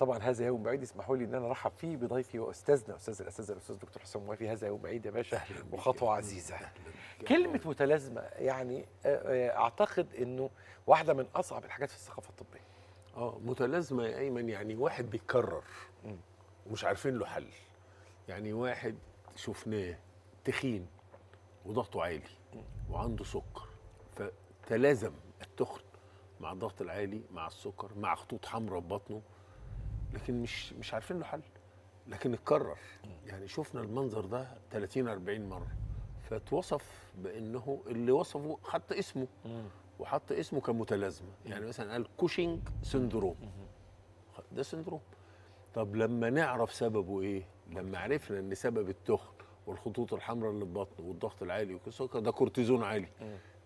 طبعا هذا يوم بعيد اسمحوا لي إن أنا أرحب فيه بضيفي وأستاذنا أستاذ الاساتذه الأستاذ دكتور حسام موافي. هذا يوم بعيد يا باشا وخطوة عزيزة. كلمة متلازمة يعني آه، آه، أعتقد إنه واحدة من أصعب الحاجات في الثقافة الطبية. آه متلازمة يا أيمن يعني واحد بيتكرر ومش عارفين له حل. يعني واحد شفناه تخين وضغطه عالي وعنده سكر فتلازم التخن مع الضغط العالي مع السكر مع خطوط حمراء في بطنه. لكن مش مش عارفين له حل. لكن اتكرر. يعني شفنا المنظر ده 30 40 مرة. فاتوصف بإنه اللي وصفه حط اسمه. وحط اسمه كمتلازمة. يعني مثلا قال Cushing syndrome. ده syndrome. طب لما نعرف سببه إيه؟ لما عرفنا إن سبب التخن والخطوط الحمراء اللي في بطنه والضغط العالي والسكر ده كورتيزون عالي.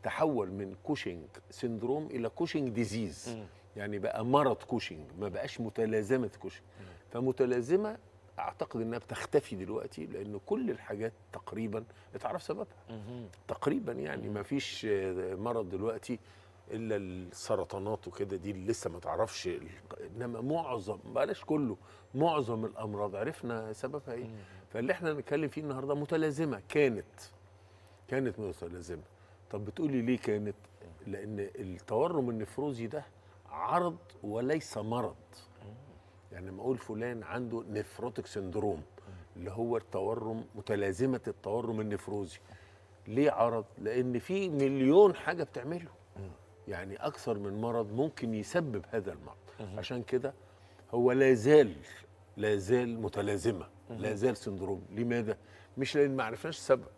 تحول من Cushing syndrome إلى Cushing disease. يعني بقى مرض كوشنج ما بقاش متلازمة كوشنج فمتلازمة أعتقد إنها بتختفي دلوقتي لأن كل الحاجات تقريبا اتعرف سببها. تقريبا يعني ما فيش مرض دلوقتي إلا السرطانات وكده دي اللي لسه ما تعرفش إنما معظم بلاش كله معظم الأمراض عرفنا سببها إيه. فاللي إحنا نتكلم فيه النهارده متلازمة. كانت كانت متلازمة. طب بتقولي ليه كانت؟ لأن التورم النفروزي ده عرض وليس مرض. يعني لما أقول فلان عنده nephrotic syndrome اللي هو التورم متلازمة التورم النفروزي. ليه عرض؟ لأن في مليون حاجة بتعمله. يعني أكثر من مرض ممكن يسبب هذا المرض. عشان كده هو لا زال لا زال متلازمة لا زال syndrome. لماذا؟ مش لأن ما عرفناش السبب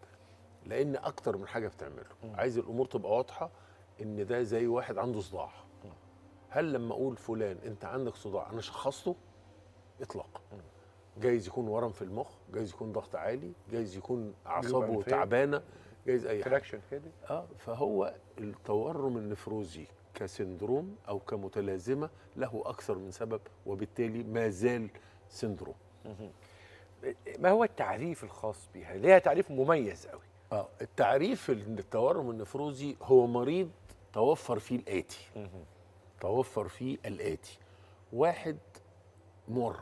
لأن أكتر من حاجة بتعمله. عايز الأمور تبقى واضحة إن ده زي واحد عنده صداع. هل لما أقول فلان أنت عندك صداع أنا شخصته؟ اطلاقا جايز يكون ورم في المخ جايز يكون ضغط عالي جايز يكون اعصابه. تعبانة جايز أي حاجة. كده. آه فهو التورم النفروزي ك syndrome أو كمتلازمة له أكثر من سبب وبالتالي ما زال syndrome. ما هو التعريف الخاص بيها ليها تعريف مميز قوي. آه التعريف التورم النفروزي هو مريض توفر فيه الآتي. توفر فيه الآتي. واحد مر.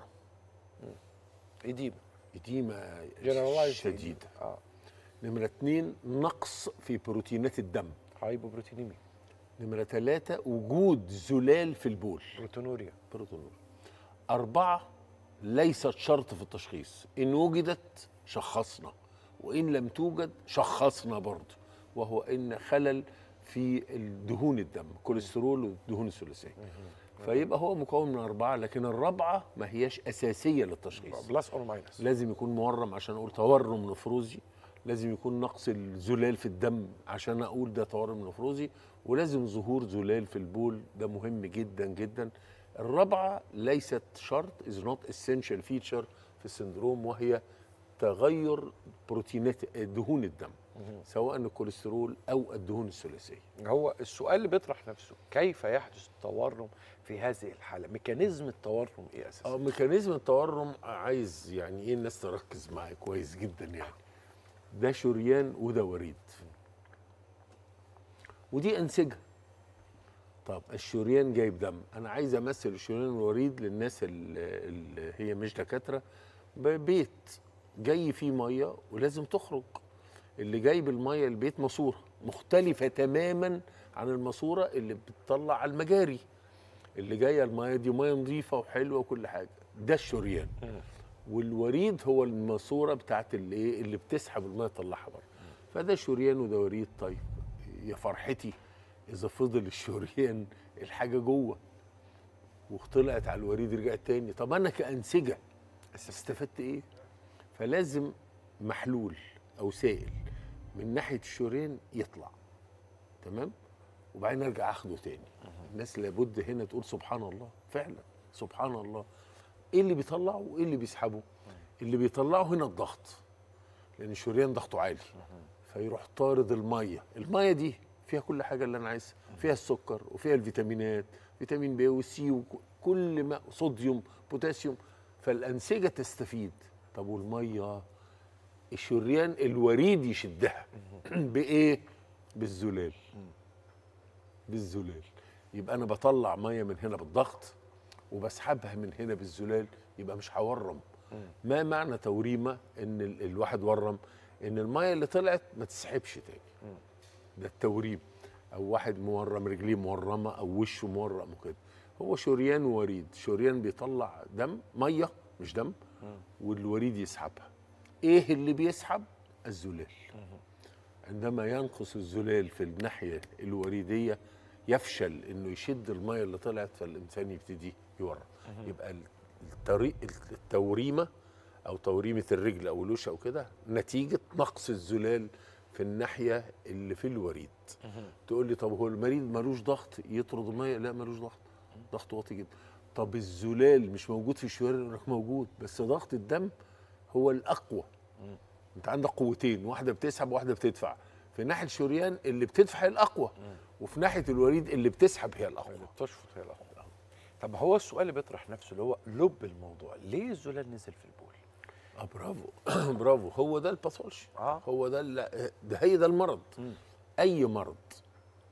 edema. Generalized شديدة آه. نمرة اتنين نقص في بروتينات الدم. hypoproteinemia نمرة ثلاثة وجود زلال في البول. proteinuria proteinur أربعة ليست شرط في التشخيص. إن وجدت شخصنا. وإن لم توجد شخصنا برضه. وهو إن خلل في الدهون الدم كوليسترول والدهون الثلاثية. فيبقى هو مكون من أربعة لكن الرابعة ما هياش أساسية للتشخيص. plus or minus. لازم يكون مورم عشان أقول تورم نفروزي لازم يكون نقص الزلال في الدم عشان أقول ده تورم نفروزي ولازم ظهور زلال في البول ده مهم جدا جدا. الرابعة ليست شرط is not essential feature في ال syndrome وهي تغير بروتينات دهون الدم. سواء الكوليسترول أو الدهون الثلاثية. هو السؤال اللي بيطرح نفسه كيف يحدث التورم في هذه الحالة؟ mechanism التورم إيه أساسا؟ آه mechanism التورم عايز يعني إيه الناس تركز معايا كويس جدا يعني. ده شريان وده وريد. ودي أنسجة. طب الشريان جايب دم. أنا عايز أمثل الشريان والوريد للناس اللي, هي مش دكاتره ببيت جاي فيه مية ولازم تخرج. اللي جايب المية البيت ماسورة مختلفة تماما عن الماسورة اللي بتطلع على المجاري. اللي جاية المية دي مية نظيفة وحلوة وكل حاجة. ده الشريان. والوريد هو الماسورة بتاعت اللي إيه اللي بتسحب المية تطلعها بره. فده شريان وده وريد. طيب يا فرحتي إذا فضل الشريان الحاجة جوه وطلعت على الوريد رجعت تاني. طب أنا كأنسجة استفدت إيه؟ فلازم محلول أو سائل. من ناحية الشريان يطلع. تمام؟ وبعدين ارجع أخده تاني. الناس لابد هنا تقول سبحان الله. فعلا سبحان الله. إيه اللي بيطلعه وإيه اللي بيسحبه؟ اللي بيطلعه هنا الضغط. لأن الشريان ضغطه عالي. فيروح طارد المية. المية دي فيها كل حاجة اللي أنا عايزها. فيها السكر وفيها الفيتامينات فيتامين بي وسي وكل ما صوديوم بوتاسيوم. فالأنسجة تستفيد. طب والمية؟ الشريان الوريد يشدها. بإيه؟ بالزلال. بالزلال. يبقى أنا بطلع مية من هنا بالضغط وبسحبها من هنا بالزلال يبقى مش هورم. ما معنى توريم؟ إن ال- الواحد ورم. إن المية اللي طلعت ما تسحبش تاني. ده التوريم. أو واحد مورم رجليه مورمة أو وشه مورم وكده. هو شريان ووريد شريان بيطلع دم مية مش دم والوريد يسحبها. إيه اللي بيسحب؟ الزلال عندما ينقص الزلال في الناحية الوريدية يفشل إنه يشد المية اللي طلعت فالإنسان يبتدي يورم. يبقى ال- الطريق التوريمة أو توريمة الرجل أو الوش أو كده نتيجة نقص الزلال في الناحية اللي في الوريد. تقول لي طب هو المريض ملوش ضغط؟ يطرد الميه لا ملوش ضغط. ضغط واطي جدا. طب الزلال مش موجود في الشوارع موجود بس ضغط الدم هو الأقوى. انت عندك قوتين واحدة بتسحب واحدة بتدفع. في ناحية الشريان اللي بتدفع هي الأقوى وفي ناحية الوريد اللي بتسحب هي الأقوى. اللي بتشفط هي الأقوى. طب هو السؤال اللي بيطرح نفسه اللي هو لب الموضوع ليه الزلال نزل في البول؟ آه برافو. برافو. هو ده ال pathology. آه. هو ده ده هي ده المرض. أي مرض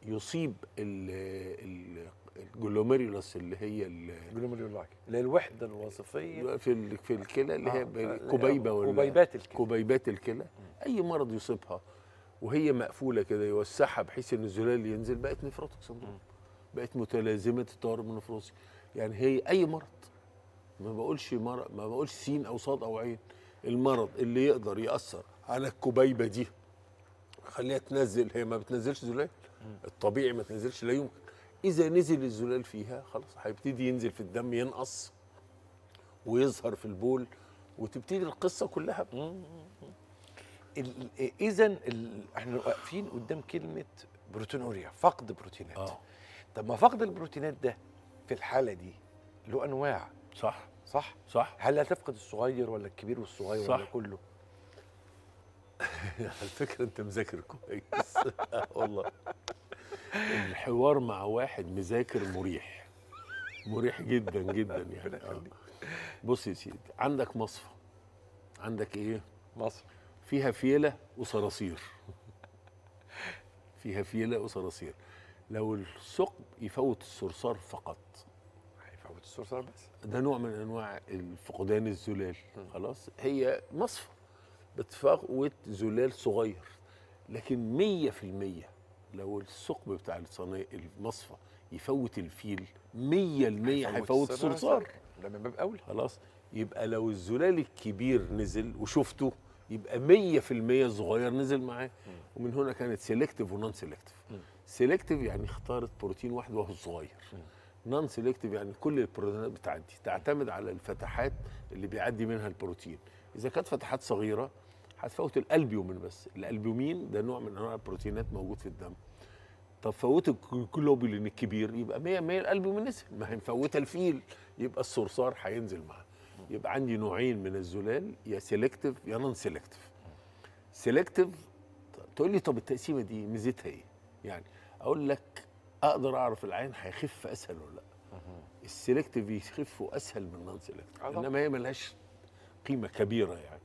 يصيب ال ال ال glomerulus اللي هي ال- glomerulus اللي هي الوحدة الوظيفية. في في الكلى اللي آه، هي آه، كبيبه ولا كبيبات الكلى. كبيبات الكلى. أي مرض يصيبها وهي مقفولة كده يوسعها بحيث إن الزلال ينزل بقت نفروتك سندروم بقت متلازمة التورم النفروسي يعني هي أي مرض ما بقولش مرض ما بقولش سين أو صاد أو عين. المرض اللي يقدر يأثر على الكبيبه دي خليها تنزل هي ما بتنزلش زلال. الطبيعي ما تنزلش لا يمكن. إذا نزل الزلال فيها خلاص هيبتدي ينزل في الدم ينقص ويظهر في البول وتبتدي القصة كلها. إذا إحنا واقفين قدام كلمة بروتينوريا فقد بروتينات. آه. طب ما فقد البروتينات ده في الحالة دي له أنواع. صح. صح؟ صح. هل هتفقد الصغير ولا الكبير والصغير صح. ولا كله؟ على فكرة أنت مذاكر كويس. والله. الحوار مع واحد مذاكر مريح. مريح جدا جدا يعني. آه. بص يا سيدي عندك مصفى. عندك إيه؟ مصر فيها فيلة وصراصير. فيها فيلة وصراصير. لو الثقب يفوت الصرصار فقط. هيفوت الصرصار بس. ده نوع من أنواع الفقدان الزلال. خلاص؟ هي مصفى بتفوت زلال صغير. لكن مية في المية لو الثقب بتاع الصينية المصفى يفوت الفيل مية المية هيفوت الصرصار ده من باب اولى خلاص. يبقى لو الزلال الكبير نزل وشفته يبقى مية في المية الصغير نزل معاه. ومن هنا كانت selective و non selective selective يعني اختارت بروتين واحد وهو الصغير non selective يعني كل البروتينات بتعدي. تعتمد على الفتحات اللي بيعدي منها البروتين. إذا كانت فتحات صغيرة هتفوت الالبيومين بس. الألبيومين ده نوع من أنواع البروتينات موجود في الدم. طب فوت الجلوبولين الكبير يبقى 100 100 الالبيومين نزل ما هي مفوته الفيل. يبقى الصرصار هينزل معاه. يبقى عندي نوعين من الزلال يا selective يا non selective selective تقول لي طب التقسيمة دي ميزتها إيه؟ يعني أقول لك أقدر أعرف العيان هيخف أسهل ولا لأ. ال selective يخفوا أسهل من ال non selective. إنما هي ملهاش قيمة كبيرة يعني.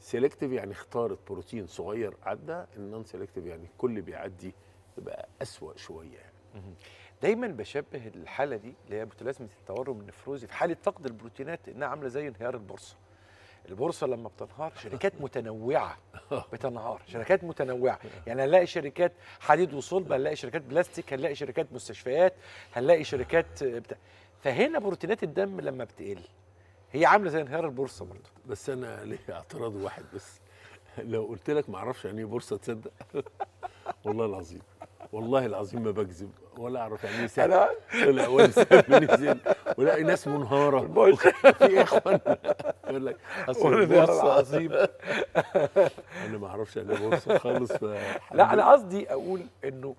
selective يعني اختارت بروتين صغير عدى ال non selective يعني كل بيعدي يبقى أسوأ شوية يعني. دايما بشبه الحالة دي اللي هي متلازمه التورم النفروزي في حالة فقد البروتينات إنها عاملة زي انهيار البورصة. البورصة لما بتنهار شركات متنوعة بتنهار شركات متنوعة. يعني هنلاقي شركات حديد وصلب هنلاقي شركات بلاستيك هنلاقي شركات مستشفيات هنلاقي شركات بتاع. فهنا بروتينات الدم لما بتقل هي عاملة زي انهيار البورصة برضه. بس أنا ليه اعتراض واحد بس؟ لو قلت لك ما أعرفش يعني إيه بورصة تصدق؟ والله العظيم. والله العظيم ما بكذب ولا أعرف يعني إيه طلع ولا نزل ولاقي ناس منهارة. في إخوان. يقول لك أصل البورصة العظيم. أنا ما أعرفش يعني إيه بورصة خالص لا أنا قصدي أقول إنه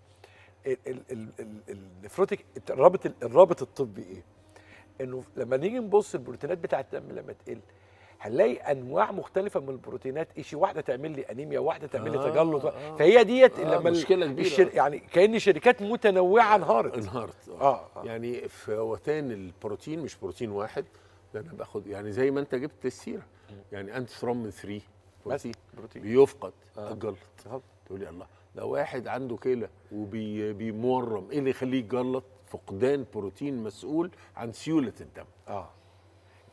ال- ال- ال- ال- ال nephrotic الرابط الرابط الطبي إيه؟ إنه لما نيجي نبص البروتينات بتاعه الدم لما تقل هنلاقي أنواع مختلفة من البروتينات. شيء واحدة تعمل لي أنيميا واحدة تعمل لي آه، تجلط. آه. فهي ديت آه، لما مشكلة كبيرة. الشر... يعني كأن شركات متنوعة انهارت. انهارت. آه، آه. يعني فوتان البروتين مش بروتين واحد. ده أنا باخد يعني زي ما أنت جبت السيرة. يعني antithrombin 3 بروتين. بروتين. بيفقد آه. الجلط. آه. تقول لي الله ده واحد عنده كلى وبيمورم إيه اللي يخليه يتجلط؟ فقدان بروتين مسؤول عن سيولة الدم. آه.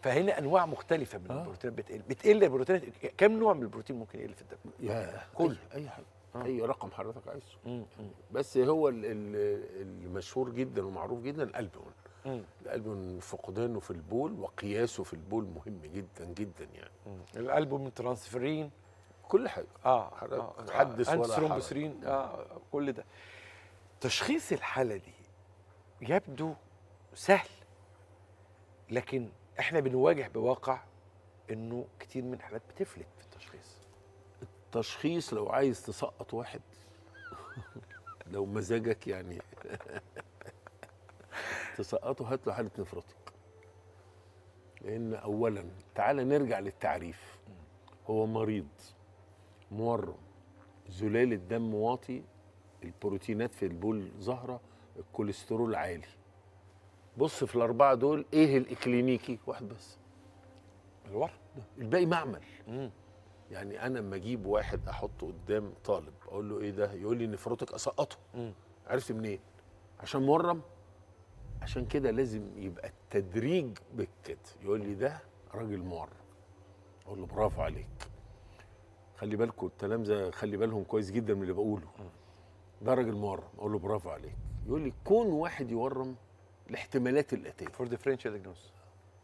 فهنا أنواع مختلفة من آه. البروتينات بتقل بتقل البروتينات كم نوع من البروتين ممكن يقل في الدم؟ يا كل. اي, أي حاجة. أي رقم حضرتك عايزه. بس هو ال- ال- المشهور جدا ومعروف جدا الالبومين مم. الالبومين فقدانه في البول وقياسه في البول مهم جدا جدا يعني. الألبوم ترانسفيرين. كل حاجة. آه. حضرتك حدث ولا حرج. ثرومبوسرين آه. كل ده. تشخيص الحالة دي يبدو سهل لكن إحنا بنواجه بواقع إنه كتير من الحالات بتفلت في التشخيص. تشخيص لو عايز تسقط واحد لو مزاجك يعني تسقطه هات له حالة نفرتك. لأن اولا تعال نرجع للتعريف. هو مريض مورم زلال الدم واطي البروتينات في البول ظاهرة الكوليسترول عالي بص في الأربعة دول إيه الإكلينيكي؟ واحد بس. الورم الباقي معمل. مم. يعني أنا لما أجيب واحد أحطه قدام طالب أقول له إيه ده؟ يقول لي nephrotic أسقطه. مم. عرفت منين؟ عشان مورم؟ عشان كده لازم يبقى التدريج بالكده يقول لي ده راجل مورم. أقول له برافو عليك. خلي بالكم التلامذه خلي بالهم كويس جدا من اللي بقوله. ده راجل مورم. أقول له برافو عليك. يقول لي كون واحد يورم الاحتمالات الاتيه for differential diagnosis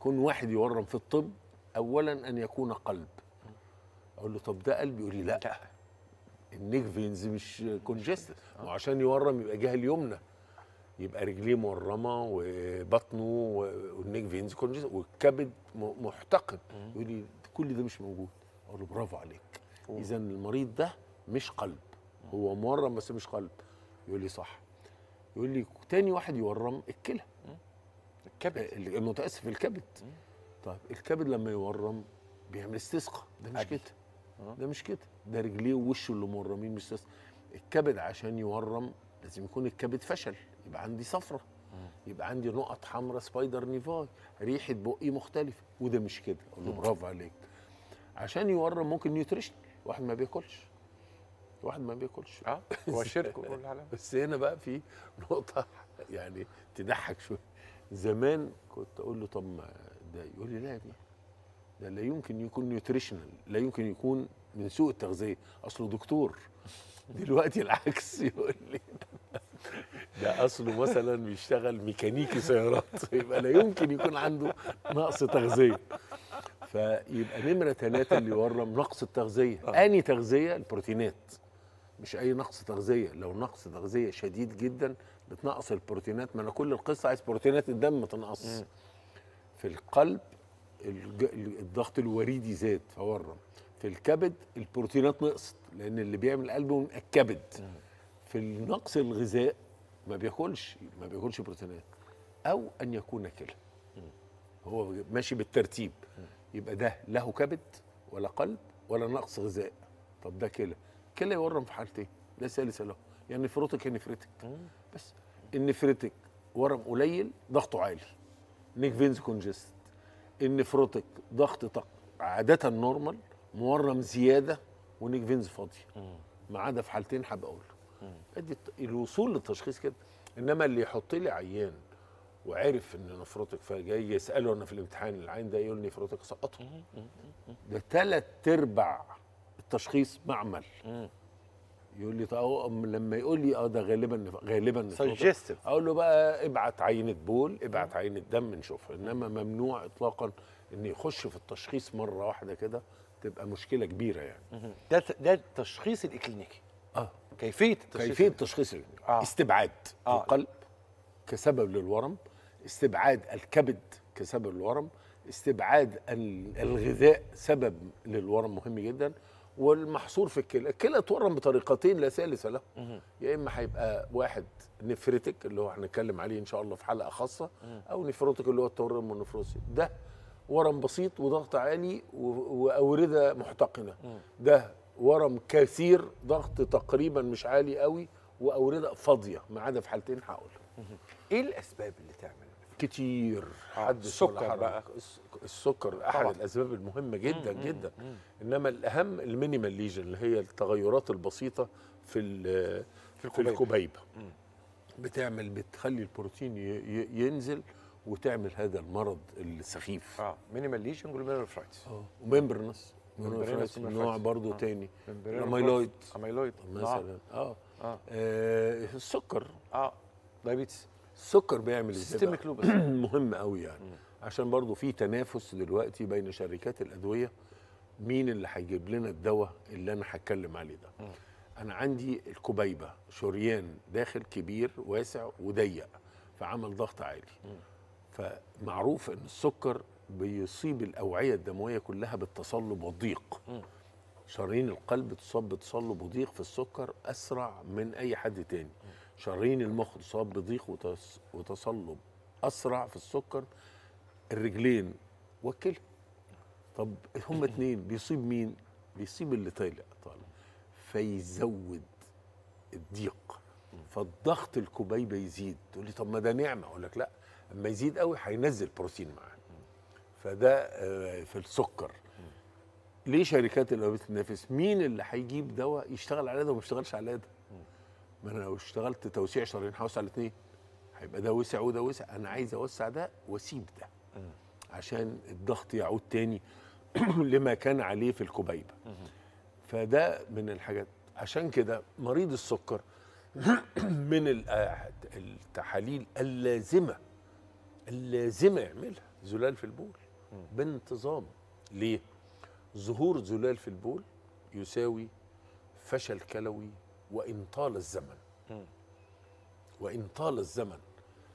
كون واحد يورم في الطب اولا أن يكون قلب. أقول له طب ده قلب؟ يقول لي لا. لا. ال neck veins مش congested وعشان يورم يبقى جهه اليمنى يبقى رجليه مورمة وبطنه وال neck veins congested والكبد محتقن يقول لي كل ده مش موجود. أقول له برافو عليك. اذا المريض ده مش قلب. هو مورم بس مش قلب. يقول لي صح. يقول لي تاني واحد يورم الكلى. الكبد. المتأسف الكبد. طيب الكبد لما يورم بيعمل استسقاء. ده مش. كده. ده مش كده. ده رجليه ووشه اللي مورمين مش استسقاء. الكبد عشان يورم لازم يكون الكبد فشل. يبقى عندي صفرة. يبقى عندي نقط حمراء spider naevi ريحة بقي مختلفة. وده مش كده. أقول له برافو عليك. عشان يورم ممكن nutrition واحد ما بياكلش. واحد ما بياكلش. آه هو شرك وكل علامه بس هنا بقى في نقطة يعني تضحك شوية. زمان كنت أقول له طب ما ده يقول لي لا يا ابني ده لا يمكن يكون nutritional لا يمكن يكون من سوء التغذية. أصله دكتور. دلوقتي العكس يقول لي ده أصله مثلا بيشتغل ميكانيكي سيارات. يبقى لا يمكن يكون عنده نقص تغذية. فيبقى نمرة ثلاثة اللي يورم نقص التغذية. أني تغذية البروتينات. مش أي نقص تغذية لو نقص تغذية شديد جدا بتنقص البروتينات ما أنا كل القصة عايز بروتينات الدم تنقص في القلب الضغط الوريدي زاد فورم. في الكبد البروتينات نقصت لأن اللي بيعمل قلبه من الكبد في النقص الغذاء ما بياكلش ما بياكلش بروتينات. أو أن يكون كلى هو ماشي بالترتيب. يبقى ده له كبد ولا قلب ولا نقص غذاء. طب ده كلى كلى يورم في حالتين لا ثالث له يعني nephritic يا nephrotic. بس ال nephritic ورم قليل ضغطه عالي. neck veins congested. ال nephrotic ضغط طق عادة normal مورم زيادة و neck veins فاضية ما عدا في حالتين حابب أقول أدي الوصول للتشخيص كده. إنما اللي يحط لي عيان وعرف إن nephrotic فجاي يسأله أنا في الامتحان العيان ده يقول لي nephrotic سقطه ده ثلاث أرباع التشخيص معمل. يقول لي طب أم- لما يقول لي آه ده غالبا غالبا Suggestive. أقول له بقى ابعت عينه بول ابعت عينه دم نشوفها إنما ممنوع اطلاقا إن يخش في التشخيص مرة واحدة كده تبقى مشكلة كبيرة يعني. ده ده التشخيص الإكلينيكي. آه. كيفية التشخيص كيفية التشخيص العلمي. آه. استبعاد آه. القلب كسبب للورم استبعاد الكبد كسبب للورم استبعاد ال- الغذاء سبب للورم مهم جدا. والمحصور في الكلى. الكلى تورم بطريقتين لا ثالث له. يا إما هيبقى واحد nephritic اللي هو هنتكلم عليه إن شاء الله في حلقة خاصة أو nephrotic اللي هو التورم النفروسي ده ورم بسيط وضغط عالي واورده محتقنة. ده ورم كثير ضغط تقريبا مش عالي قوي واورده فاضية ما عدا في حالتين هقول إيه الأسباب اللي تعمل كتير. آه، حدث السكر. بقى. الس- السكر أحد طبعا. الأسباب المهمة جدا جدا. إنما الأهم ال minimal lesion اللي هي التغيرات البسيطة في في الكبيبة. الكبيبة. بتعمل بتخلي البروتين ينزل وتعمل هذا المرض السخيف. آه minimal lesion glomerulonephritis و membranous membranous نوع. برضو آه. تاني. ال amyloid amyloid مثلا. آه. آه. آه، السكر. آه. دايبيتس السكر بيعمل إزاي مهم قوي يعني. عشان برضو في تنافس دلوقتي بين شركات الأدوية مين اللي هيجيب لنا الدواء اللي أنا هتكلم عليه ده؟ أنا عندي الكبيبة شريان داخل كبير واسع وضيق فعمل ضغط عالي. فمعروف إن السكر بيصيب الأوعية الدموية كلها بالتصلب والضيق شرايين القلب تصاب بتصلب وضيق في السكر أسرع من أي حد تاني. شرايين المخ تصاب بضيق وتص- وتصلب. أسرع في السكر الرجلين. والكلى طب هما اتنين بيصيب مين؟ بيصيب اللي طالع طالع فيزود الضيق. فالضغط الكبيبه يزيد تقول لي طب ما ده نعمة. أقول لك لا أما يزيد قوي هينزل بروتين معاه فده آه، في السكر. ليه شركات الادويه بتتنافس مين اللي هيجيب دواء يشتغل على ده وما يشتغلش على ده؟ ما أنا لو اشتغلت توسيع شرايين هوسع الاثنين. هيبقى ده وسع وده وسع. أنا عايز أوسع ده وأسيب ده. عشان الضغط يعود تاني لما كان عليه في الكبيبة. فده من الحاجات. عشان كده مريض السكر من ال- التحاليل اللازمة اللازمة يعملها. زلال في البول. بانتظام. ليه؟ ظهور زلال في البول يساوي فشل كلوي وإن طال الزمن. وإن طال الزمن.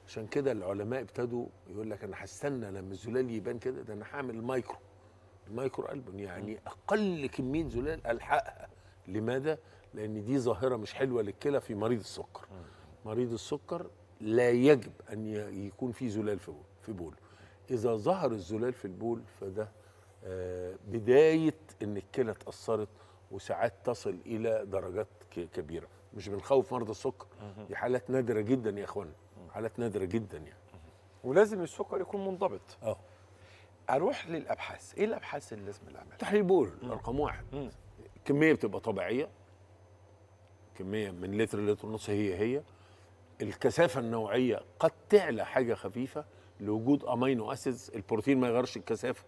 عشان كده العلماء ابتدوا يقول لك أنا هستنى لما الزلال يبان كده ده أنا هعمل ال micro ال microalbumin يعني أقل كمية زلال ألحقها. لماذا؟ لأن دي ظاهرة مش حلوة للكلى في مريض السكر. مريض السكر لا يجب أن ي- يكون في زلال في بول في بوله إذا ظهر الزلال في البول فده آه، بداية إن الكلى اتأثرت وساعات تصل إلى درجات كبيرة. مش بنخوف مرضى السكر. دي حالات نادرة جدا يا اخوانا حالات نادرة جدا يعني. ولازم السكر يكون منضبط. آه أروح للأبحاث. إيه الأبحاث اللي لازم نعملها تحليل بول رقم واحد. مم. كمية بتبقى طبيعية. كمية من لتر لتر ونص هي هي. الكثافة النوعية قد تعلى حاجة خفيفة لوجود amino acids. البروتين ما يغيرش الكثافة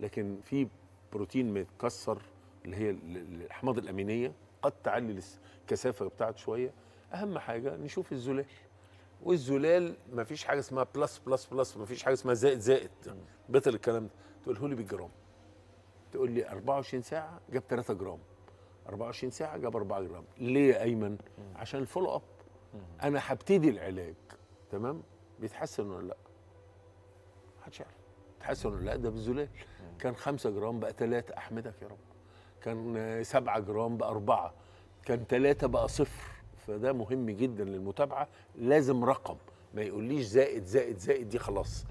لكن في بروتين متكسر اللي هي ال- ال- الأحماض الأمينية. قد تعلي الكثافه بتاعته شوية. أهم حاجة نشوف الزلال. والزلال ما فيش حاجة اسمها plus plus plus ما فيش حاجة اسمها زائد زائد. بطل الكلام ده. تقوله لي بالجرام. تقول لي 24 ساعة جاب 3 جرام. 24 ساعة جاب 4 جرام. ليه يا أيمن؟ عشان ال follow up. أنا هبتدي العلاج. تمام؟ بيتحسن ولا لأ؟ محدش يعرف. تحسن ولا لأ؟ ده بالزلال. كان 5 جرام بقى 3 أحمدك يا رب. كان 7 جرام 4 كان 3 بقى صفر. فده مهم جدا للمتابعة لازم رقم ما يقوليش زائد زائد زائد دي خلاص.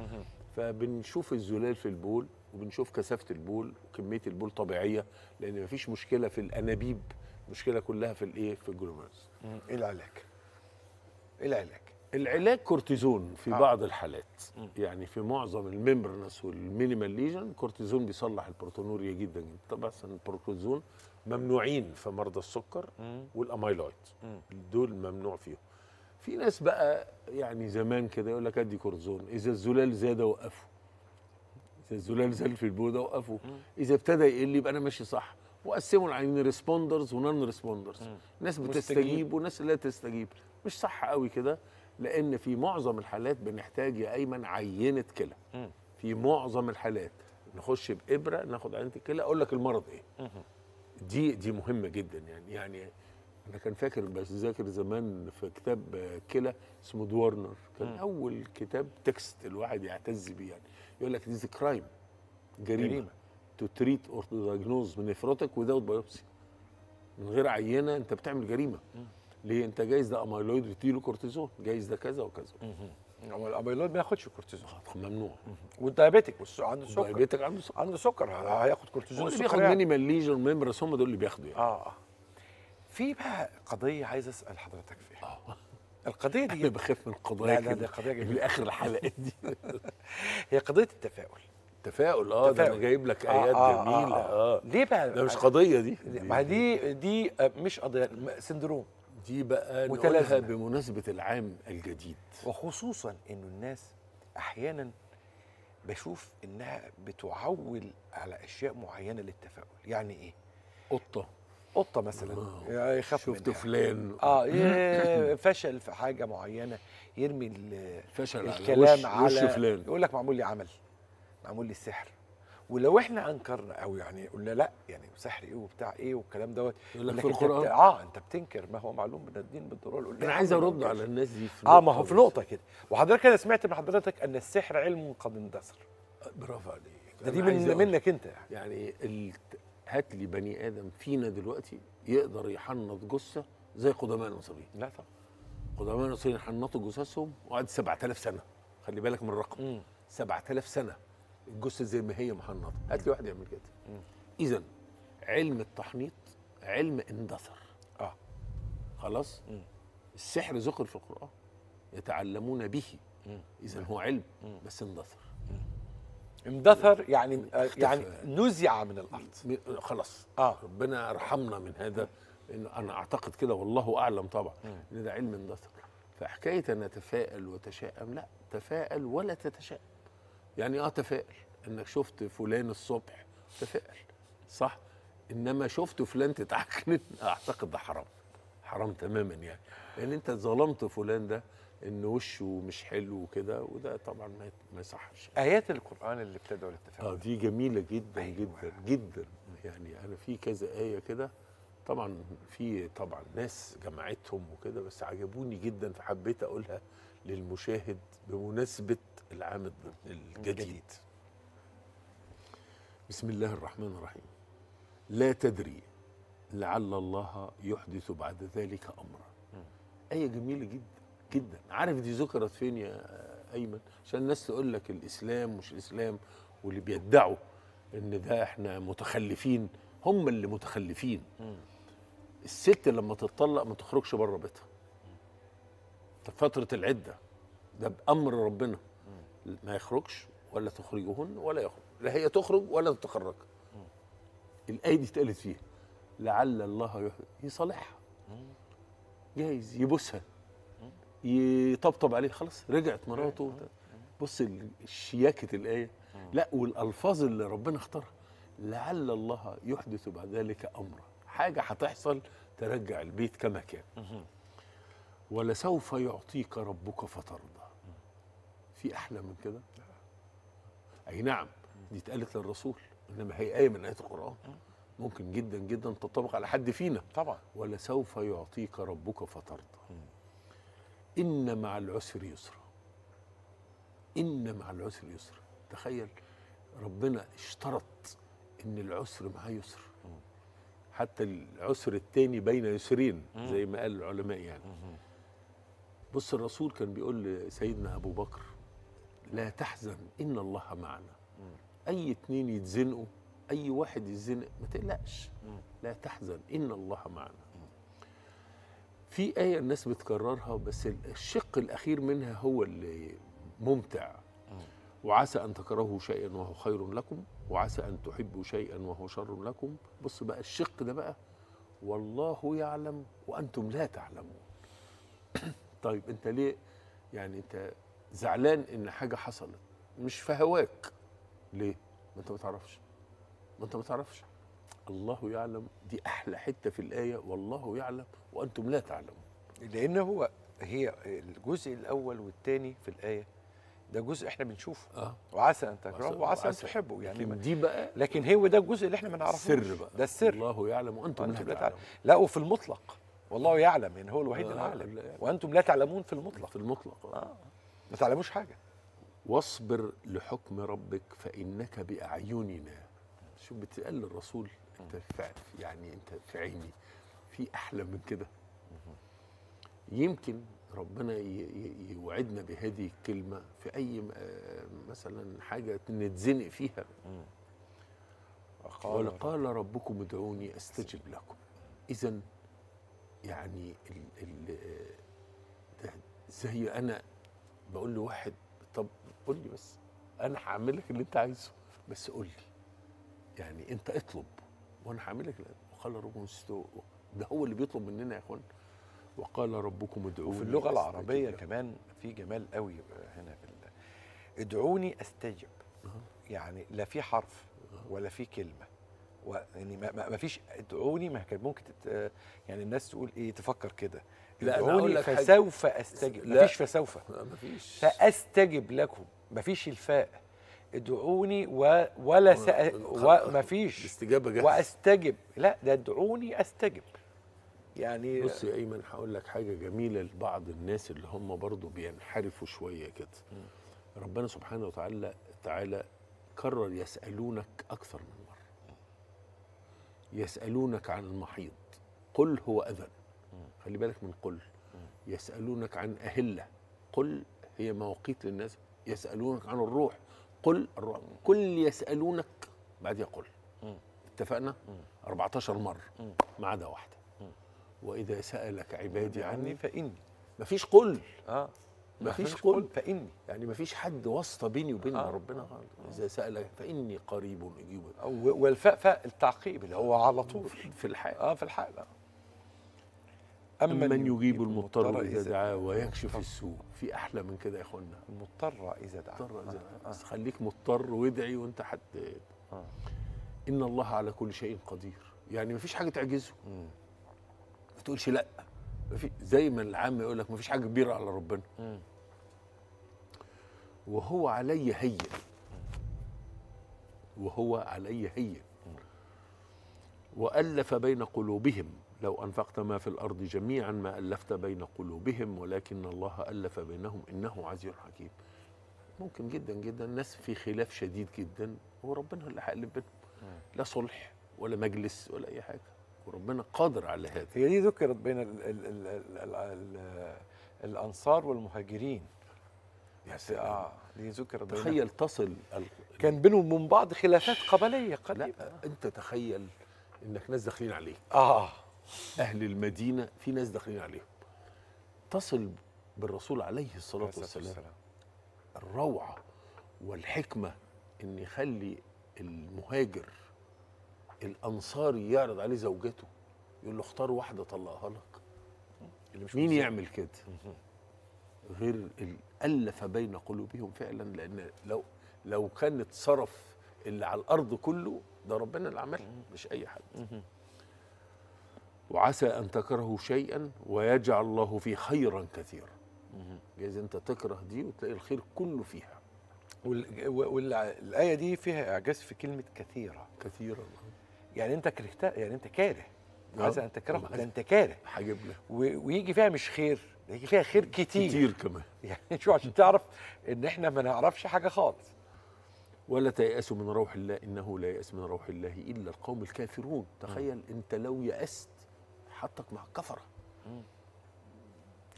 فبنشوف الزلال في البول وبنشوف كثافة البول وكمية البول طبيعية لأن مفيش مشكلة في الأنابيب المشكلة كلها في الإيه؟ في ال glomerulus. إيه العلاج؟ إيه العلاج؟ العلاج كورتيزون في آه. بعض الحالات. يعني في معظم ال membranous وال minimal lesion كورتيزون بيصلح ال proteinuria جدا جدا. طبعا الكورتيزون ممنوعين في مرضى السكر والاميلويد دول ممنوع فيهم. في ناس بقى يعني زمان كده يقول لك أدي كورتيزون. إذا الزلال زاد وقفه. إذا الزلال زاد في البول ده وقفه. إذا ابتدى يقل يبقى أنا ماشي صح. وقسموا العيانين responders و non responders ناس. بتستجيب وناس لا تستجيب. مش صح قوي كده. لأن في معظم الحالات بنحتاج يا أيمن عينة كلى. في معظم الحالات نخش بإبرة ناخد عينة الكلى أقول لك المرض إيه. دي دي مهمة جدا يعني يعني أنا كان فاكر بذاكر زمان في كتاب كلى اسمه De Wardener كان أول كتاب text الواحد يعتز بيه يعني. يقول لك دي crime جريمة, جريمة. to treat or to diagnose من nephrotic without biopsy من غير عينة أنت بتعمل جريمة. ليه؟ انت جايز ده اميلويد وتديله كورتيزون جايز ده كذا وكذا. الاميلويد ما ياخدش كورتيزون ممنوع. وال diabetic والس- عنده سكر. diabetic عنده سكر عنده سكر هياخد كورتيزون اللي بياخد يعني. minimal lesion membranous هم دول اللي بياخدوا يعني. آه. في بقى قضية عايز أسأل حضرتك فيها. القضية أنا دي بخاف من القضايا لا، لا، دي قضية جميلة. في آخر الحلقات دي. هي قضية التفاؤل. تفاؤل آه ده أنا. جايب لك آه، آيات آه، جميلة. آه. آه. ليه بقى؟ ده مش قضية دي. ما دي دي آه، مش قضية syndrome. دي بقى متلازمة. نقولها بمناسبة العام الجديد وخصوصا إنه الناس أحيانا بشوف إنها بتعول على أشياء معينة للتفاؤل يعني إيه قطة قطة مثلا. يخاف شفت منها. فلان آه فشل في حاجة معينة يرمي فشل على الكلام وش- على وش فلان. يقول لك معمول لي عمل معمول لي السحر ولو إحنا أنكرنا أو يعني قلنا لأ يعني سحر إيه وبتاع إيه والكلام دوت يقول لك في أنت القرآن. بت... آه أنت بتنكر ما هو معلوم من الدين بالضرورة أنا عايز أرد. على الناس دي في آه ما هو في. نقطة كده وحضرتك أنا سمعت من حضرتك أن السحر علم قد اندثر برافو عليك ده دي من منك أنت يعني يعني. هات لي بني آدم فينا دلوقتي يقدر يحنط جثة زي قدماء المصريين لا طبعا قدماء المصريين حنطوا جثثهم وقعد 7000 سنة خلي بالك من الرقم مم. 7000 سنة الجثه زي ما هي محنطه هات لي واحد يعمل كده. اذا علم التحنيط علم اندثر. آه. خلاص؟ مم. السحر ذكر في القرآن يتعلمون به. اذا هو علم بس اندثر. اندثر يعني آه اختفى. يعني نزع من الأرض. م- خلاص. آه. ربنا ارحمنا من هذا. إن أنا أعتقد كده والله أعلم طبعا. إن ده علم اندثر. فحكاية أن اتفائل وتشائم لا تفائل ولا تتشائم يعني آه تفائل. إنك شفت فلان الصبح تفائل. صح؟ إنما شفت فلان تتعكنن أعتقد ده حرام. حرام تماما يعني. لأن أنت ظلمت فلان ده إن وشه مش حلو وكده وده طبعا ما ما يصحش. آيات القرآن اللي بتدعو آه للتفاؤل دي جميلة جدا أيوة. جدا جدا. يعني أنا في كذا آية كده. طبعا في طبعا ناس جمعتهم وكده بس عجبوني جدا فحبيت أقولها للمشاهد بمناسبة العام الجديد. بسم الله الرحمن الرحيم. لا تدري لعل الله يحدث بعد ذلك أمرا. آية جميلة جدا جدا. عارف دي ذكرت فين يا أيمن؟ عشان الناس تقول لك الإسلام مش الاسلام واللي بيدعوا إن ده إحنا متخلفين هم اللي متخلفين. الست لما تتطلق ما تخرجش بره بيتها. ده فترة العدة. ده بأمر ربنا. ما يخرجش ولا تخرجهن ولا يخرج. لا هي تخرج ولا تتخرج. الايه دي اتقالت فيها. لعل الله يصالحها جايز. يبوسها. يطبطب عليه خلاص رجعت مراته. بص ال- شياكة الآية. لا والألفاظ اللي ربنا اختارها. لعل الله يحدث بعد ذلك أمرا. حاجة هتحصل ترجع البيت كما كان. ولسوف يعطيك ربك فترضى. في أحلى من كده؟ أي نعم دي اتقالت للرسول إنما هي آية من آيات القرآن. ممكن جدا جدا تنطبق على حد فينا. طبعا. ولسوف يعطيك ربك فترضى. إن مع العسر يسرا. إن مع العسر يسرا. تخيل ربنا اشترط إن العسر معاه يسر. حتى العسر التاني بين يسرين زي ما قال العلماء يعني. بص الرسول كان بيقول لسيدنا أبو بكر لا تحزن إن الله معنا. أي اتنين يتزنقوا أي واحد يتزنق ما تقلقش. لا تحزن إن الله معنا. في آية الناس بتكررها بس الشق الأخير منها هو اللي ممتع. وعسى أن تكرهوا شيئا وهو خير لكم وعسى أن تحبوا شيئا وهو شر لكم. بص بقى الشق ده بقى والله يعلم وأنتم لا تعلمون. طيب أنت ليه يعني أنت زعلان إن حاجة حصلت؟ مش في هواك. ليه؟ ما أنت ما تعرفش. ما أنت ما تعرفش. الله يعلم. دي أحلى حتة في الآية. والله يعلم. وأنتم لا تعلمون. لأن هو هي الجزء الأول والثاني في الآية ده جزء إحنا بنشوفه. آه. وعسى أن تكرهوا وعسى أن. تحبوا يعني لكن دي بقى لكن هو ده الجزء اللي إحنا ما نعرفوش. سر بقى. ده السر. الله يعلم. وأنتم وأنتم لا تعلمون. لا وفي المطلق. والله يعلم يعني هو الوحيد آه، العالم. وأنتم لا تعلمون في المطلق. في المطلق. آه. آه ما تعلموش حاجة. واصبر لحكم ربك فإنك بأعيننا. شوف بتقال للرسول أنت يعني أنت في عيني. في أحلى من كده. يمكن ربنا يوعدنا بهذه الكلمة في أي آه، مثلا حاجة نتزنق فيها. قال وقال ربكم ادعوني أستجب لكم. اذا يعني ال ال ده زي أنا بقول لواحد طب قول لي بس أنا هعمل لك اللي أنت عايزه بس قول لي. يعني أنت اطلب وأنا هعمل لك وقال ربكم استووا ده هو اللي بيطلب مننا يا إخوان. وقال ربكم ادعوني وفي اللغة أستجب العربية لكم. كمان في جمال قوي هنا في ال- ادعوني أستجب. يعني لا في حرف ولا في كلمة. يعني ما, فيش ادعوني ما كان ممكن تت يعني الناس تقول إيه تفكر كده. لا، ادعوني لك حاجة. فسوف أستجب. لا. ما فيش فسوف. لا، مفيش فأستجب لكم. ما فيش الفاء. ادعوني و ولا سأ وما فيش. الاستجابة جاهزة. وأستجب. لا ده ادعوني أستجب. يعني بص يا إيمن هقول لك حاجة جميلة لبعض الناس اللي هم برضو بينحرفوا شوية كده. ربنا سبحانه وتعالى تعالى كرر يسألونك أكثر من يسألونك عن المحيض قل هو اذن خلي بالك من قل. يسألونك عن أهلة. قل هي مواقيت للناس. يسألونك عن الروح. قل الروح كل يسألونك بعدها قل اتفقنا؟ 14 مره ما عدا واحدة. وإذا سألك عبادي عني عني فإني. مفيش قل. آه. مفيش قل قل. فإني يعني مفيش حد واسطة بيني وبين آه. ربنا. إذا سالك فإني قريب أجيب والفاء فاء التعقيب اللي هو على طول. في الحال. آه في الحال. آه. أمن يجيب المضطر إذا دعاه ويكشف السوء. في أحلى من كده يا إخوانا. المضطر إذا دعا مضطر إذا آه. بس خليك مضطر وادعي وأنت حد آه. إن الله على كل شيء قدير. يعني مفيش حاجة تعجزه. ما تقولش لأ. مفي زي ما العام يقول لك مفيش حاجة كبيرة على ربنا. مم. وهو علي هين. وهو علي هين. وألف بين قلوبهم. لو أنفقت ما في الأرض جميعا ما ألفت بين قلوبهم ولكن الله ألف بينهم إنه عزيز حكيم. ممكن جدا جدا الناس في خلاف شديد جدا وربنا اللي هيقلب بينهم. لا صلح ولا مجلس ولا أي حاجة. وربنا قادر على هذا. هي دي ذكرت بين ال ال ال ال ال ال الأنصار والمهاجرين. يا سلام. آه دي بينهم. تخيل تصل ال- كان بينهم وبين بعض خلافات قبلية لا قريبه انت تخيل انك ناس داخلين عليك. آه. أهل المدينة في ناس داخلين عليهم. تصل بالرسول عليه الصلاة والسلام الروعة والحكمة إن يخلي المهاجر الأنصاري يعرض عليه زوجته يقول له اختار واحدة طلقها لك. مين. يعمل كده؟ غير ألف بين قلوبهم فعلا لأن لو لو كان اتصرف اللي على الأرض كله ده ربنا اللي عملها مش أي حد. وعسى أن تكرهوا شيئا ويجعل الله فيه خيرا كثيرا. جايز أنت تكره دي وتلاقي الخير كله فيها. والايه دي فيها إعجاز في كلمة كثيرة. كثيرا. يعني أنت كرهتها يعني أنت كاره. آه. عايز أن تكره طبعاً. ده أنت كاره. و- ويجي فيها مش خير. يجي فيها خير كتير, كتير كمان. يعني شو عشان تعرف إن إحنا ما نعرفش حاجة خالص. ولا تيأسوا من روح الله إنه لا يأس من روح الله إلا القوم الكافرون. تخيل أنت لو يأست حطك مع الكفرة.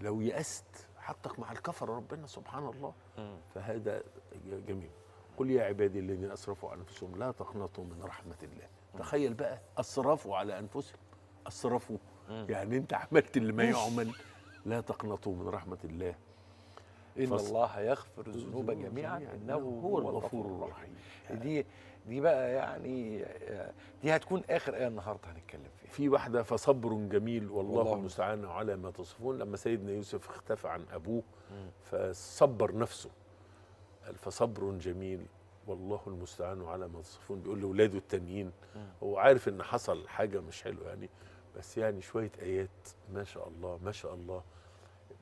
لو يأست حطك مع الكفرة ربنا سبحان الله. فهذا جميل. قل يا عبادي الذين أسرفوا على أنفسهم لا تقنطوا من رحمة الله. تخيل بقى أسرفوا على أنفسهم. أسرفوا. يعني أنت عملت اللي ما يعمل. لا تقنطوا من رحمة الله. إن فص- الله يغفر الذنوب جميعا. إنه هو الغفور الرحيم. دي دي بقى يعني آه، دي هتكون آخر آية النهارده هنتكلم فيها. في واحدة فصبر جميل والله, المستعان على ما تصفون. لما سيدنا يوسف اختفى عن أبوه فصبر نفسه. قال فصبر جميل والله المستعان على ما تصفون. بيقول لأولاده التانيين هو عارف إن حصل حاجة مش حلوة يعني. بس يعني شوية آيات ما شاء الله ما شاء الله.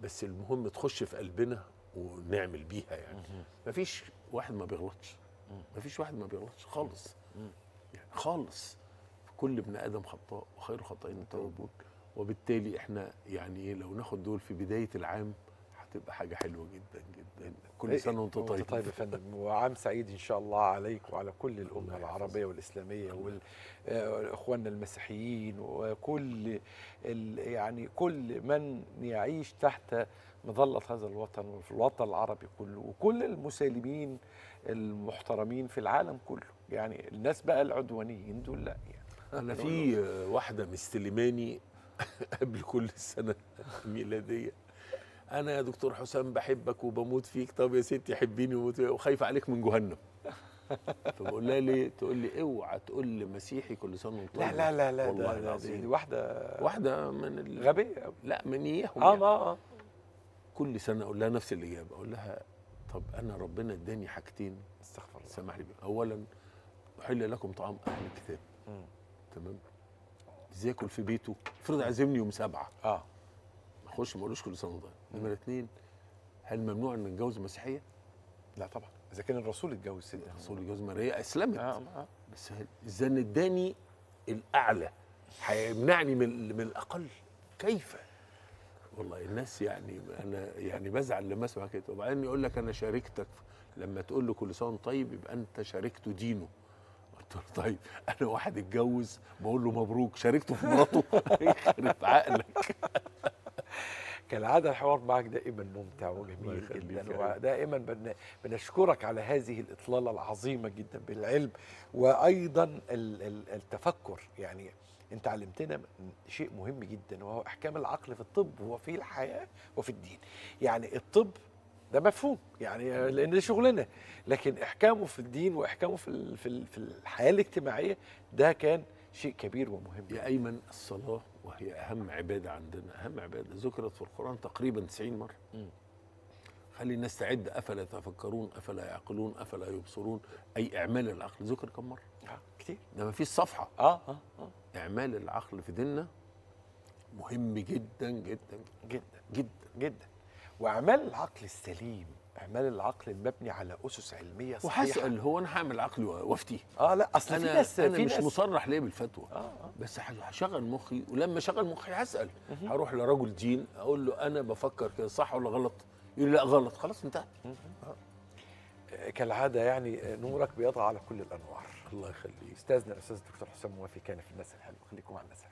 بس المهم تخش في قلبنا ونعمل بيها يعني. مفيش واحد ما بيغلطش. مفيش واحد ما بيغلطش خالص. يعني خالص. كل ابن آدم خطاء وخير الخطائين التوابون وبالتالي إحنا يعني إيه لو ناخد دول في بداية العام هتبقى حاجة حلوة جدا جدا. كل سنة وأنت طيب. طيب يا فندم. وعام سعيد إن شاء الله عليك وعلى كل الأمة العربية والإسلامية واخواننا المسيحيين وكل يعني كل من يعيش تحت مظلة هذا الوطن وفي الوطن العربي كله وكل المسالمين المحترمين في العالم كله. يعني الناس بقى العدوانيين دول لا يعني أنا في واحدة مستلماني قبل كل سنة ميلادية. أنا يا دكتور حسام بحبك وبموت فيك. طب يا ستي حبيني وموت فيا وخايفة عليك من جهنم. فبقول لها ليه؟ تقول لي اوعى تقول لي مسيحي كل سنة وأنت لا طيب. لا لا لا والله ده- دي العظيم. واحدة واحدة من ال... غبية. لا من إياهم آه يعني. آه كل سنة أقول لها نفس الإجابة. أقول لها طب أنا ربنا إداني حاجتين. استغفر الله. سامح لي. بيهم. اولا أحل لكم طعام أهل الكتاب. تمام؟ إزاي اكل في بيته. افرض عازمني يوم سبعة. آه. ما اخش ما أقولوش كل سنة وأنت نمرة اتنين هل ممنوع إن نتجوز مسيحية؟ لا طبعا. إذا كان الرسول اتجوز سيدنا. الرسول اتجوز ماريا اسلمت آه آه. بس هل- الزن اداني الأعلى هيمنعني من من الأقل؟ كيف؟ والله الناس يعني أنا يعني بزعل لما أسمع كده. وبعدين يقول لك أنا شاركتك لما تقول له كل سنة وأنت طيب يبقى أنت شاركته دينه. قلت له طيب أنا واحد اتجوز بقول له مبروك شاركته في مراته. يخرب عقلك. كالعادة الحوار معك دائما ممتع وجميل جدا. ودائما بن- بنشكرك على هذه الإطلالة العظيمة جدا بالعلم وأيضا ال- ال- التفكر. يعني أنت علمتنا شيء مهم جدا وهو إحكام العقل في الطب وفي الحياة وفي الدين. يعني الطب ده مفهوم يعني لأن ده شغلنا. لكن إحكامه في الدين وإحكامه في في الحياة الاجتماعية ده كان شيء كبير ومهم. يا أيمن الصلاة وهي أهم عبادة عندنا أهم عبادة. ذكرت في القرآن تقريبا 90 مرة. مم. خلي الناس تعد أفلا يتفكرون أفلا يعقلون؟ أفلا يبصرون؟ أي إعمال العقل؟ ذكر كم مرة؟ آه، كتير. ده ما فيش صفحة. آه آه آه. إعمال العقل في ديننا مهم جدا جدا جدا. جدا جدا. وأعمال العقل السليم اعمال العقل المبني على أسس علمية صحيحة. وهسال هو أنا هعمل عقلي وافتيه آه لا أصل في أنا ناس أنا في مش ناس مصرح ليه بالفتوى. آه آه. بس هشغل مخي ولما أشغل مخي هسأل. هروح لرجل دين أقول له أنا بفكر كده صح ولا غلط؟ يقول لي لا غلط. خلاص انتهى. آه، كالعادة يعني آه، نورك بيضع على كل الأنوار. الله يخليك. أستاذنا الأستاذ الدكتور حسام موافي كان في الناس الحلوة. خليكم مع الناس الحلوة.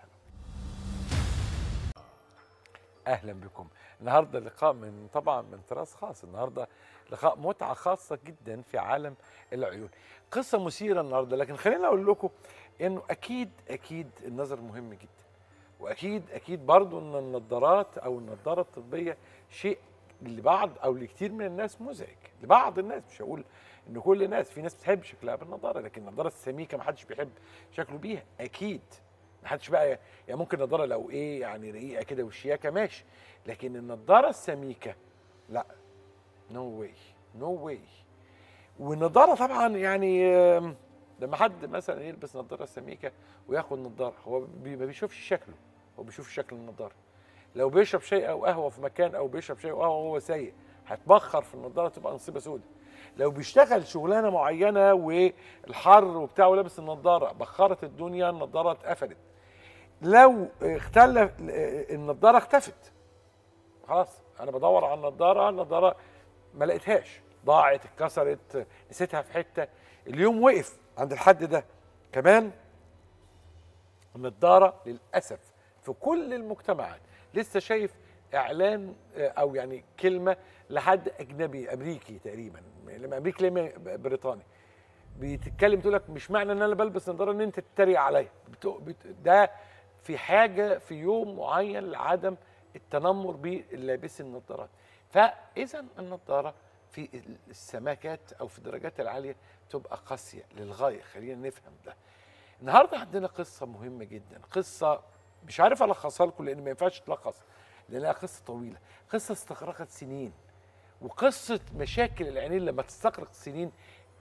أهلا بكم. النهارده لقاء من طبعا من طراز خاص. النهارده لقاء متعة خاصة جدا في عالم العيون. قصة مثيرة النهارده لكن خليني أقول لكم إنه أكيد أكيد النظر مهم جدا. واكيد أكيد برضو إن النظارات أو النظارة الطبية شيء لبعض أو لكثير من الناس مزعج. لبعض الناس مش هقول إن كل الناس في ناس بتحب شكلها بالنظارة لكن النظارة السميكة ما حدش بيحب شكله بيها. أكيد. ما حدش بقى يعني ممكن نظاره لو إيه يعني رقيقة كده وشياكة ماشي. لكن النظاره السميكة لأ no way no way والنظاره طبعا يعني لما حد مثلا يلبس نظاره سميكة وياخد نظاره هو ما بيشوفش شكله هو بيشوف شكل النظاره لو بيشرب شاي أو قهوة في مكان أو بيشرب شاي أو قهوه وهو سايق هتبخر في النظاره تبقى نصيبة سودة. لو بيشتغل شغلانة معينة والحر وبتاع ولابس النظاره بخرت الدنيا النظاره اتقفلت. لو اختل النظاره اختفت. خلاص أنا بدور على النظاره النظاره ما لقيتهاش. ضاعت اتكسرت نسيتها في حتة. اليوم وقف عند الحد ده. كمان النظاره للأسف في كل المجتمعات لسه شايف إعلان آه، أو يعني كلمة لحد أجنبي أمريكي تقريبا لما أمريكي لما بريطاني. بتتكلم تقول لك مش معنى إن أنا بلبس نظاره إن أنت تتريق عليا. ده في حاجة في يوم معين لعدم التنمر بلابس النظارات. فإذا النظارة في السماكات أو في الدرجات العالية تبقى قاسية للغاية. خلينا نفهم ده. النهارده عندنا قصة مهمة جدا. قصة مش عارف ألخصها لكم لأن ما ينفعش تلخص لأنها قصة طويلة. قصة استغرقت سنين. وقصة مشاكل العينين لما تستغرق سنين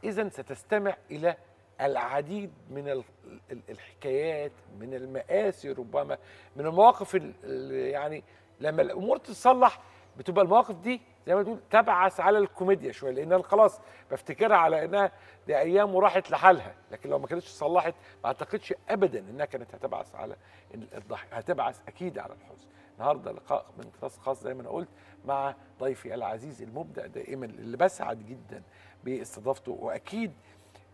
اذا ستستمع إلى العديد من ال- ال- الحكايات من المآسي ربما من المواقف ال- ال- يعني لما الأمور تتصلح بتبقى المواقف دي زي ما تقول تبعث على الكوميديا شوية لأن أنا خلاص بفتكرها على إنها دي أيام وراحت لحالها لكن لو ما كانتش صلحت ما أعتقدش ابدا إنها كانت هتبعث على الضحك هتبعث أكيد على الحزن. النهارده لقاء من طراز خاص زي ما أنا قلت مع ضيفي العزيز المبدع دائما اللي بسعد جدا باستضافته وأكيد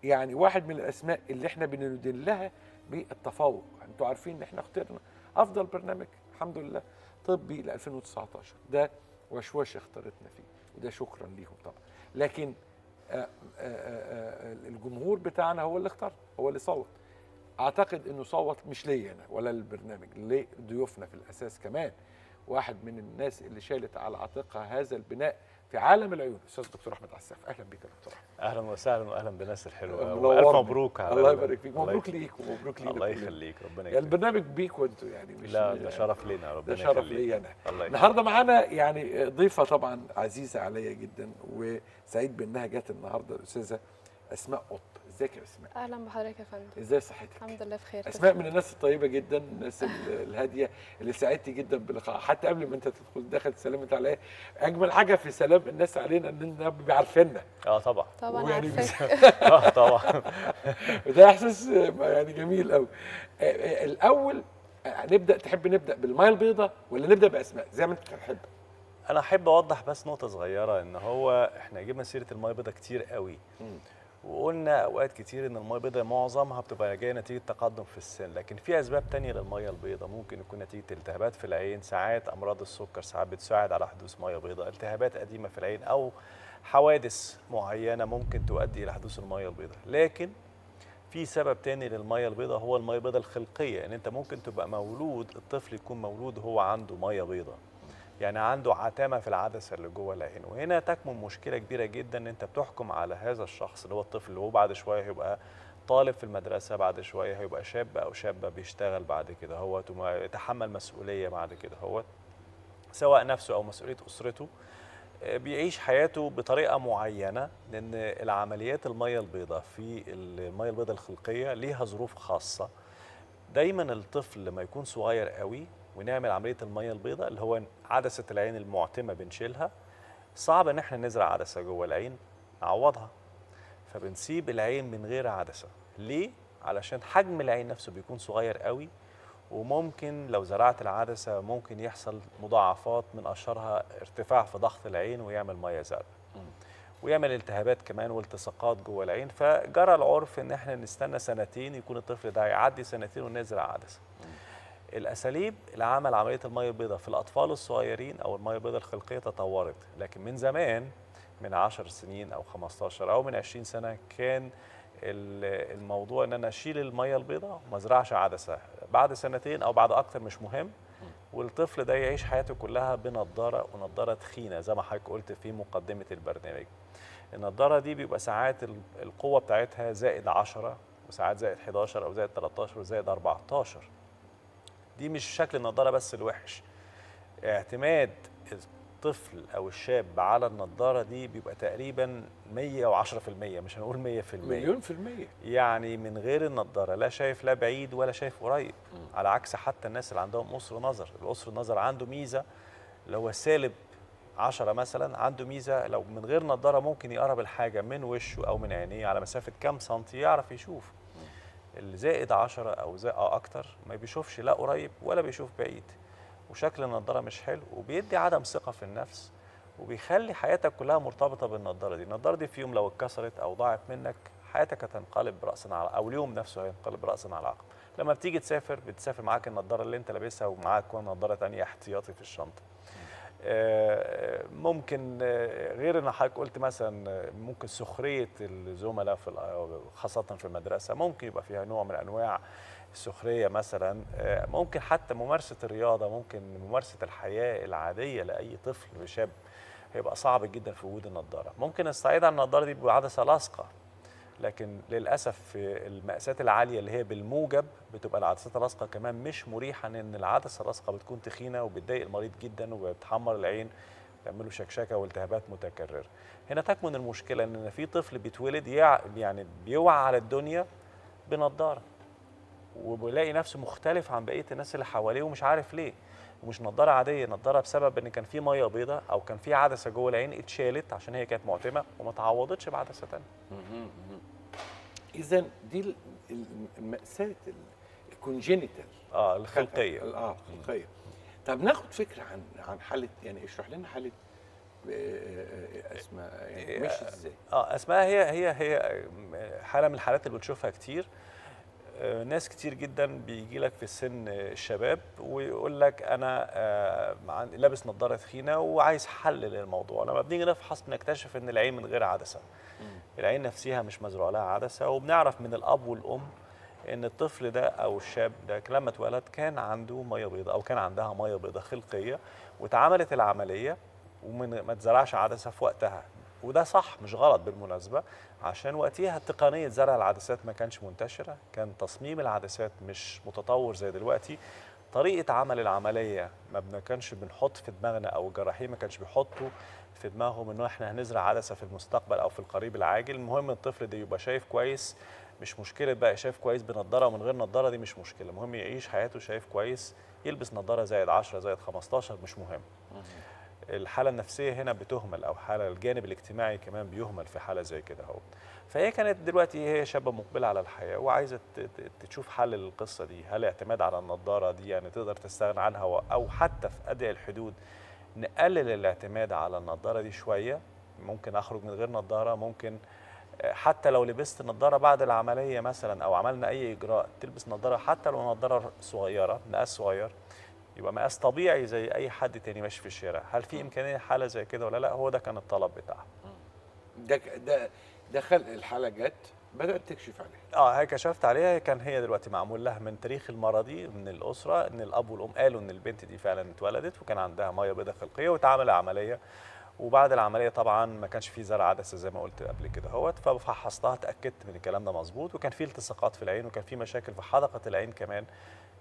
يعني واحد من الأسماء اللي إحنا بندين لها بالتفوق. أنتوا عارفين إن إحنا اخترنا أفضل برنامج الحمد لله طبي ل 2019 ده وشوش اختارتنا فيه وده شكرا ليهم طبعا. لكن آه، آه، آه، آه، الجمهور بتاعنا هو اللي اختار هو اللي صوت. أعتقد إنه صوت مش ليا أنا ولا للبرنامج لضيوفنا في الأساس كمان. واحد من الناس اللي شالت على عاتقها هذا البناء في عالم العيون. الاستاذ الدكتور أحمد عساف أهلا بك يا دكتور. احمد أهلا وسهلا واهلا بناس الحلوة. والف مبروك على الله ال- يبارك فيك. مبروك. ليك ومبروك لينا الله. يخليك ربنا يعني يخليك. البرنامج بيك وأنتوا يعني مش لا ده شرف لينا ده ربنا شرف يخليك. لي أنا الله يخليك. النهارده معانا يعني ضيفة طبعا عزيزة عليا جدا وسعيد بأنها جت النهارده. الاستاذه أسماء قط ازيك يا أسماء؟ أهلا بحضرتك يا فندم. إزاي صحتك؟ الحمد لله بخير أسماء من الناس الطيبة جدا الناس ال- الهادية اللي ساعدتي جدا بلقاء. حتى قبل ما أنت تدخل دخلت سلمت عليا. أجمل حاجة في سلام الناس علينا اننا بيبقى عارفيننا آه طبعا. طبعا ويعني آه طبعا. وده إحساس آه، يعني جميل قوي الأول آه، نبدأ تحب نبدأ بالميه البيضاء ولا نبدأ بأسماء؟ زي ما أنت تحب. أنا أحب أوضح بس نقطة صغيرة إن هو إحنا جبنا سيرة الميه البيضاء كتير قوي. وقلنا أوقات كتير إن الميه البيضاء معظمها بتبقى جاية نتيجة تقدم في السن لكن في أسباب تانية للميه البيضاء. ممكن يكون نتيجة التهابات في العين ساعات أمراض السكر ساعات بتساعد على حدوث ميه بيضاء. التهابات قديمة في العين أو حوادث معينة ممكن تؤدي إلى حدوث الميه البيضاء. لكن في سبب تاني للميه البيضاء هو الميه البيضاء الخلقية. إن أنت ممكن تبقى مولود الطفل يكون مولود هو عنده ميه بيضاء. يعني عنده عتامة في العدسة اللي جوه العين. وهنا تكمن مشكلة كبيرة جدا إن أنت بتحكم على هذا الشخص اللي هو الطفل اللي هو بعد شوية هيبقى طالب في المدرسة بعد شوية هيبقى شاب أو شابة بيشتغل بعد كده. هو يتحمل مسؤولية بعد كده. هو سواء نفسه أو مسؤولية أسرته آه، بيعيش حياته بطريقة معينة لأن العمليات الميه البيضاء في الميه البيضاء الخلقية ليها ظروف خاصة. دايما الطفل لما يكون صغير قوي ونعمل عملية المية البيضاء اللي هو عدسة العين المعتمة بنشيلها. صعب إن إحنا نزرع عدسة جوه العين نعوضها. فبنسيب العين من غير عدسة. ليه؟ علشان حجم العين نفسه بيكون صغير قوي وممكن لو زرعت العدسة ممكن يحصل مضاعفات من اشهرها ارتفاع في ضغط العين ويعمل مية زرقاء ويعمل التهابات كمان والتصاقات جوه العين. فجرى العرف إن إحنا نستنى سنتين يكون الطفل ده يعدي سنتين ونزرع عدسة. الأساليب لعمل عمليه الميه البيضاء في الأطفال الصغيرين أو الميه البيضاء الخلقية تطورت لكن من زمان من 10 سنين أو 15 أو من 20 سنة كان ال- الموضوع إن أنا أشيل الميه البيضاء وما أزرعش عدسه بعد سنتين أو بعد أكتر مش مهم والطفل ده يعيش حياته كلها بنضارة ونضارة تخينة زي ما حضرتك قلت في مقدمة البرنامج. النضارة دي بيبقى ساعات ال- القوة بتاعتها زائد 10 وساعات زائد 11 أو زائد 13 وزائد 14 دي مش شكل النضارة بس الوحش. اعتماد الطفل أو الشاب على النضارة دي بيبقى تقريبا 110% مش هنقول 100% مليون في المية. يعني من غير النضارة لا شايف لا بعيد ولا شايف قريب. على عكس حتى الناس اللي عندهم قصر نظر. القصر النظر عنده ميزة اللي هو سالب 10 مثلا عنده ميزة لو من غير نضارة ممكن يقرب الحاجة من وشه أو من عينيه على مسافة كام سنتي يعرف يشوف. اللي زائد 10 أو زائد أو أكتر ما بيشوفش لا قريب ولا بيشوف بعيد. وشكل النضارة مش حلو وبيدي عدم ثقة في النفس وبيخلي حياتك كلها مرتبطة بالنضارة دي. النضارة دي في يوم لو اتكسرت أو ضاعت منك حياتك هتنقلب راسا على أو اليوم نفسه هينقلب راسا على عقب لما بتيجي تسافر بتسافر معاك النضارة اللي أنت لابسها ومعاك نضارة تانية احتياطي في الشنطة. آه، ممكن آه، غير إن حضرتك قلت مثلا آه، ممكن سخرية الزملاء في خاصة في المدرسة ممكن يبقى فيها نوع من أنواع السخرية مثلا آه، ممكن حتى ممارسة الرياضة ممكن ممارسة الحياة العادية لأي طفل وشاب هيبقى صعب جدا في وجود النضارة. ممكن نستعيد عن النضارة دي بعدسه لاصقه لكن للأسف في المقاسات العالية اللي هي بالموجب بتبقى العدسات اللاصقه كمان مش مريحة لأن العدسة اللاصقه بتكون تخينة وبتضايق المريض جدا وبتحمر العين بتعمله شكشكة والتهابات متكررة. هنا تكمن المشكلة إن في طفل بيتولد يع- يعني بيوعى على الدنيا بنضارة وبيلاقي نفسه مختلف عن بقية الناس اللي حواليه ومش عارف ليه. ومش نضارة عادية نضارة بسبب إن كان في مية بيضاء أو كان في عدسة جوه العين اتشالت عشان هي كانت معتمة وما تعوضتش بعدسة ثانية اذا دي ال- ال- المأساة الكونجينيتال آه الخلقيه آه الخلقيه طب ناخد فكرة عن عن حالة يعني اشرح لنا حالة آه، آه، اسماء يعني مش إزاي؟ آه اسمها هي هي هي حالة من الحالات اللي بنشوفها كتير. آه، ناس كتير جدا بيجي لك في سن الشباب ويقول لك أنا آه، لابس نظارة تخينة وعايز حل للموضوع. لما بنيجي نفحص بنكتشف إن العين من غير عدسة. العين نفسها مش مزروع لها عدسة. وبنعرف من الأب والأم إن الطفل ده أو الشاب ده لما اتولد كان عنده مية بيضاء أو كان عندها مية بيضاء خلقية واتعملت العملية وما ما تزرعش عدسة في وقتها. وده صح مش غلط بالمناسبة. عشان وقتها تقنية زرع العدسات ما كانش منتشرة كان تصميم العدسات مش متطور زي دلوقتي. طريقة عمل العملية ما كانش بنحط في دماغنا أو الجراحين ما كانش بيحطوا في دماغهم إنه إحنا هنزرع عدسة في المستقبل أو في القريب العاجل. المهم الطفل ده يبقى شايف كويس مش مشكلة بقى شايف كويس بنضارة ومن غير نضارة دي مش مشكلة. المهم يعيش حياته شايف كويس يلبس نضارة زائد 10 زائد 15 مش مهم. الحالة النفسية هنا بتهمل أو حالة الجانب الاجتماعي كمان بيهمل في حالة زي كده أهو. فهي كانت دلوقتي هي شابة مقبلة على الحياة وعايزة تشوف حل للقصة دي. هل اعتماد على النضارة دي يعني تقدر تستغنى عنها أو حتى في ادق الحدود نقلل الاعتماد على النضارة دي شوية؟ ممكن أخرج من غير نضارة ممكن آه، حتى لو لبست نضارة بعد العملية مثلا أو عملنا أي إجراء تلبس نضارة حتى لو نضارة صغيرة مقاس صغير. يبقى مقاس طبيعي زي أي حد تاني ماشي في الشارع. هل في إمكانية حاله زي كده ولا لأ؟ هو ده كان الطلب بتاعها. ده ده ده خلق الحالة جت بدأت تكشف عليها. آه هي كشفت عليها كان هي دلوقتي معمول لها من تاريخ المرضي من الأسرة إن الأب والأم قالوا إن البنت دي فعلا اتولدت وكان عندها مية بيضاء خلقيه واتعمل عملية. وبعد العملية طبعا ما كانش في زرع عدسة زي ما قلت قبل كده أهوت ففحصتها اتاكدت من الكلام ده مظبوط وكان في التصاقات في العين وكان في مشاكل في حلقه العين كمان.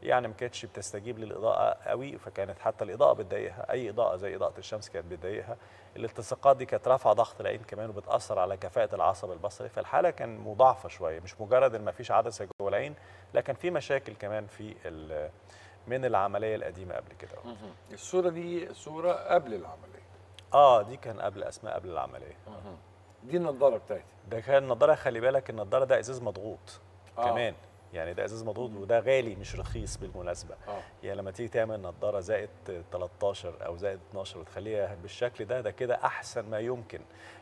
يعني ما كانتش بتستجيب للإضاءة قوي فكانت حتى الإضاءة بتضايقها. أي إضاءة زي إضاءة الشمس كانت بتضايقها. الالتصاقات دي كانت رافعة ضغط العين كمان وبتأثر على كفاءة العصب البصري. فالحاله كان مضاعفة شوية مش مجرد إن ما فيش عدسة جوه العين لكن في مشاكل كمان في من العملية القديمة قبل كده. الصورة دي صورة قبل العملية. آه دي كان قبل أسماء قبل العملية. دي النضارة بتاعتي ده كان النضارة خلي بالك النضارة ده إزاز مضغوط. آه. كمان. يعني ده إزاز مضغوط وده غالي مش رخيص بالمناسبة. آه. يعني لما تيجي تعمل نضارة زائد 13 أو زائد 12 وتخليها بالشكل ده ده كده أحسن ما يمكن.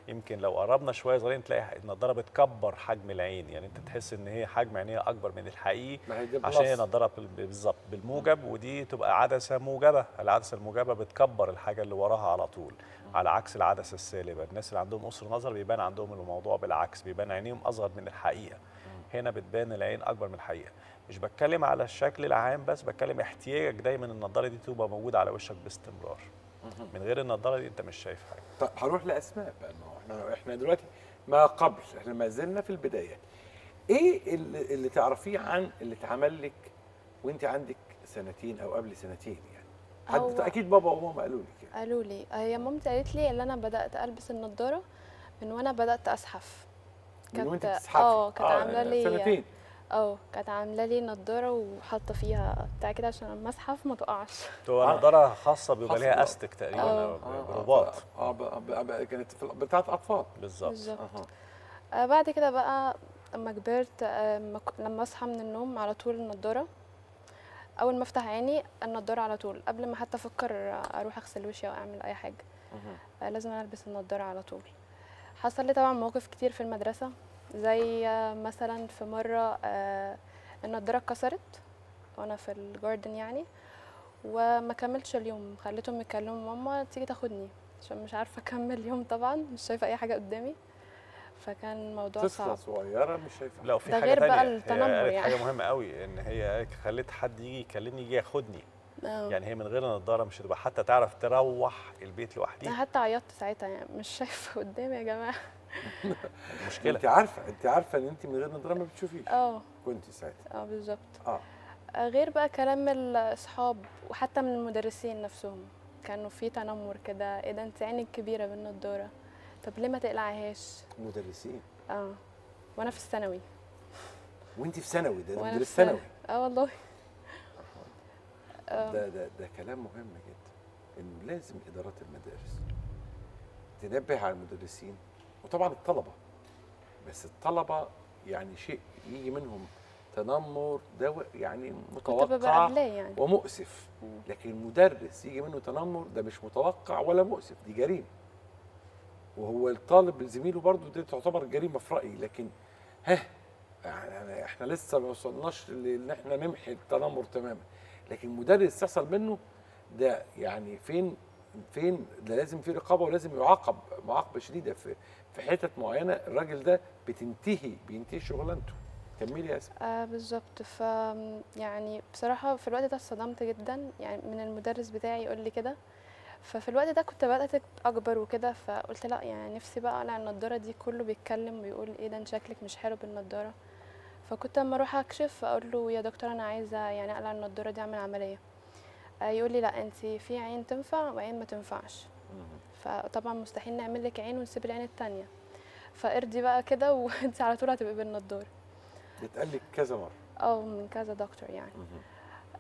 يمكن لو قربنا شوية صغيرين تلاقي النضارة بتكبر حجم العين. يعني أنت تحس إن هي حجم عينيها أكبر من الحقيقي عشان هي. نضارة بال- بالظبط بالموجب ودي تبقى عدسة موجبة. العدسة الموجبة بتكبر الحاجة اللي وراها على طول. على عكس العدسة السالبة. الناس اللي عندهم قصر نظر بيبان عندهم الموضوع بالعكس بيبان عينيهم أصغر من الحقيقة. هنا بتبان العين أكبر من الحقيقة. مش بتكلم على الشكل العام بس بتكلم احتياجك دايما النضارة دي تبقى موجودة على وشك باستمرار. من غير النضارة دي أنت مش شايف حاجة. طب هروح لأسماء بقى. إحنا إحنا دلوقتي ما قبل إحنا ما زلنا في البدايات إيه اللي, اللي تعرفيه عن اللي اتعمل لك وأنت عندك سنتين أو قبل سنتين يعني؟ حد أكيد بابا وماما قالوا لك يعني. قالوا لي هي مامتي قالت لي إن أنا بدأت ألبس النضارة من وأنا بدأت وانت كانت- بتزحفي آه كانت عاملة لي سنتين. آه كانت عاملة لي نضارة وحاطة فيها بتاع كده عشان لما اسحف ما تقعش. تبقى آه. نضارة خاصة بيبقى خاصة. ليها. أستك تقريبا آه. برباط آه ب- ب- ب- كانت في- بتاعت أطفال. بالظبط. آه بعد كده بقى لما كبرت آه لما ك- لما أصحى من النوم على طول النضارة. أول ما أفتح عيني النضارة على طول قبل ما حتى أفكر أروح أغسل وشي أو أعمل أي حاجة. آه لازم ألبس النضارة على طول. حصل لي طبعا مواقف كتير في المدرسة زي مثلا في مرة آه النضاره اتكسرت وأنا في الجاردن يعني وما كملتش اليوم. خليتهم يكلموا ماما تيجي تاخدني عشان مش عارفة أكمل اليوم طبعا مش شايفة أي حاجة قدامي. فكان الموضوع صعب. صغيرة مش شايفة. لا وفي ده حاجة غير بقى تانية. التنمر هي قالت يعني. حاجة مهمة قوي إن هي خلت حد يجي يكلمني يجي ياخدني. آه. يعني هي من غير النضارة مش هتبقى حتى تعرف تروح البيت أنا لوحديها حتى عيطت ساعتها يعني مش شايفة قدامي يا جماعة. مشكلة. انت عارفة انت عارفة ان انت من غير نظاره ما بتشوفيش. آه. كنت ساعتها. آه بالظبط. آه. آه، غير بقى كلام الاصحاب وحتى من المدرسين نفسهم. كانوا في تنمر كده إيه ده انت عينك كبيرة بالنضارة. طب ليه ما تقلعهاش؟ مدرسين؟ آه. وأنا في الثانوي. وانت في ثانوي؟ ده وأنا مدرس ثانوي. آه والله. ده ده ده كلام مهم جدا انه لازم إدارات المدارس تنبه على المدرسين وطبعا الطلبة. بس الطلبة يعني شيء يجي منهم تنمر ده يعني متوقع يعني. ومؤسف. لكن مدرس يجي منه تنمر ده مش متوقع ولا مؤسف دي جريمة. وهو الطالب زميله برضه دي تعتبر جريمة في رأيي لكن ها يعني إحنا لسه ما وصلناش لإن إحنا نمحي التنمر تماما. لكن مدرس يحصل منه ده يعني فين فين ده لازم في رقابة ولازم يعاقب معاقبة شديدة في في حتت معينة. الراجل ده بتنتهي بينتهي شغلانته كملي يا اسماء آه بالظبط. ف يعني بصراحة في الوقت ده اتصدمت جدا. يعني من المدرس بتاعي يقول لي كده. ففي الوقت ده كنت بدأت أكبر وكده فقلت لأ يعني نفسي بقى أقلع النضارة دي. كله بيتكلم ويقول إيه ده شكلك مش حلو بالنضارة. فكنت أما أروح أكشف أقول له يا دكتور أنا عايزة يعني أقلع النضاره دي أعمل عملية. آه، يقول لي لا أنت في عين تنفع وعين ما تنفعش. فطبعا مستحيل نعمل لك عين ونسيب العين التانية. فارضي بقى كده وانت على طول هتبقي بالنضاره بيتقال لك كذا مرة. آه من كذا دكتور يعني.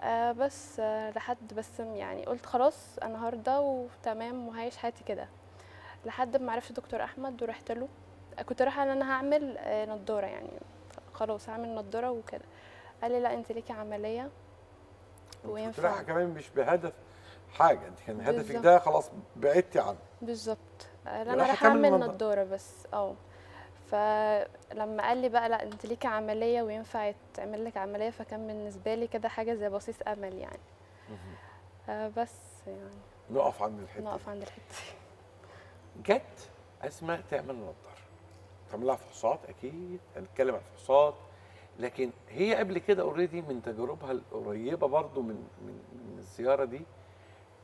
آه بس آه لحد بس يعني قلت خلاص أنا هرضى وتمام وهعيش حياتي كده. لحد ما عرفت دكتور أحمد ورحت له. كنت رايحة إن أنا هعمل آه نضاره يعني. خلاص هعمل نضارة وكده. قال لي لا انت ليكي عملية. وينفع؟ رايحه كمان مش بهدف حاجة انت كان هدفك. ده خلاص بعدتي عنه. بالظبط. أنا رايحه اعمل. نضارة بس. آه. فلما قال لي بقى لا انت ليكي عملية وينفع يتعمل لك عملية فكان بالنسبة لي كده حاجة زي بصيص أمل يعني. آه بس يعني. نقف عند الحتة نقف. عند الحتة جت أسماء تعمل نظاره تعمل لها فحوصات أكيد هنتكلم عن الفحوصات لكن هي قبل كده اوريدي من تجاربها القريبة برضو من من من الزيارة دي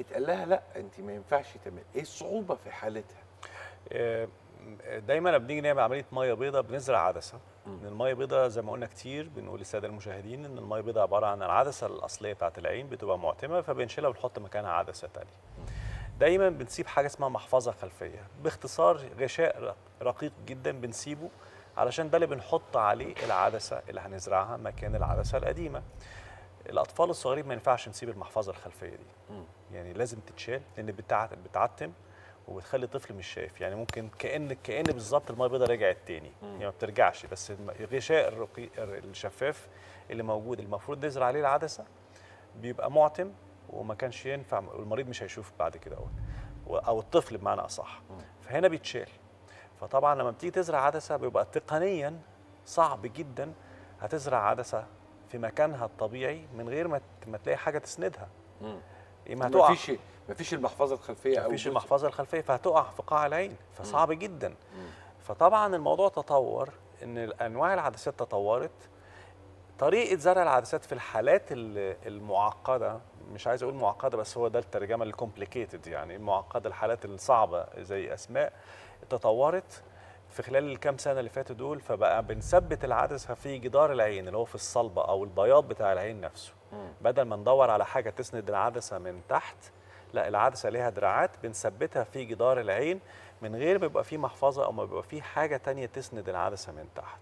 اتقال لها لا أنت ما ينفعش تعمل. إيه الصعوبة في حالتها؟ آه، دايما لما بنيجي نعمل عملية مية بيضاء بنزرع عدسة. إن المية بيضاء زي ما قلنا كتير بنقول للسادة المشاهدين إن المية بيضاء عبارة عن العدسة الأصلية بتاعت العين بتبقى معتمة فبنشيلها ونحط مكانها عدسة تانية. دايما بنسيب حاجة اسمها محفظة خلفية. باختصار غشاء رقيق جدا بنسيبه علشان ده اللي بنحط عليه العدسة اللي هنزرعها مكان العدسة القديمة. الأطفال الصغيرين ما ينفعش نسيب المحفظة الخلفية دي. يعني لازم تتشال لأن بتعتم وبتخلي الطفل مش شايف. يعني ممكن كأن كأن بالظبط المية البيضاء رجعت تاني. يعني ما بترجعش. بس الغشاء الرقي الشفاف اللي موجود المفروض نزرع عليه العدسة بيبقى معتم وما كانش ينفع والمريض مش هيشوف بعد كده أو, أو الطفل بمعنى أصح. فهنا بيتشال. فطبعا لما بتيجي تزرع عدسة بيبقى تقنيا صعب جدا هتزرع عدسة في مكانها الطبيعي من غير ما ما تلاقي حاجة تسندها. ما هتقع. فيش ما فيش المحفظة الخلفية أو مفيش جزء. المحفظة الخلفية فهتقع في قاع العين فصعب جدا. فطبعا الموضوع تطور إن أنواع العدسات تطورت. طريقة زرع العدسات في الحالات ال- المعقدة مش عايز أقول معقدة بس هو ده الترجمة الكومبليكيتد يعني. المعقده الحالات الصعبة زي أسماء تطورت في خلال الكام سنة اللي فاتوا دول فبقى بنثبت العدسة في جدار العين اللي هو في الصلبة أو البياض بتاع العين نفسه. بدل ما ندور على حاجة تسند العدسة من تحت لا العدسة ليها دراعات بنثبتها في جدار العين من غير ما يبقى فيه محفظة أو ما بيبقى فيه حاجة تانية تسند العدسة من تحت.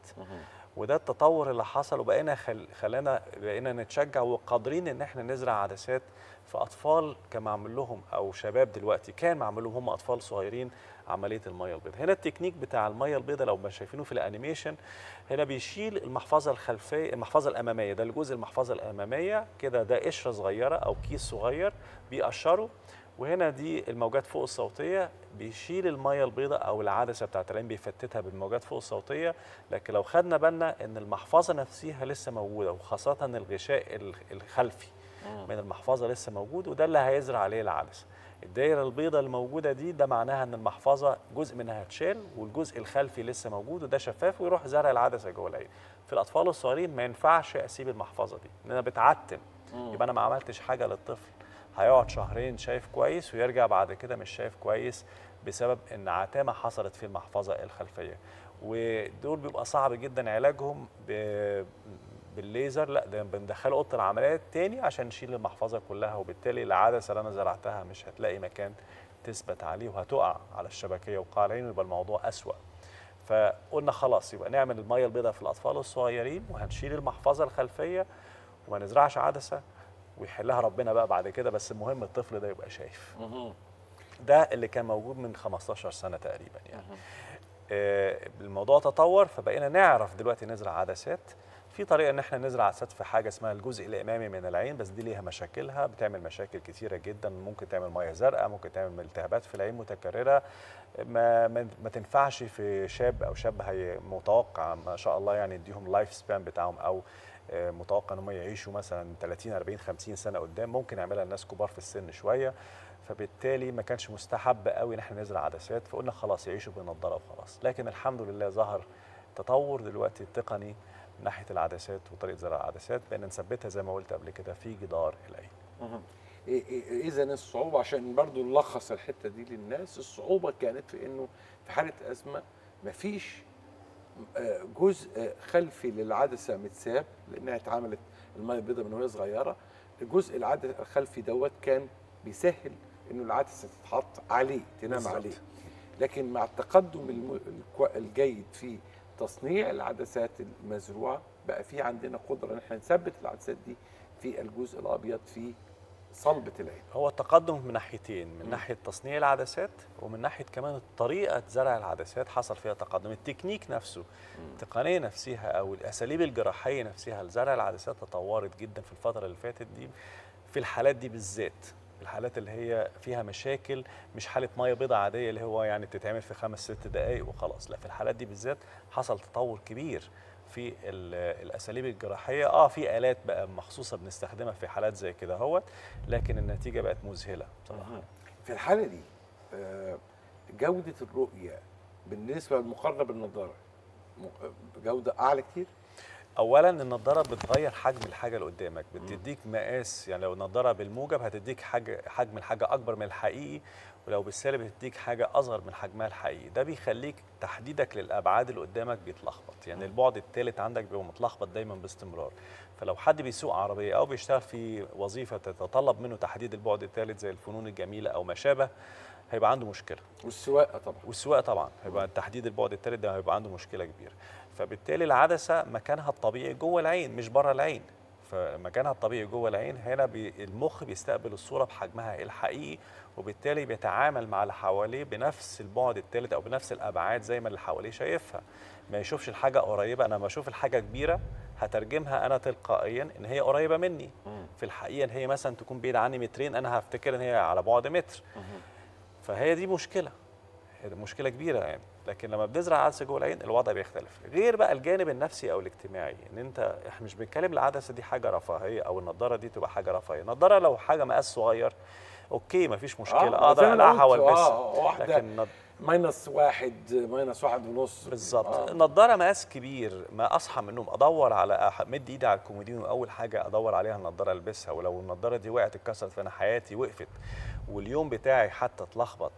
وده التطور اللي حصل وبقينا خل... خلانا بقينا نتشجع وقادرين إن إحنا نزرع عدسات في أطفال كان معمول لهم أو شباب دلوقتي كان معمول لهم هم أطفال صغيرين عملية المية البيضاء. هنا التكنيك بتاع المية البيضاء لو ما شايفينه في ال animation هنا بيشيل المحفظة الخلفية المحفظة الأمامية ده الجزء المحفظة الأمامية كده ده قشرة صغيرة أو كيس صغير بيقشره وهنا دي الموجات فوق الصوتية بيشيل المية البيضاء أو العدسة بتاعت العين بيفتتها بالموجات فوق الصوتية. لكن لو خدنا بالنا إن المحفظة نفسها لسه موجودة وخاصة الغشاء ال- الخلفي من المحفظة لسه موجود وده اللي هيزرع عليه العدسة. الدايرة البيضاء الموجودة دي ده معناها إن المحفظة جزء منها اتشال والجزء الخلفي لسه موجود وده شفاف ويروح زرع العدسة جوه العين. في الأطفال الصغيرين ما ينفعش أسيب المحفظة دي لأن أنا بتعتم يبقى أنا ما عملتش حاجة للطفل. هيقعد شهرين شايف كويس ويرجع بعد كده مش شايف كويس بسبب إن عتامة حصلت في المحفظة الخلفية. ودول بيبقى صعب جدا علاجهم بالليزر لأ ده بندخله أوضة العمليات تاني عشان نشيل المحفظة كلها وبالتالي العدسه اللي أنا زرعتها مش هتلاقي مكان تثبت عليه وهتقع على الشبكية وقاع العين ويبقى الموضوع أسوأ. فقلنا خلاص يبقى نعمل المية البيضاء في الأطفال الصغيرين وهنشيل المحفظة الخلفية وما نزرعش عدسة ويحلها ربنا بقى بعد كده بس المهم الطفل ده يبقى شايف. ده اللي كان موجود من 15 سنة تقريبا يعني. آه، الموضوع تطور فبقينا نعرف دلوقتي نزرع عدسات. في طريقة إن إحنا نزرع عدسات في حاجة اسمها الجزء الإمامي من العين بس دي ليها مشاكلها بتعمل مشاكل كتيرة جدا ممكن تعمل مية زرقاء ممكن تعمل التهابات في العين متكررة. ما ما, ما تنفعش في شاب أو شاب هي متوقع ما شاء الله يعني يديهم لايف سبان بتاعهم أو متوقع إن هم يعيشوا مثلا 30 40 50 سنة قدام. ممكن يعملها الناس كبار في السن شوية. فبالتالي ما كانش مستحب قوي إن إحنا نزرع عدسات. فقلنا خلاص يعيشوا بالنظاره وخلاص. لكن الحمد لله ظهر تطور دلوقتي التقني من ناحية العدسات وطريقة زرع العدسات. بان نثبتها زي ما قلت قبل كده في جدار العين. اذا الصعوبة عشان برضو نلخص الحتة دي للناس الصعوبة كانت في إنه في حالة أزمة مفيش آه، جزء خلفي للعدسة متساب لأنها اتعملت الميه البيضاء من وهي صغيرة الجزء الخلفي دوت كان بيسهل إنه العدسة تتحط عليه تنام بالظبط. عليه لكن مع التقدم الم- الجيد في تصنيع العدسات المزروعة بقى في عندنا قدرة إن إحنا نثبت العدسات دي في الجزء الأبيض في صلبه العين. هو التقدم من ناحيتين من ناحية تصنيع العدسات ومن ناحية كمان طريقة زرع العدسات. حصل فيها تقدم. التكنيك نفسه التقنية نفسها أو الأساليب الجراحية نفسها لزرع العدسات تطورت جدا في الفترة اللي فاتت دي. في الحالات دي بالذات الحالات اللي هي فيها مشاكل مش حالة مية بيضاء عادية اللي هو يعني تتعمل في خمس ست دقائق وخلاص. لا في الحالات دي بالذات حصل تطور كبير. في ال- الأساليب الجراحية. آه في آلات بقى مخصوصة بنستخدمها في حالات زي كده أهوت لكن النتيجة بقت مذهلة بصراحة. في الحالة دي آه، جودة الرؤية بالنسبة للمقارنه بالنضاره م- جودة أعلى كتير؟ اولا النضارة بتغير حجم الحاجة اللي قدامك بتديك مقاس يعني لو النضارة بالموجب هتديك حاجة حجم الحاجة أكبر من الحقيقي ولو بالسالب هتديك حاجة أصغر من حجمها الحقيقي ده بيخليك تحديدك للأبعاد اللي قدامك بيتلخبط. يعني البعد الثالث عندك بيبقى متلخبط دايما باستمرار. فلو حد بيسوق عربية أو بيشتغل في وظيفة تتطلب منه تحديد البعد الثالث زي الفنون الجميلة أو ما شابه هيبقى عنده مشكلة. والسواقة طبعا. والسواقة طبعا. هيبقى تحديد البعد الثالث ده هيبقى عنده مشكلة كبيرة. فبالتالي العدسه مكانها الطبيعي جوه العين مش بره العين. فمكانها الطبيعي جوه العين هنا بي المخ بيستقبل الصورة بحجمها الحقيقي وبالتالي بيتعامل مع اللي حواليه بنفس البعد الثالث أو بنفس الأبعاد زي ما اللي حواليه شايفها. ما يشوفش الحاجة قريبة أنا لما أشوف الحاجة كبيرة هترجمها أنا تلقائيا إن هي قريبة مني. في الحقيقة إن هي مثلا تكون بعيدة عني مترين أنا هفتكر إن هي على بعد متر. فهي دي مشكلة. مشكلة كبيرة يعني. لكن لما بنزرع عدسه جوه العين الوضع بيختلف. غير بقى الجانب النفسي أو الاجتماعي إن أنت إحنا مش بنتكلم العدسه دي حاجة رفاهية أو النضارة دي تبقى حاجة رفاهية. النضارة لو حاجة مقاس صغير okay مفيش مشكلة. آه، أقدر أنا اقلعها قلت، والبسها آه، واحدة. لكن النض- minus واحد minus واحد ونص. بالظبط. آه. النضاره مقاس كبير ما أصحى من النوم أدور على أح- مد إيدي على الكومودين واول حاجة أدور عليها النضارة ألبسها. ولو النضارة دي وقعت اتكسرت فأنا حياتي وقفت. واليوم بتاعي حتى اتلخبط.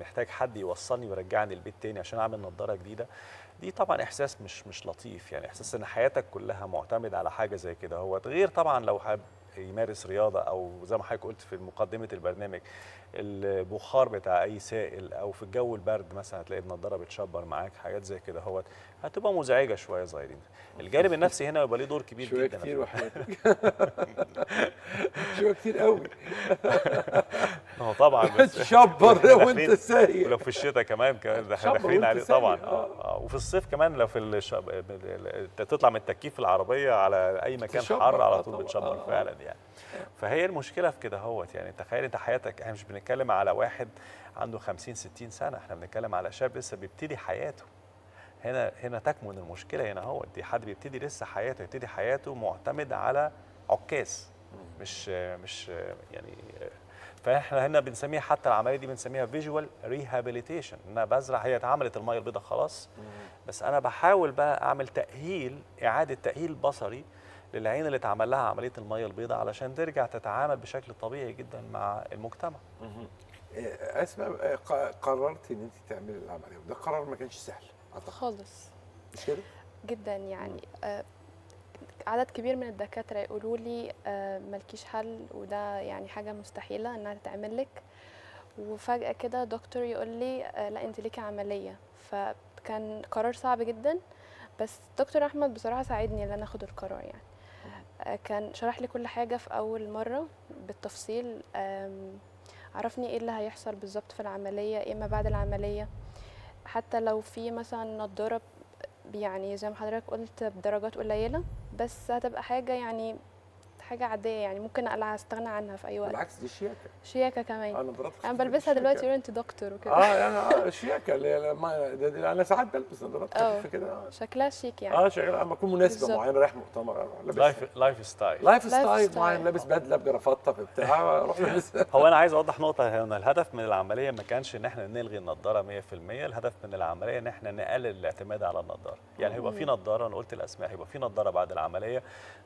محتاج حد يوصلني ويرجعني البيت تاني عشان أعمل نضارة جديدة. دي طبعا إحساس مش مش لطيف. يعني إحساس إن حياتك كلها معتمد على حاجة زي كده. هو غير طبعا لو حابب يمارس رياضة أو زي ما حضرتك قلت في مقدمة البرنامج البخار بتاع أي سائل أو في الجو البرد مثلا هتلاقي النضاره بتشبر معاك حاجات زي كده هو هتبقى مزعجة شوية صغيرين الجانب النفسي هنا يبقى ليه دور كبير شوية جدا كتير وحياتك شوية كتير قوي هو طبعا بس تشبر وانت سايق ولو في الشتاء كمان كمان داخلين عليه طبعا آه. آه. وفي الصيف كمان لو في الشب... تطلع من التكييف العربية على أي مكان حر آه على طول طبعاً. بتشبر آه. فعلا يعني فهي المشكلة في كده هوت يعني تخيل انت حياتك إحنا مش بنتكلم على واحد عنده 50 60 سنة إحنا بنتكلم على شاب لسه بيبتدي حياته هنا هنا تكمن المشكلة هنا هو دي حد بيبتدي لسه حياته يبتدي حياته معتمد على عكاز مش مش يعني فإحنا هنا بنسميها حتى العملية دي بنسميها visual rehabilitation إن أنا بزرع هي اتعملت المية البيضاء خلاص. بس أنا بحاول بقى أعمل تأهيل إعادة تأهيل بصري للعين اللي اتعمل لها عملية المية البيضاء علشان ترجع تتعامل بشكل طبيعي جدا مع المجتمع. أسماء ق- قررت إن أنت تعملي العملية وده قرار ما كانش سهل. أعتقد. خالص. مش كده؟ جدا يعني. آه، عدد كبير من الدكاترة يقولوا لي آه، ملكيش حل وده يعني حاجة مستحيلة إنها تتعمل لك. وفجأة كده دكتور يقول لي آه، لا أنت ليكي عملية. فكان قرار صعب جدا بس دكتور أحمد بصراحة ساعدني إن أنا آخد القرار يعني. آه، كان شرح لي كل حاجة في أول مرة بالتفصيل. عرفني إيه اللي هيحصل بالظبط في العملية إيه ما بعد العملية. حتى لو في مثلا نضارة يعني زي ما حضرتك قلت بدرجات قليلة بس هتبقى حاجة يعني حاجة عادية يعني ممكن أقلع أستغنى عنها في أي وقت. بالعكس دي شياكة. شياكة كمان. أنا نظارات أنا خفيفة بلبسها دلوقتي. يقولوا أنت دكتور وكده. آه يعني آه شياكة. اللي هي ما ده ده أنا ساعات بلبس نظارات. خفيفة كده. آه. شكلها شيك يعني. آه شغال أما أكون مناسبة. معينة رايح مؤتمر أروح لابس life lifestyle lifestyle. معين لابس بدلة بجرافطه بتاع أروح لابس هو أنا عايز أوضح نقطة هنا الهدف من العملية ما كانش إن إحنا نلغي النضارة 100% الهدف من العملية إن إحنا نقلل الاعتماد على النضارة. يعني هيبقى في نضارة أنا قلت الأسماء هيبقى في نضارة بعد العملية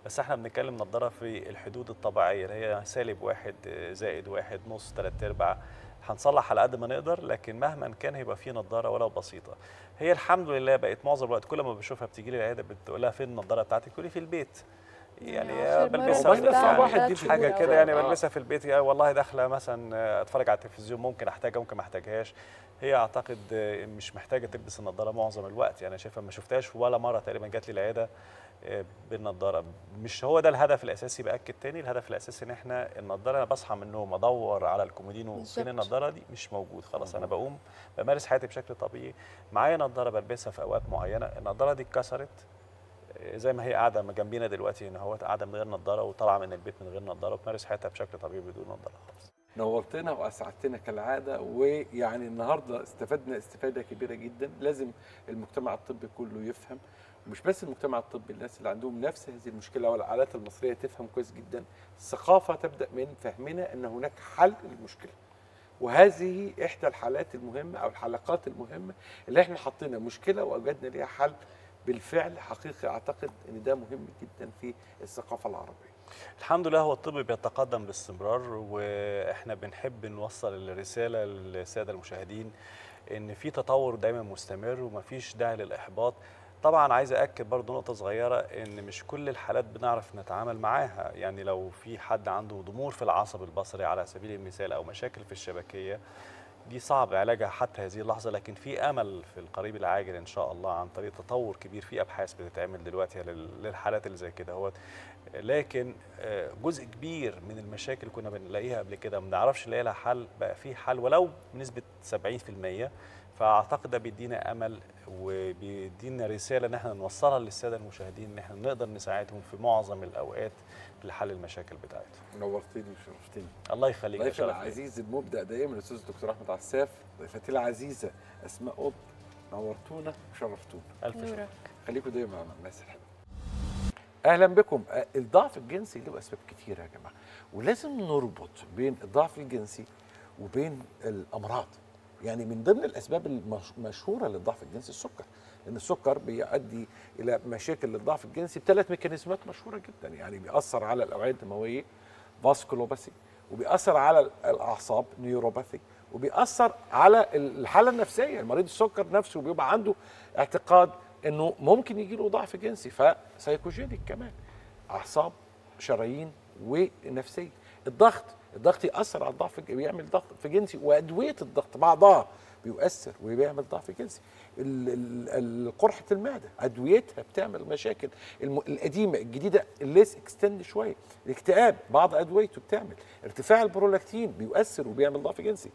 بس إحنا بنتكلم نضارة في في الحدود الطبيعية اللي هي سالب واحد زائد واحد نص ثلاث أرباع. هنصلح على قد ما نقدر لكن مهما كان هيبقى في نظاره ولو بسيطة. هي الحمد لله بقت معظم الوقت كل ما بشوفها بتيجي لي العيادة بتقول لها فين النضارة بتاعتك؟ تقول لي في البيت. يعني يعني بلبسها بعد واحد دي حاجة كده يعني آه. بلبسها في البيت. يا والله داخلة مثلا أتفرج على التلفزيون ممكن أحتاجها ممكن ما أحتاجهاش. هي أعتقد مش محتاجة تلبس النضارة معظم الوقت. يعني شايفها ما شفتهاش ولا مرة تقريبا جات لي العيادة. بالنضارة. مش هو ده الهدف الأساسي بأكد تاني؟ الهدف الأساسي إن إحنا النضارة أنا بصحى من النوم أدور على الكومودينو فين. النضارة دي؟ مش موجود خلاص أنا بقوم بمارس حياتي بشكل طبيعي. معايا نضارة بلبسها في أوقات معينة. النضارة دي اتكسرت. زي ما هي قاعدة جنبينا دلوقتي إن هو قاعدة من غير نظاره وطالعة من البيت من غير نظاره وبتمارس حياتها بشكل طبيعي بدون نظاره خالص. نورتنا وأسعدتنا كالعادة ويعني النهارده استفدنا استفادة كبيرة جدا. لازم المجتمع الطبي كله يفهم. مش بس المجتمع الطبي الناس اللي عندهم نفس هذه المشكلة والعائلات المصرية تفهم كويس جدا. الثقافة تبدأ من فهمنا إن هناك حل للمشكلة. وهذه إحدى الحالات المهمة أو الحلقات المهمة اللي إحنا حطينا مشكلة وأوجدنا ليها حل. بالفعل حقيقي أعتقد إن ده مهم جدا في الثقافة العربية. الحمد لله هو الطب بيتقدم باستمرار وإحنا بنحب نوصل الرسالة للسادة المشاهدين إن في تطور دايما مستمر ومفيش داعي للإحباط. طبعا عايز اكد برضو نقطة صغيرة إن مش كل الحالات بنعرف نتعامل معاها. يعني لو في حد عنده ضمور في العصب البصري على سبيل المثال أو مشاكل في الشبكية دي صعب علاجها حتى هذه اللحظة لكن في أمل في القريب العاجل إن شاء الله عن طريق تطور كبير في أبحاث بتتعمل دلوقتي لل- للحالات اللي زي كده هو لكن آه، جزء كبير من المشاكل كنا بنلاقيها قبل كده ما بنعرفش نلاقي لها حل بقى في حل ولو بنسبة 70% فأعتقد ده بيدينا أمل وبيدينا رسالة إن إحنا نوصلها للسادة المشاهدين إن إحنا نقدر نساعدهم في معظم الأوقات لحل المشاكل بتاعتهم. نورتني وشرفتني الله يخليك ضيفي. العزيز المبدع دائما الأستاذ الدكتور أحمد عساف ضيفتي العزيزة أسماء قط نورتونا وشرفتونا ألف شكر خليكم دايما مع الناس الحلوة. أهلا بكم. الضعف الجنسي له أسباب كتيرة يا جماعة ولازم نربط بين الضعف الجنسي وبين الأمراض. يعني من ضمن الأسباب المشهوره للضعف الجنسي السكر لأن السكر بيؤدي إلى مشاكل للضعف الجنسي بثلاث ميكانيزمات مشهورة جدا يعني بيأثر على الأوعية الدموية vasculopathy وبيأثر على الأعصاب neuropathy وبيأثر على الحالة النفسية المريض السكر نفسه بيبقى عنده اعتقاد إنه ممكن يجي له ضعف جنسي ف psychogenic كمان أعصاب شرايين ونفسية. الضغط الضغط يأثر على الضعف بيعمل ضغط في جنسي وأدوية الضغط بعضها بيؤثر وبيعمل ضعف جنسي. قرحه المعدة أدويتها بتعمل مشاكل. القديمة الجديدة ال less extent شوية. الاكتئاب بعض أدويته بتعمل. ارتفاع البرولاكتين بيؤثر وبيعمل ضعف جنسي.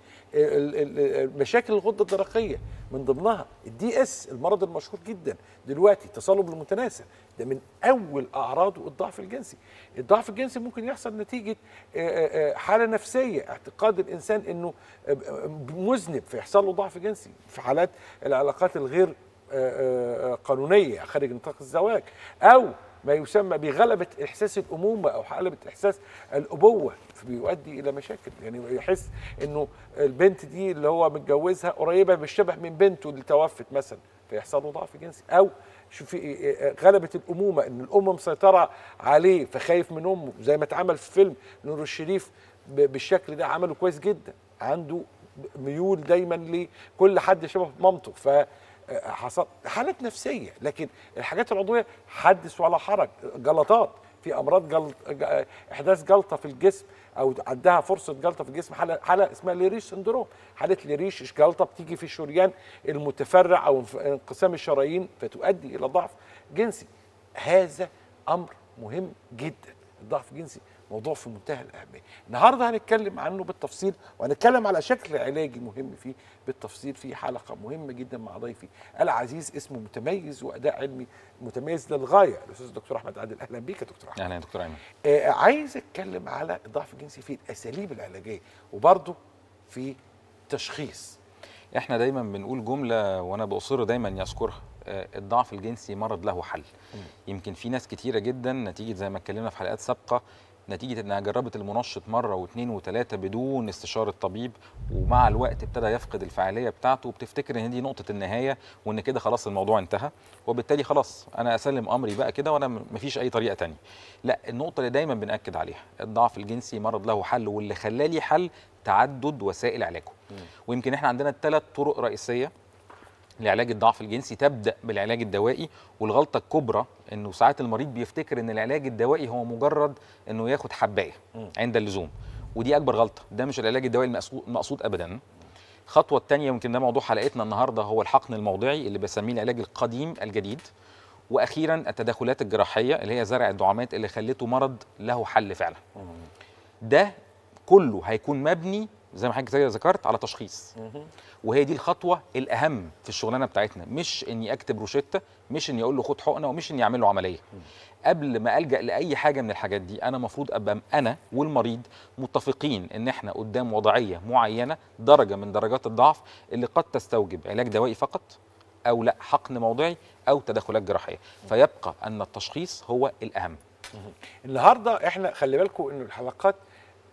مشاكل الغدة الدرقية من ضمنها ال MS المرض المشهور جدا. دلوقتي التصلب المتناثر ده من أول أعراضه الضعف الجنسي. الضعف الجنسي ممكن يحصل نتيجة حالة نفسية. اعتقاد الإنسان إنه مذنب فيحصل له ضعف جنسي. في حالات العلاقات الغير آه، آه، آه، قانونية خارج نطاق الزواج أو ما يسمى بغلبة إحساس الأمومة أو غلبه إحساس الأبوة بيؤدي إلى مشاكل. يعني يحس إنه البنت دي اللي هو متجوزها قريبة بالشبه من بنته اللي توفت مثلا فيحصل له ضعف جنسي. أو شوفي غلبة الأمومة إن الأم مسيطرة عليه فخايف من أمه. زي ما اتعمل في فيلم نور الشريف بالشكل ده عمله كويس جدا. عنده ميول دايما لكل حد شبه مامته ف حصل حالات نفسية لكن الحاجات العضوية حدث ولا حرج جلطات في أمراض جلط إحداث جلطة في الجسم أو عندها فرصة جلطة في الجسم حالة حالة اسمها ليريش سندروم. حالة ليريش جلطة بتيجي في الشريان المتفرع أو انقسام الشرايين فتؤدي إلى ضعف جنسي. هذا أمر مهم جدا الضعف الجنسي. موضوع في منتهى الأهمية. النهارده هنتكلم عنه بالتفصيل وهنتكلم على شكل علاجي مهم فيه. بالتفصيل في حلقة مهمة جدا مع ضيفي العزيز اسمه متميز وأداء علمي متميز للغاية. الأستاذ الدكتور أحمد عادل أهلا بيك يا دكتور أحمد. أهلا يا دكتور أيمن. آه عايز أتكلم على الضعف الجنسي في الأساليب العلاجية وبرضه في تشخيص. إحنا دايما بنقول جملة وأنا بأصر دايما يذكرها. آه، الضعف الجنسي مرض له حل. يمكن في ناس كتيرة جدا نتيجة زي ما اتكلمنا في حلقات سابقة نتيجة إنها جربت المنشط مرة واثنين وثلاثه بدون استشارة طبيب ومع الوقت ابتدى يفقد الفعالية بتاعته وبتفتكر إن دي نقطة النهاية وإن كده خلاص الموضوع انتهى. وبالتالي خلاص أنا أسلم أمري بقى كده وأنا مفيش أي طريقة تانية. لا النقطة اللي دايما بنأكد عليها الضعف الجنسي مرض له حل واللي خلاه ليه حل تعدد وسائل علاجه. ويمكن إحنا عندنا ثلاث طرق رئيسية لعلاج الضعف الجنسي. تبدأ بالعلاج الدوائي والغلطة الكبرى انه ساعات المريض بيفتكر ان العلاج الدوائي هو مجرد انه ياخد حبايه عند اللزوم. ودي اكبر غلطه. ده مش العلاج الدوائي المقصود ابدا. الخطوه الثانية يمكن ده موضوع حلقتنا النهارده هو الحقن الموضعي اللي بسميه العلاج القديم الجديد. وأخيرا التدخلات الجراحية اللي هي زرع الدعامات اللي خلته مرض له حل فعلا. ده كله هيكون مبني زي ما حضرتك ذكرت على تشخيص. وهي دي الخطوة الأهم في الشغلانة بتاعتنا. مش إني أكتب روشتة مش إني أقول له خد حقنة ومش إني أعمل له عملية. قبل ما ألجأ لأي حاجة من الحاجات دي أنا المفروض أبقى أنا والمريض متفقين إن إحنا قدام وضعية معينة درجة من درجات الضعف اللي قد تستوجب علاج دوائي فقط أو لأ حقن موضعي أو تدخلات جراحية. فيبقى أن التشخيص هو الأهم. النهارده إحنا خلي بالكم إنه الحلقات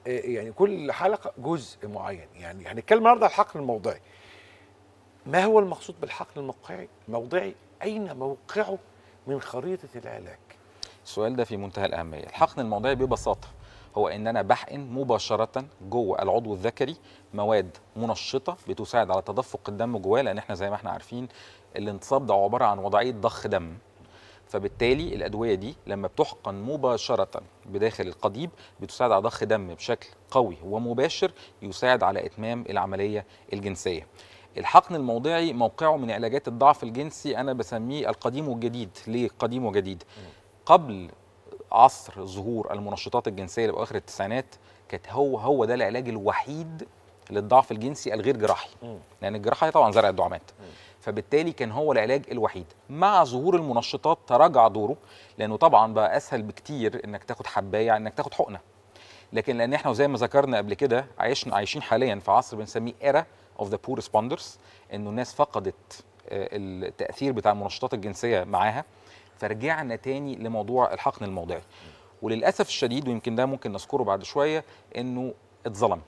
آه، يعني كل حلقة جزء معين. يعني هنتكلم النهارده على الحقن الموضعي. ما هو المقصود بالحقن الموقعي؟ الموضعي أين موقعه من خريطة العلاج؟ السؤال ده في منتهى الأهمية. الحقن الموضعي ببساطة هو ان أنا بحقن مباشرة جوه العضو الذكري مواد منشطة بتساعد على تدفق الدم جواه لأن إحنا زي ما إحنا عارفين الانتصاب ده عبارة عن وضعية ضخ دم. فبالتالي الأدوية دي لما بتحقن مباشرة بداخل القضيب بتساعد على ضخ دم بشكل قوي ومباشر يساعد على إتمام العملية الجنسية. الحقن الموضعي موقعه من علاجات الضعف الجنسي أنا بسميه القديم والجديد. ليه قديم وجديد؟ قبل عصر ظهور المنشطات الجنسية اللي باخر التسعينات كانت هو هو ده العلاج الوحيد للضعف الجنسي الغير جراحي. لأن الجراحة طبعا زرع الدعامات. فبالتالي كان هو العلاج الوحيد. مع ظهور المنشطات تراجع دوره لأنه طبعا بقى أسهل بكتير إنك تاخد حباية إنك تاخد حقنة. لكن لأن إحنا زي ما ذكرنا قبل كده عايشنا عايشين حاليا في عصر بنسميه era of the poor responders إنه الناس فقدت آه، التأثير بتاع المنشطات الجنسية معاها. فرجعنا تاني لموضوع الحقن الموضعي. وللأسف الشديد ويمكن ده ممكن نذكره بعد شوية إنه اتظلم.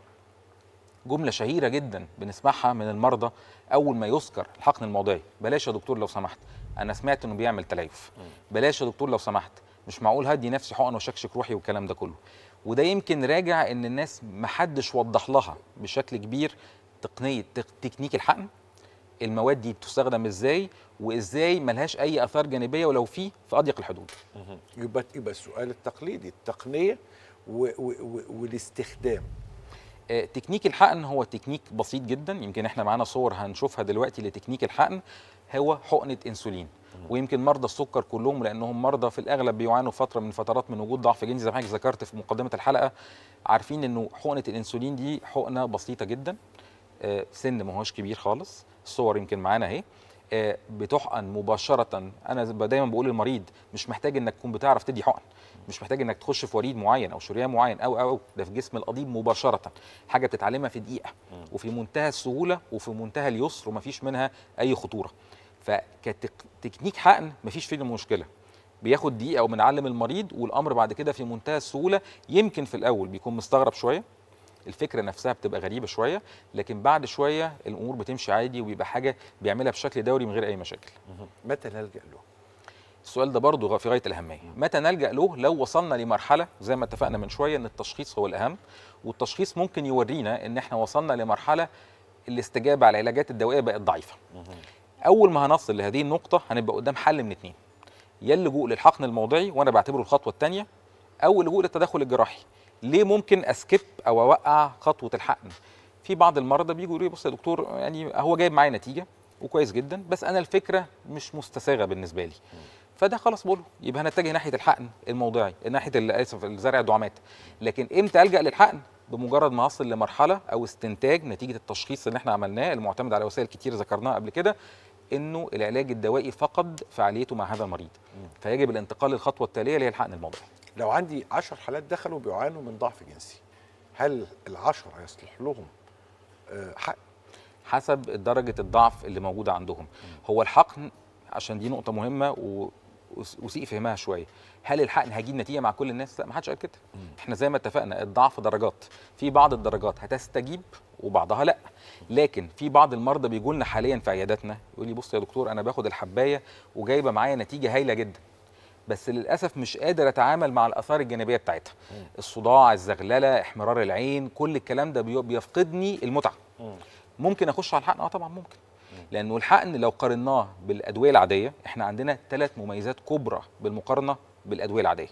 جملة شهيرة جدا بنسمعها من المرضى أول ما يذكر الحقن الموضعي. بلاش يا دكتور لو سمحت. أنا سمعت إنه بيعمل تليف. بلاش يا دكتور لو سمحت. مش معقول هدي نفسي حقن وشكشك روحي والكلام ده كله. وده يمكن راجع إن الناس محدش وضح لها بشكل كبير تقنية تك- تكنيك الحقن. المواد دي بتستخدم إزاي؟ وإزاي ملهاش أي آثار جانبية ولو في في أضيق الحدود. يبقى يبقى السؤال التقليدي التقنية و و و والاستخدام. آه، تكنيك الحقن هو تكنيك بسيط جدا. يمكن إحنا معانا صور هنشوفها دلوقتي لتكنيك الحقن. هو حقنة إنسولين. ويمكن مرضى السكر كلهم لأنهم مرضى في الأغلب بيعانوا فترة من فترات من وجود ضعف جنسي. زي ما حضرتك ذكرت في مقدمة الحلقة عارفين إنه حقنة الإنسولين دي حقنة بسيطة جدا. سن ما هوش كبير خالص. الصور يمكن معانا اهي. آه، بتحقن مباشرة. أنا دايما بقول للمريض مش محتاج إنك تكون بتعرف تدي حقن. مش محتاج إنك تخش في وريد معين أو شريان معين. أو أو أو. ده في جسم القضيب مباشرة. حاجة بتتعلمها في دقيقة. وفي منتهى السهولة وفي منتهى اليسر ومفيش منها أي خطورة. فكتكنيك حقن مفيش فيه مشكلة. بياخد دقيقة وبنعلم المريض والأمر بعد كده في منتهى السهولة. يمكن في الأول بيكون مستغرب شوية. الفكرة نفسها بتبقى غريبة شوية لكن بعد شوية الأمور بتمشي عادي وبيبقى حاجة بيعملها بشكل دوري من غير أي مشاكل. متى نلجأ له؟ السؤال ده برضه في غاية الأهمية. متى نلجأ له؟ لو وصلنا لمرحلة زي ما اتفقنا من شوية إن التشخيص هو الأهم والتشخيص ممكن يورينا إن إحنا وصلنا لمرحلة الاستجابة على العلاجات الدوائية بقت ضعيفة. أول ما هنصل لهذه النقطة هنبقى قدام حل من اتنين. يا اللجوء للحقن الموضعي وأنا بعتبره الخطوة الثانية أو اللجوء للتدخل الجراحي. ليه ممكن أسكيب أو أوقع خطوة الحقن؟ في بعض المرضى بيجوا يقولوا لي بص يا دكتور يعني هو جايب معايا نتيجة وكويس جدا بس أنا الفكرة مش مستساغة بالنسبة لي. فده خلاص بقوله. يبقى هنتجه ناحية الحقن الموضعي ناحية آسف زرع الدعامات. لكن إمتى ألجأ للحقن؟ بمجرد ما أصل لمرحلة أو استنتاج نتيجة التشخيص اللي إحنا عملناه المعتمد على وسائل كتير ذكرناها قبل كده إنه العلاج الدوائي فقد فعاليته مع هذا المريض. فيجب الانتقال للخطوة التالية اللي هي الحقن الموضعي. لو عندي 10 حالات دخلوا بيعانوا من ضعف جنسي هل العشرة يصلح لهم؟ آه، حق. حسب درجة الضعف اللي موجودة عندهم. هو الحقن عشان دي نقطة مهمة أس- اسيء فهمها شوية. هل الحقن هيجيب نتيجة مع كل الناس؟ لا ما حدش قال كده. إحنا زي ما اتفقنا الضعف درجات. في بعض الدرجات هتستجيب وبعضها لا. لكن في بعض المرضى بيجوا لنا حاليا في عياداتنا يقول لي بص يا دكتور أنا باخد الحباية وجايبة معايا نتيجة هايلة جدا. بس للأسف مش قادر أتعامل مع الآثار الجانبية بتاعتها. الصداع الزغللة احمرار العين كل الكلام ده بي- بيفقدني المتعة. ممكن أخش على الحقن؟ آه طبعا ممكن. لأنه الحقن لو قارناه بالأدوية العادية إحنا عندنا ثلاث مميزات كبرى بالمقارنة بالأدوية العادية.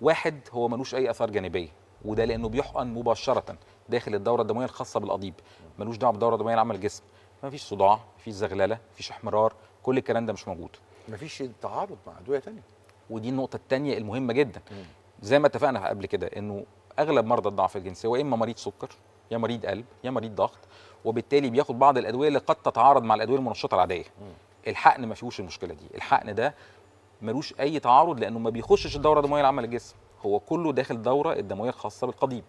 واحد هو ملوش أي آثار جانبية وده لأنه بيحقن مباشرة داخل الدورة الدموية الخاصة بالقضيب. ملوش دعوة بالدوره الدمويه العامه للجسم ما فيش صداع مفيش زغللة مفيش احمرار كل الكلام ده مش موجود. مفيش تعارض مع أدوية تانية. ودي النقطة الثانية المهمة جدا. زي ما اتفقنا قبل كده إنه أغلب مرضى الضعف الجنسي هو إما مريض سكر يا مريض قلب يا مريض ضغط وبالتالي بياخد بعض الأدوية اللي قد تتعارض مع الأدوية المنشطة العادية. الحقن ما فيهوش المشكلة دي. الحقن ده ملوش أي تعارض لأنه ما بيخشش الدورة الدمويه العامة للجسم. هو كله داخل الدوره الدموية الخاصة بالقضيب.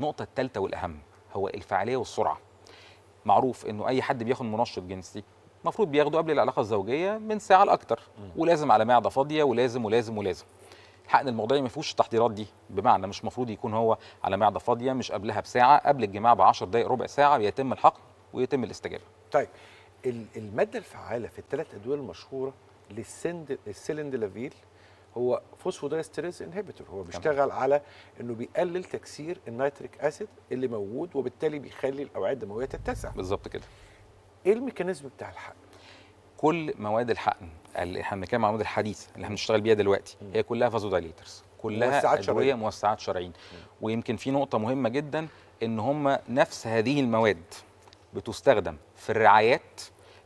النقطة الثالثه والأهم هو الفعالية والسرعة. معروف إنه أي حد بياخد منشط جنسي المفروض بياخده قبل العلاقة الزوجية من ساعة لأكتر ولازم على معدة فاضية ولازم ولازم ولازم. الحقن الموضعي ما فيهوش التحضيرات دي بمعنى مش المفروض يكون هو على معدة فاضية مش قبلها بساعة قبل الجماع ب 10 دقائق ربع ساعة بيتم الحقن ويتم الاستجابة. طيب ال- المادة الفعالة في الثلاث أدوية المشهورة للسند السيلندلافيل هو phosphodiesterase inhibitor هو بيشتغل على إنه بيقلل تكسير ال nitric acid اللي موجود وبالتالي بيخلي الأوعية الدموية تتسع. بالظبط كده. إيه ال mechanism بتاع الحقن؟ كل مواد الحقن اللي إحنا بنتكلم عن المواد الحديثه اللي إحنا بنشتغل بيها دلوقتي هي كلها vasodilators كلها موسعات شرايين. موسعات شرايين. ويمكن في نقطة مهمة جدا إن هم نفس هذه المواد بتستخدم في الرعايات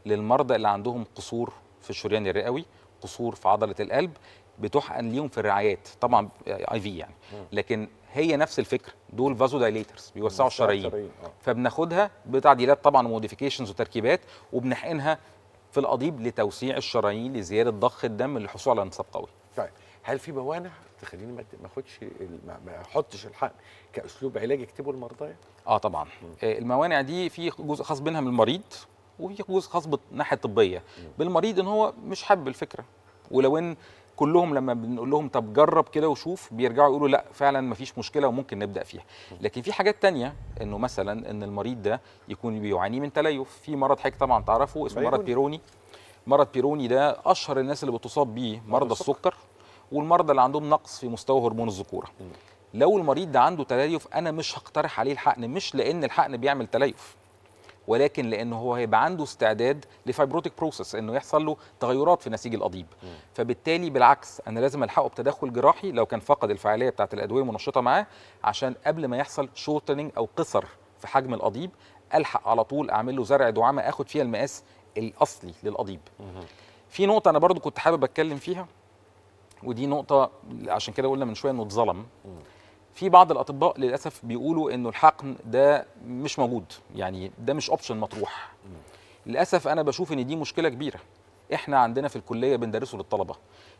للمرضى اللي عندهم قصور في الشريان الرئوي قصور في عضلة القلب بتحقن ليهم في الرعايات طبعا اي في يعني. لكن هي نفس الفكرة دول vasodilators بيوسعوا الشرايين. شرايين، آه. فبناخدها بتعديلات طبعا و modifications وتركيبات وبنحقنها في القضيب لتوسيع الشرايين لزيادة ضخ الدم للحصول على انتصاب قوي. طيب هل في موانع تخليني ما ما اخدش ما احطش الحقن كأسلوب علاج يكتبه المرضى؟ آه طبعا. آه، الموانع دي في جزء خاص بينها من المريض وفي جزء خاص بالناحية الطبية. بالمريض إن هو مش حابب الفكرة. ولو إن كلهم لما بنقول لهم طب جرب كده وشوف بيرجعوا يقولوا لا فعلا مفيش مشكلة وممكن نبدأ فيها. لكن في حاجات تانية إنه مثلا إن المريض ده يكون بيعاني من تليف. في مرض حضرتك طبعا تعرفه اسمه مرض بيروني. مرض بيروني ده أشهر الناس اللي بتصاب بيه مرضى السكر. السكر والمرضى اللي عندهم نقص في مستوى هرمون الذكورة. لو المريض ده عنده تليف أنا مش هقترح عليه الحقن مش لأن الحقن بيعمل تليف. ولكن لأنه هو هيبقى عنده استعداد ل fibrotic process إنه يحصل له تغيرات في نسيج القضيب. فبالتالي بالعكس أنا لازم ألحقه بتدخل جراحي لو كان فقد الفعاليه بتاعة الأدوية المنشطة معاه عشان قبل ما يحصل shortening أو قصر في حجم القضيب ألحق على طول أعمل له زرع دعامة آخد فيها المقاس الأصلي للقضيب. في نقطة أنا برضو كنت حابب أتكلم فيها ودي نقطة عشان كده قلنا من شوية إنه اتظلم. في بعض الأطباء للأسف بيقولوا إنه الحقن ده مش موجود. يعني ده مش option مطروح. للأسف أنا بشوف إن دي مشكلة كبيرة. إحنا عندنا في الكلية بندرسه للطلبة.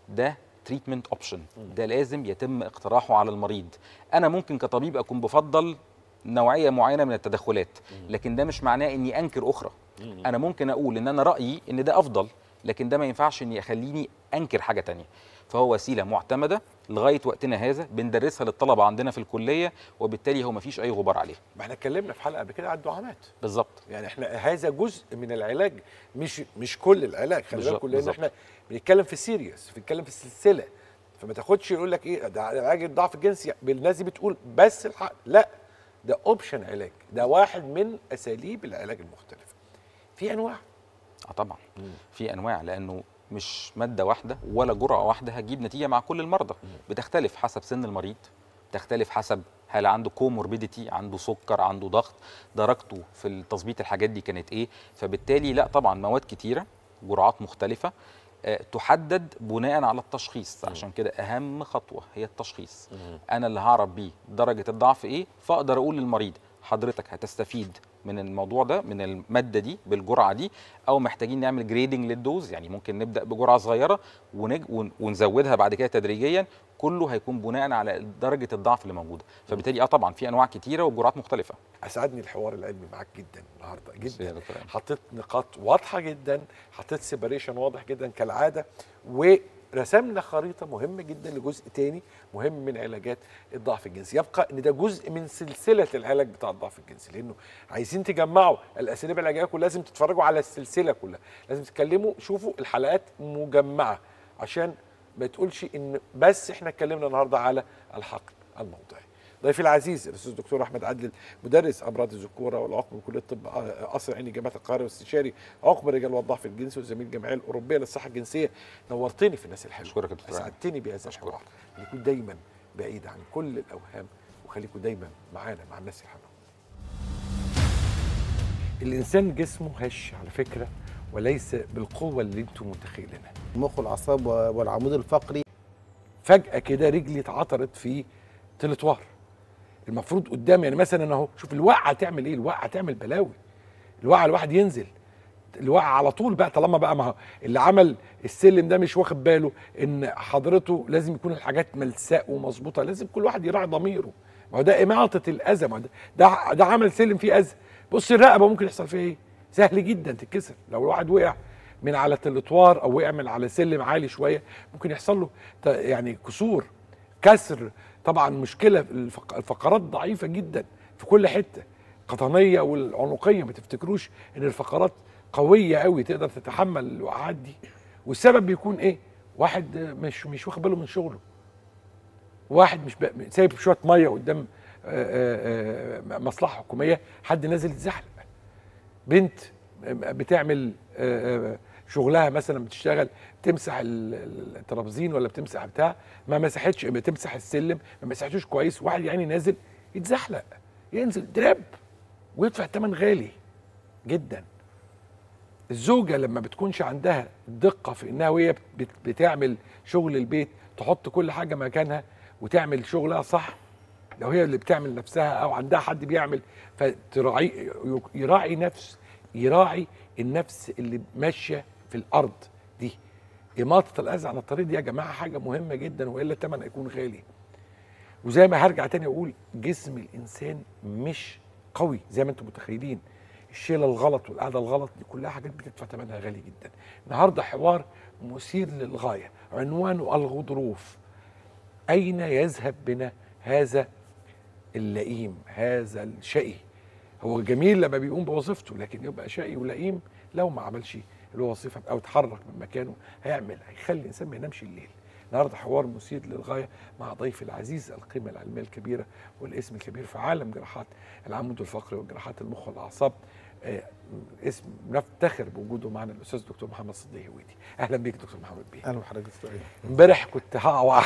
ده treatment option ده لازم يتم اقتراحه على المريض. أنا ممكن كطبيب أكون بفضل نوعية معينة من التدخلات لكن ده مش معناه إني أنكر أخرى. أنا ممكن أقول إن أنا رأيي إن ده أفضل لكن ده ما ينفعش إني أخليني أنكر حاجة تانية. فهو وسيلة معتمدة لغاية وقتنا هذا بندرسها للطلبة عندنا في الكلية وبالتالي هو ما فيش أي غبار عليه ما إحنا اتكلمنا في حلقة قبل كده على الدعامات بالظبط. يعني إحنا هذا جزء من العلاج مش مش كل العلاج. خلي بالكم لأن. إحنا بنتكلم في series بنتكلم في السلسلة. فما تاخدش يقول لك إيه ده علاج الضعف الجنسي. الناس دي بتقول بس الحق لا ده option علاج. ده واحد من أساليب العلاج المختلفة. في أنواع. آه طبعا. في أنواع لأنه مش مادة واحدة ولا جرعة واحدة هتجيب نتيجة مع كل المرضى. بتختلف حسب سن المريض بتختلف حسب هل عنده comorbidity عنده سكر عنده ضغط درجته في التظبيط الحاجات دي كانت إيه. فبالتالي لا طبعا مواد كتيرة جرعات مختلفة آه، تحدد بناء على التشخيص. عشان كده أهم خطوة هي التشخيص. أنا اللي هعرف بيه درجة الضعف إيه فأقدر أقول للمريض حضرتك هتستفيد من الموضوع ده من المادة دي بالجرعة دي أو محتاجين نعمل grading لل dose. يعني ممكن نبدأ بجرعة صغيرة ونج ون- ونزودها بعد كده تدريجيا. كله هيكون بناء على درجة الضعف اللي موجودة. فبالتالي آه طبعا في أنواع كتيرة وجرعات مختلفة. أسعدني الحوار العلمي معاك جدا النهارده جدا. أيمن. حطيت نقاط واضحة جدا حطيت سيبريشن واضح جدا كالعادة و رسمنا خريطة مهمه جدا لجزء تاني مهم من علاجات الضعف الجنسي. يبقى إن ده جزء من سلسلة العلاج بتاع الضعف الجنسي لأنه عايزين تجمعوا الأساليب العلاجية كلها لازم تتفرجوا على السلسلة كلها. لازم تتكلموا شوفوا الحلقات مجمعة عشان ما تقولش إن بس إحنا اتكلمنا النهارده على الحقن الموضعي ضيفي العزيز الأستاذ الدكتور أحمد عدل مدرس أمراض الذكورة والعقم بكلية الطب قصر عيني جامعة القاهرة واستشاري عقم الرجال والضعف الجنسي وزميل الجمعيه الأوروبية للصحة الجنسية. نورتني في الناس الحلوة. أشكرك يا دكتور. أسعدتني بهذا الحوار. خليكم دايما بعيد عن كل الأوهام وخليكم دايما معانا مع الناس الحلوه الإنسان جسمه هش على فكرة وليس بالقوة اللي أنتم متخيلينها. المخ والاعصاب والعمود الفقري. فجأة كده رجلي اتعثرت في تلتوار المفروض قدام يعني مثلا اهو شوف الوقعة تعمل إيه؟ الوقعة تعمل بلاوي. الوقعة الواحد ينزل. الوقعة على طول بقى طالما بقى ما اللي عمل السلم ده مش واخد باله إن حضرته لازم يكون الحاجات ملساء ومظبوطة. لازم كل واحد يراعي ضميره. ما هو ده إماطة الأذى. ما ده ده, ده عمل سلم فيه أذى. بص الرقبة ممكن يحصل فيها إيه؟ سهل جدا تتكسر. لو الواحد وقع من على تلتوار أو وقع من على سلم عالي شوية ممكن يحصل له يعني كسور كسر طبعا مشكلة الفق- الفقرات ضعيفة جدا في كل حتة. القطنية والعنقية ما تفتكروش إن الفقرات قوية قوي تقدر تتحمل الوقعات دي؟ والسبب بيكون إيه؟ واحد مش مش واخد باله من شغله. واحد مش سايب شوية مية قدام آه، آه، آه، مصلحة حكومية حد نازل يتزحلق. بنت بتعمل آه، شغلها مثلا بتشتغل تمسح ال- ال- الترابزين ولا بتمسح بتاع ما مسحتش بتمسح السلم ما مسحتوش كويس واحد يعني نازل يتزحلق ينزل درب ويدفع ثمن غالي جدا. الزوجة لما بتكونش عندها دقة في إنها وهي بت- بتعمل شغل البيت تحط كل حاجة مكانها وتعمل شغلها صح لو هي اللي بتعمل نفسها أو عندها حد بيعمل فتراعي يراعي نفس يراعي النفس اللي ماشية في الأرض دي. اماطه الأذى عن الطريق دي يا جماعة حاجة مهمة جدا وإلا الثمن هيكون غالي. وزي ما هرجع تاني أقول جسم الإنسان مش قوي زي ما أنتم متخيلين. الشيلة الغلط والقعدة الغلط دي كلها حاجات بتدفع ثمنها غالي جدا. النهارده حوار مثير للغاية عنوانه الغضروف. أين يذهب بنا هذا اللئيم هذا الشقي؟ هو جميل لما بيقوم بوظيفته لكن يبقى شقي ولئيم لو ما عملش الوظيفه أو اتحرك من مكانه هيعمل هيخلي الإنسان ما ينامش الليل. النهارده حوار مثير للغاية مع ضيفي العزيز القيمة العلمية الكبيرة والاسم الكبير في عالم جراحات العمود الفقري وجراحات المخ والأعصاب. آه، اسم نفتخر بوجوده معنا الأستاذ دكتور محمد صديق هويدي أهلا بيك دكتور محمد بيه. أهلا بحضرتك. امبارح كنت هقع.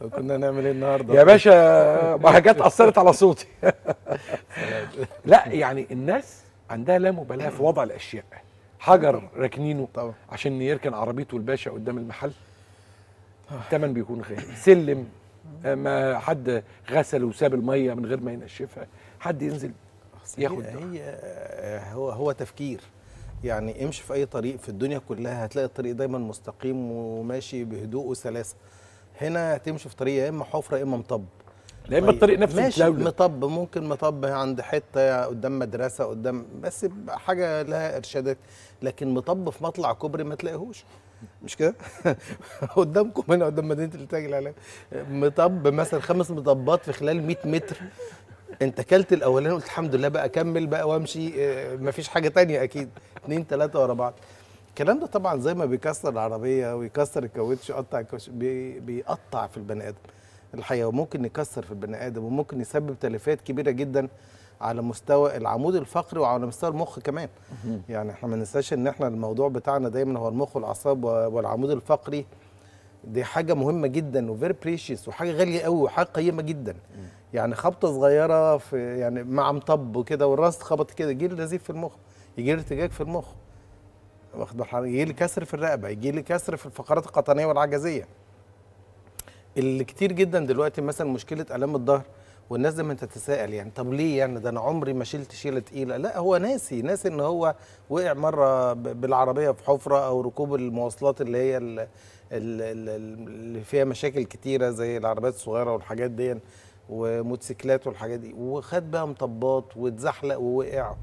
طب كنا نعمل إيه النهارده؟ يا باشا ما جت أثرت على صوتي. لا يعني الناس عندها لا مبالاه في وضع الأشياء. حجر راكنينه طبعا. عشان يركن عربيته الباشا قدام المحل. الثمن بيكون غالي. سلم. آه، ما حد غسل وساب المية من غير ما ينشفها. حد ينزل ياخد هي, آه، هو هو تفكير. يعني امشي في أي طريق في الدنيا كلها هتلاقي الطريق دايما مستقيم وماشي بهدوء وسلاسة. هنا هتمشي في طريق يا إما حفرة يا إما مطب. لا اما طيب، الطريق نفسه ماشي متلولو. مطب ممكن مطب عند حتة قدام مدرسة قدام بس حاجة لها إرشادات. لكن مطب في مطلع كوبري ما تلاقيهوش. مش كده؟ قدامكم هنا قدام مدينة الانتاج الاعلامي مطب مثلا خمس مطبات في خلال 100 متر. أنت كلت الأولاني قلت الحمد لله بقى أكمل بقى وأمشي. آه، مفيش حاجة تانية أكيد. اتنين تلاتة ورا بعض. الكلام ده طبعا زي ما بيكسر العربية ويكسر الكاوتش يقطع الكاوتش بي بيقطع في البني آدم. الحقيقة وممكن يكسر في البني آدم وممكن يسبب تلفات كبيرة جدا على مستوى العمود الفقري وعلى مستوى المخ كمان. يعني إحنا ما ننساش إن إحنا الموضوع بتاعنا دايما هو المخ والأعصاب والعمود الفقري. دي حاجة مهمة جدا و very precious وحاجه غالية قوي وحاجه قيمة جدا. يعني خبطة صغيرة في يعني مع مطب وكده والراس خبط كده يجي لي نزيف في المخ يجي لي ارتجاج في المخ. واخد بال حضرتك؟ يجي لي كسر في الرقبة يجي لي كسر في الفقرات القطنية والعجزية. اللي كتير جدا دلوقتي مثلا مشكلة الام الظهر والناس دايما تتساءل يعني طب ليه يعني؟ ده أنا عمري ما شلت شيلة تقيلة. لا هو ناسي ناسي إن هو وقع مرة بالعربية في حفرة أو ركوب المواصلات اللي هي ال- ال- ال- اللي فيها مشاكل كتيرة زي العربيات الصغيرة والحاجات دي وموتوسيكلات والحاجات دي. وخد بقى مطبات واتزحلق ووقع.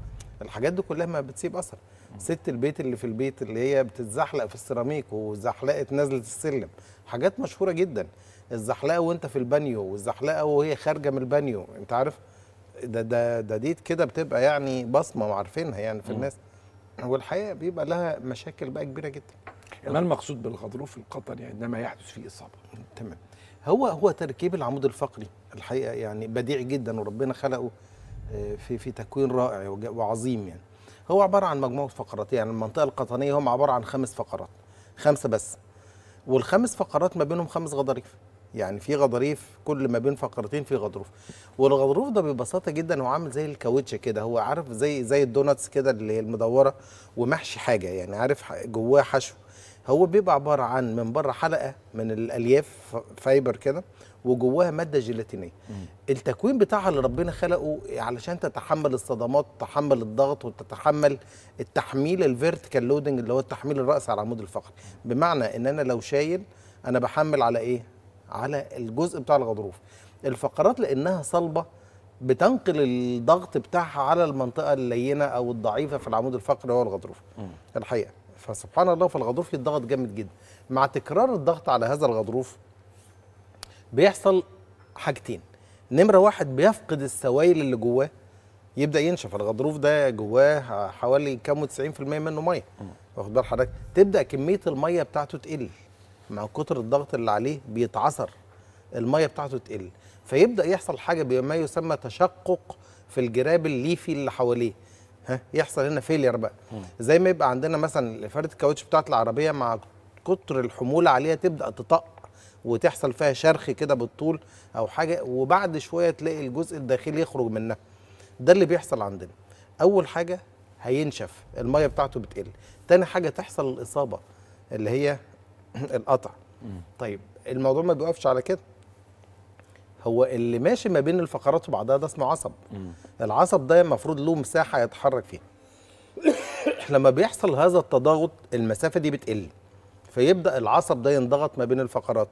الحاجات دي كلها ما بتسيب أثر. ست البيت اللي في البيت اللي هي بتتزحلق في السيراميك وزحلقت نزله السلم حاجات مشهورة جدا. الزحلقة وانت في البانيو والزحلقة وهي خارجة من البانيو انت عارف؟ ده ده ده دي كده بتبقى يعني بصمة وعارفينها يعني في الناس. والحقيقة بيبقى لها مشاكل بقى كبيرة جدا. ما المقصود بالغضروف القطني عندما يحدث فيه إصابة؟ تمام. هو هو تركيب العمود الفقري الحقيقة يعني بديع جدا وربنا خلقه آه، في في تكوين رائع وعظيم يعني. هو عبارة عن مجموعة فقرات يعني المنطقة القطنية هم عبارة عن خمس فقرات خمسة بس. والخمس فقرات ما بينهم خمس غضاريف. يعني في غضاريف كل ما بين فقرتين في غضروف. والغضروف ده ببساطة جدا هو عامل زي الكاوتشه كده هو عارف زي زي الدوناتس كده اللي هي المدورة ومحشي حاجة يعني عارف جواه حشو. هو بيبقى عبارة عن من بره حلقة من الألياف fiber كده وجواها مادة جيلاتينية. التكوين بتاعها اللي ربنا خلقه علشان تتحمل الصدمات تتحمل الضغط وتتحمل التحميل ال vertical loading اللي هو التحميل الرأسي على العمود الفقري بمعنى إن أنا لو شايل أنا بحمل على إيه؟ على الجزء بتاع الغضروف. الفقرات لأنها صلبة بتنقل الضغط بتاعها على المنطقة اللينة أو الضعيفة في العمود الفقري هو الغضروف. الحقيقة. فسبحان الله فالغضروف يتضغط جامد جدا. مع تكرار الضغط على هذا الغضروف بيحصل حاجتين. نمرة واحد بيفقد السوائل اللي جواه. يبدأ ينشف. الغضروف ده جواه حوالي كام 90% منه مية. واخد بال حضرتك؟ تبدأ كمية المية بتاعته تقل. مع كتر الضغط اللي عليه بيتعصر المية بتاعته تقل. فيبدأ يحصل حاجة بما يسمى تشقق في الجراب الليفي اللي حواليه. ها يحصل هنا failure بقى. زي ما يبقى عندنا مثلا فرده الكاوتش بتاعت العربية مع كتر الحمولة عليها تبدأ تطق وتحصل فيها شرخ كده بالطول أو حاجة وبعد شوية تلاقي الجزء الداخلي يخرج منها. ده اللي بيحصل عندنا. أول حاجة هينشف المية بتاعته بتقل. تاني حاجة تحصل الإصابة اللي هي القطع طيب الموضوع ما بيوقفش على كده. هو اللي ماشي ما بين الفقرات وبعضها ده اسمه عصب. العصب ده المفروض له مساحة يتحرك فيها. لما بيحصل هذا التضاغط المسافة دي بتقل. فيبدأ العصب ده ينضغط ما بين الفقرات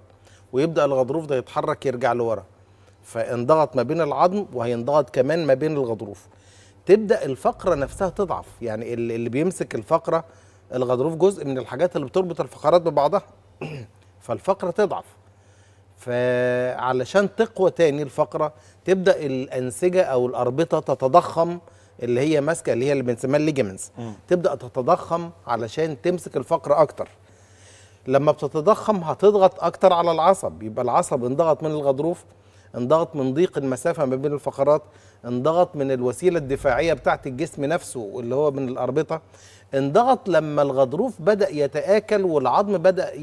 ويبدأ الغضروف ده يتحرك يرجع لورا. فانضغط ما بين العظم وهينضغط كمان ما بين الغضروف. تبدأ الفقرة نفسها تضعف. يعني اللي بيمسك الفقرة الغضروف جزء من الحاجات اللي بتربط الفقرات ببعضها. فالفقرة تضعف. فعلشان تقوى تاني الفقرة تبدأ الأنسجة أو الأربطة تتضخم اللي هي ماسكة اللي هي اللي بنسميها الليجمنتس تبدأ تتضخم علشان تمسك الفقرة أكتر. لما بتتضخم هتضغط أكتر على العصب. يبقى العصب انضغط من الغضروف انضغط من ضيق المسافة ما بين الفقرات انضغط من الوسيلة الدفاعية بتاعت الجسم نفسه اللي هو من الأربطة. انضغط لما الغضروف بدأ يتآكل والعظم بدأ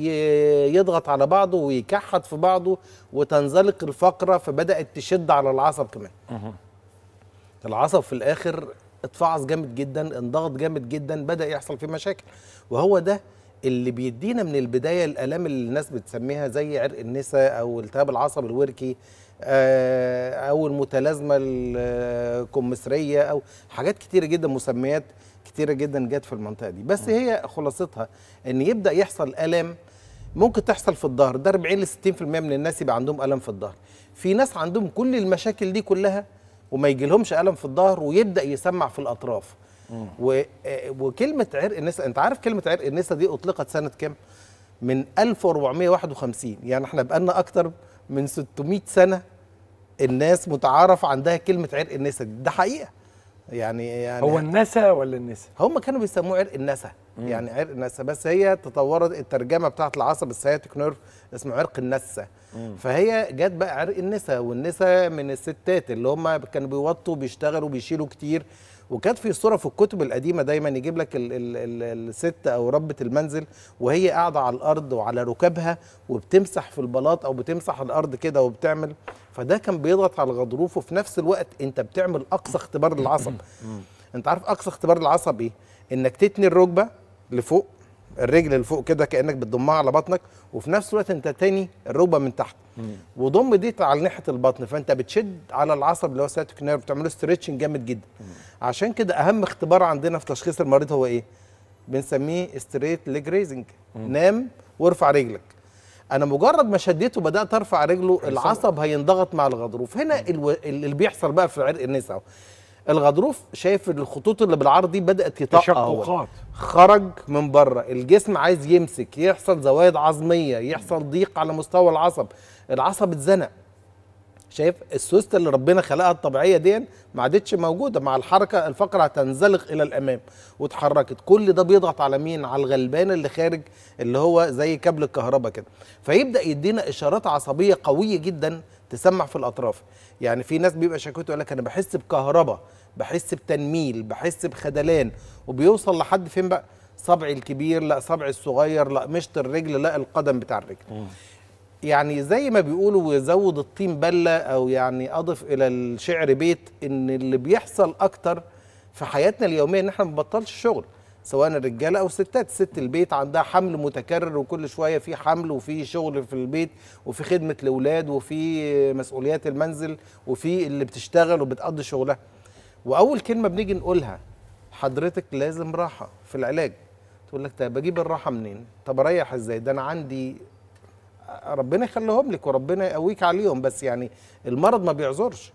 يضغط على بعضه ويكحت في بعضه وتنزلق الفقرة فبدأت تشد على العصب كمان. العصب في الآخر اتفعص جامد جدا انضغط جامد جدا بدأ يحصل فيه مشاكل. وهو ده اللي بيدينا من البداية الالام اللي الناس بتسميها زي عرق النساء أو التهاب العصب الوركي آه، أو المتلازمة الكمثريه أو حاجات كتيرة جدا مسميات كتيرة جدا جت في المنطقة دي. بس هي خلاصتها إن يبدأ يحصل الام ممكن تحصل في الظهر. ده 40 ل 60% من الناس يبقى عندهم ألم في الظهر. في ناس عندهم كل المشاكل دي كلها وما يجي لهمش ألم في الظهر ويبدأ يسمع في الأطراف. و... آه، وكلمة عرق النسا أنت عارف كلمة عرق النسا دي أطلقت سنة كام؟ من 1451 يعني إحنا بقالنا أكتر من 600 سنة الناس متعارف عندها كلمة عرق النسا دي. ده حقيقة. يعني يعني هو النسا ولا النسا؟ هم كانوا بيسموه عرق النسا يعني عرق النسا. بس هي تطورت الترجمة بتاعت العصب السياتيك نيرف اسمه عرق النسا. فهي جت بقى عرق النسا والنسا من الستات اللي هم كانوا بيوطوا بيشتغلوا بيشيلوا كتير. وكانت في صورة في الكتب القديمة دايما يجيب لك ال ال ال الست أو ربة المنزل وهي قاعدة على الأرض وعلى ركابها وبتمسح في البلاط أو بتمسح الأرض كده وبتعمل. فده كان بيضغط على الغضروف وفي نفس الوقت أنت بتعمل أقصى اختبار للعصب. أنت عارف أقصى اختبار للعصب إيه؟ إنك تتني الركبة لفوق الرجل لفوق كده كأنك بتضمها على بطنك وفي نفس الوقت أنت تاني الركبة من تحت. وضم دي على ناحية البطن فأنت بتشد على العصب اللي هو sciatic nerve بتعمله stretching جامد جدا. عشان كده أهم اختبار عندنا في تشخيص المريض هو إيه؟ بنسميه straight leg raising نام وارفع رجلك. أنا مجرد ما شديته بدات أرفع رجله العصب هينضغط مع الغضروف. هنا. اللي بيحصل بقى في عرق النسا أهو. الغضروف شايف الخطوط اللي بالعرض دي بدأت. تشققات خرج من بره. الجسم عايز يمسك يحصل زوايد عظمية يحصل ضيق على مستوى العصب. العصب اتزنق. شايف؟ السوسته اللي ربنا خلقها الطبيعية دي ما عادتش موجودة. مع الحركة الفقرة هتنزلق إلى الأمام واتحركت. كل ده بيضغط على مين؟ على الغلبان اللي خارج اللي هو زي كابل الكهرباء كده. فيبدأ يدينا إشارات عصبية قوية جدا تسمع في الأطراف. يعني في ناس بيبقى شكوته يقول لك أنا بحس بكهرباء بحس بتنميل بحس بخدلان وبيوصل لحد فين بقى؟ صبعي الكبير لا صبعي الصغير لا مشط الرجل لا القدم بتاع الرجل. يعني زي ما بيقولوا ويزود الطين بلة أو يعني أضف إلى الشعر بيت إن اللي بيحصل أكتر في حياتنا اليومية إن إحنا ما بنبطلش شغل. سواء الرجالة أو الستات. ست البيت عندها حمل متكرر وكل شوية في حمل وفي شغل في البيت وفي خدمة الأولاد وفي مسؤوليات المنزل وفي اللي بتشتغل وبتقضي شغلها. وأول كلمة بنيجي نقولها حضرتك لازم راحة في العلاج. تقول لك طب بجيب الراحة منين؟ طب أريح إزاي؟ ده أنا عندي ربنا يخليهم لك وربنا يقويك عليهم. بس يعني المرض ما بيعذرش.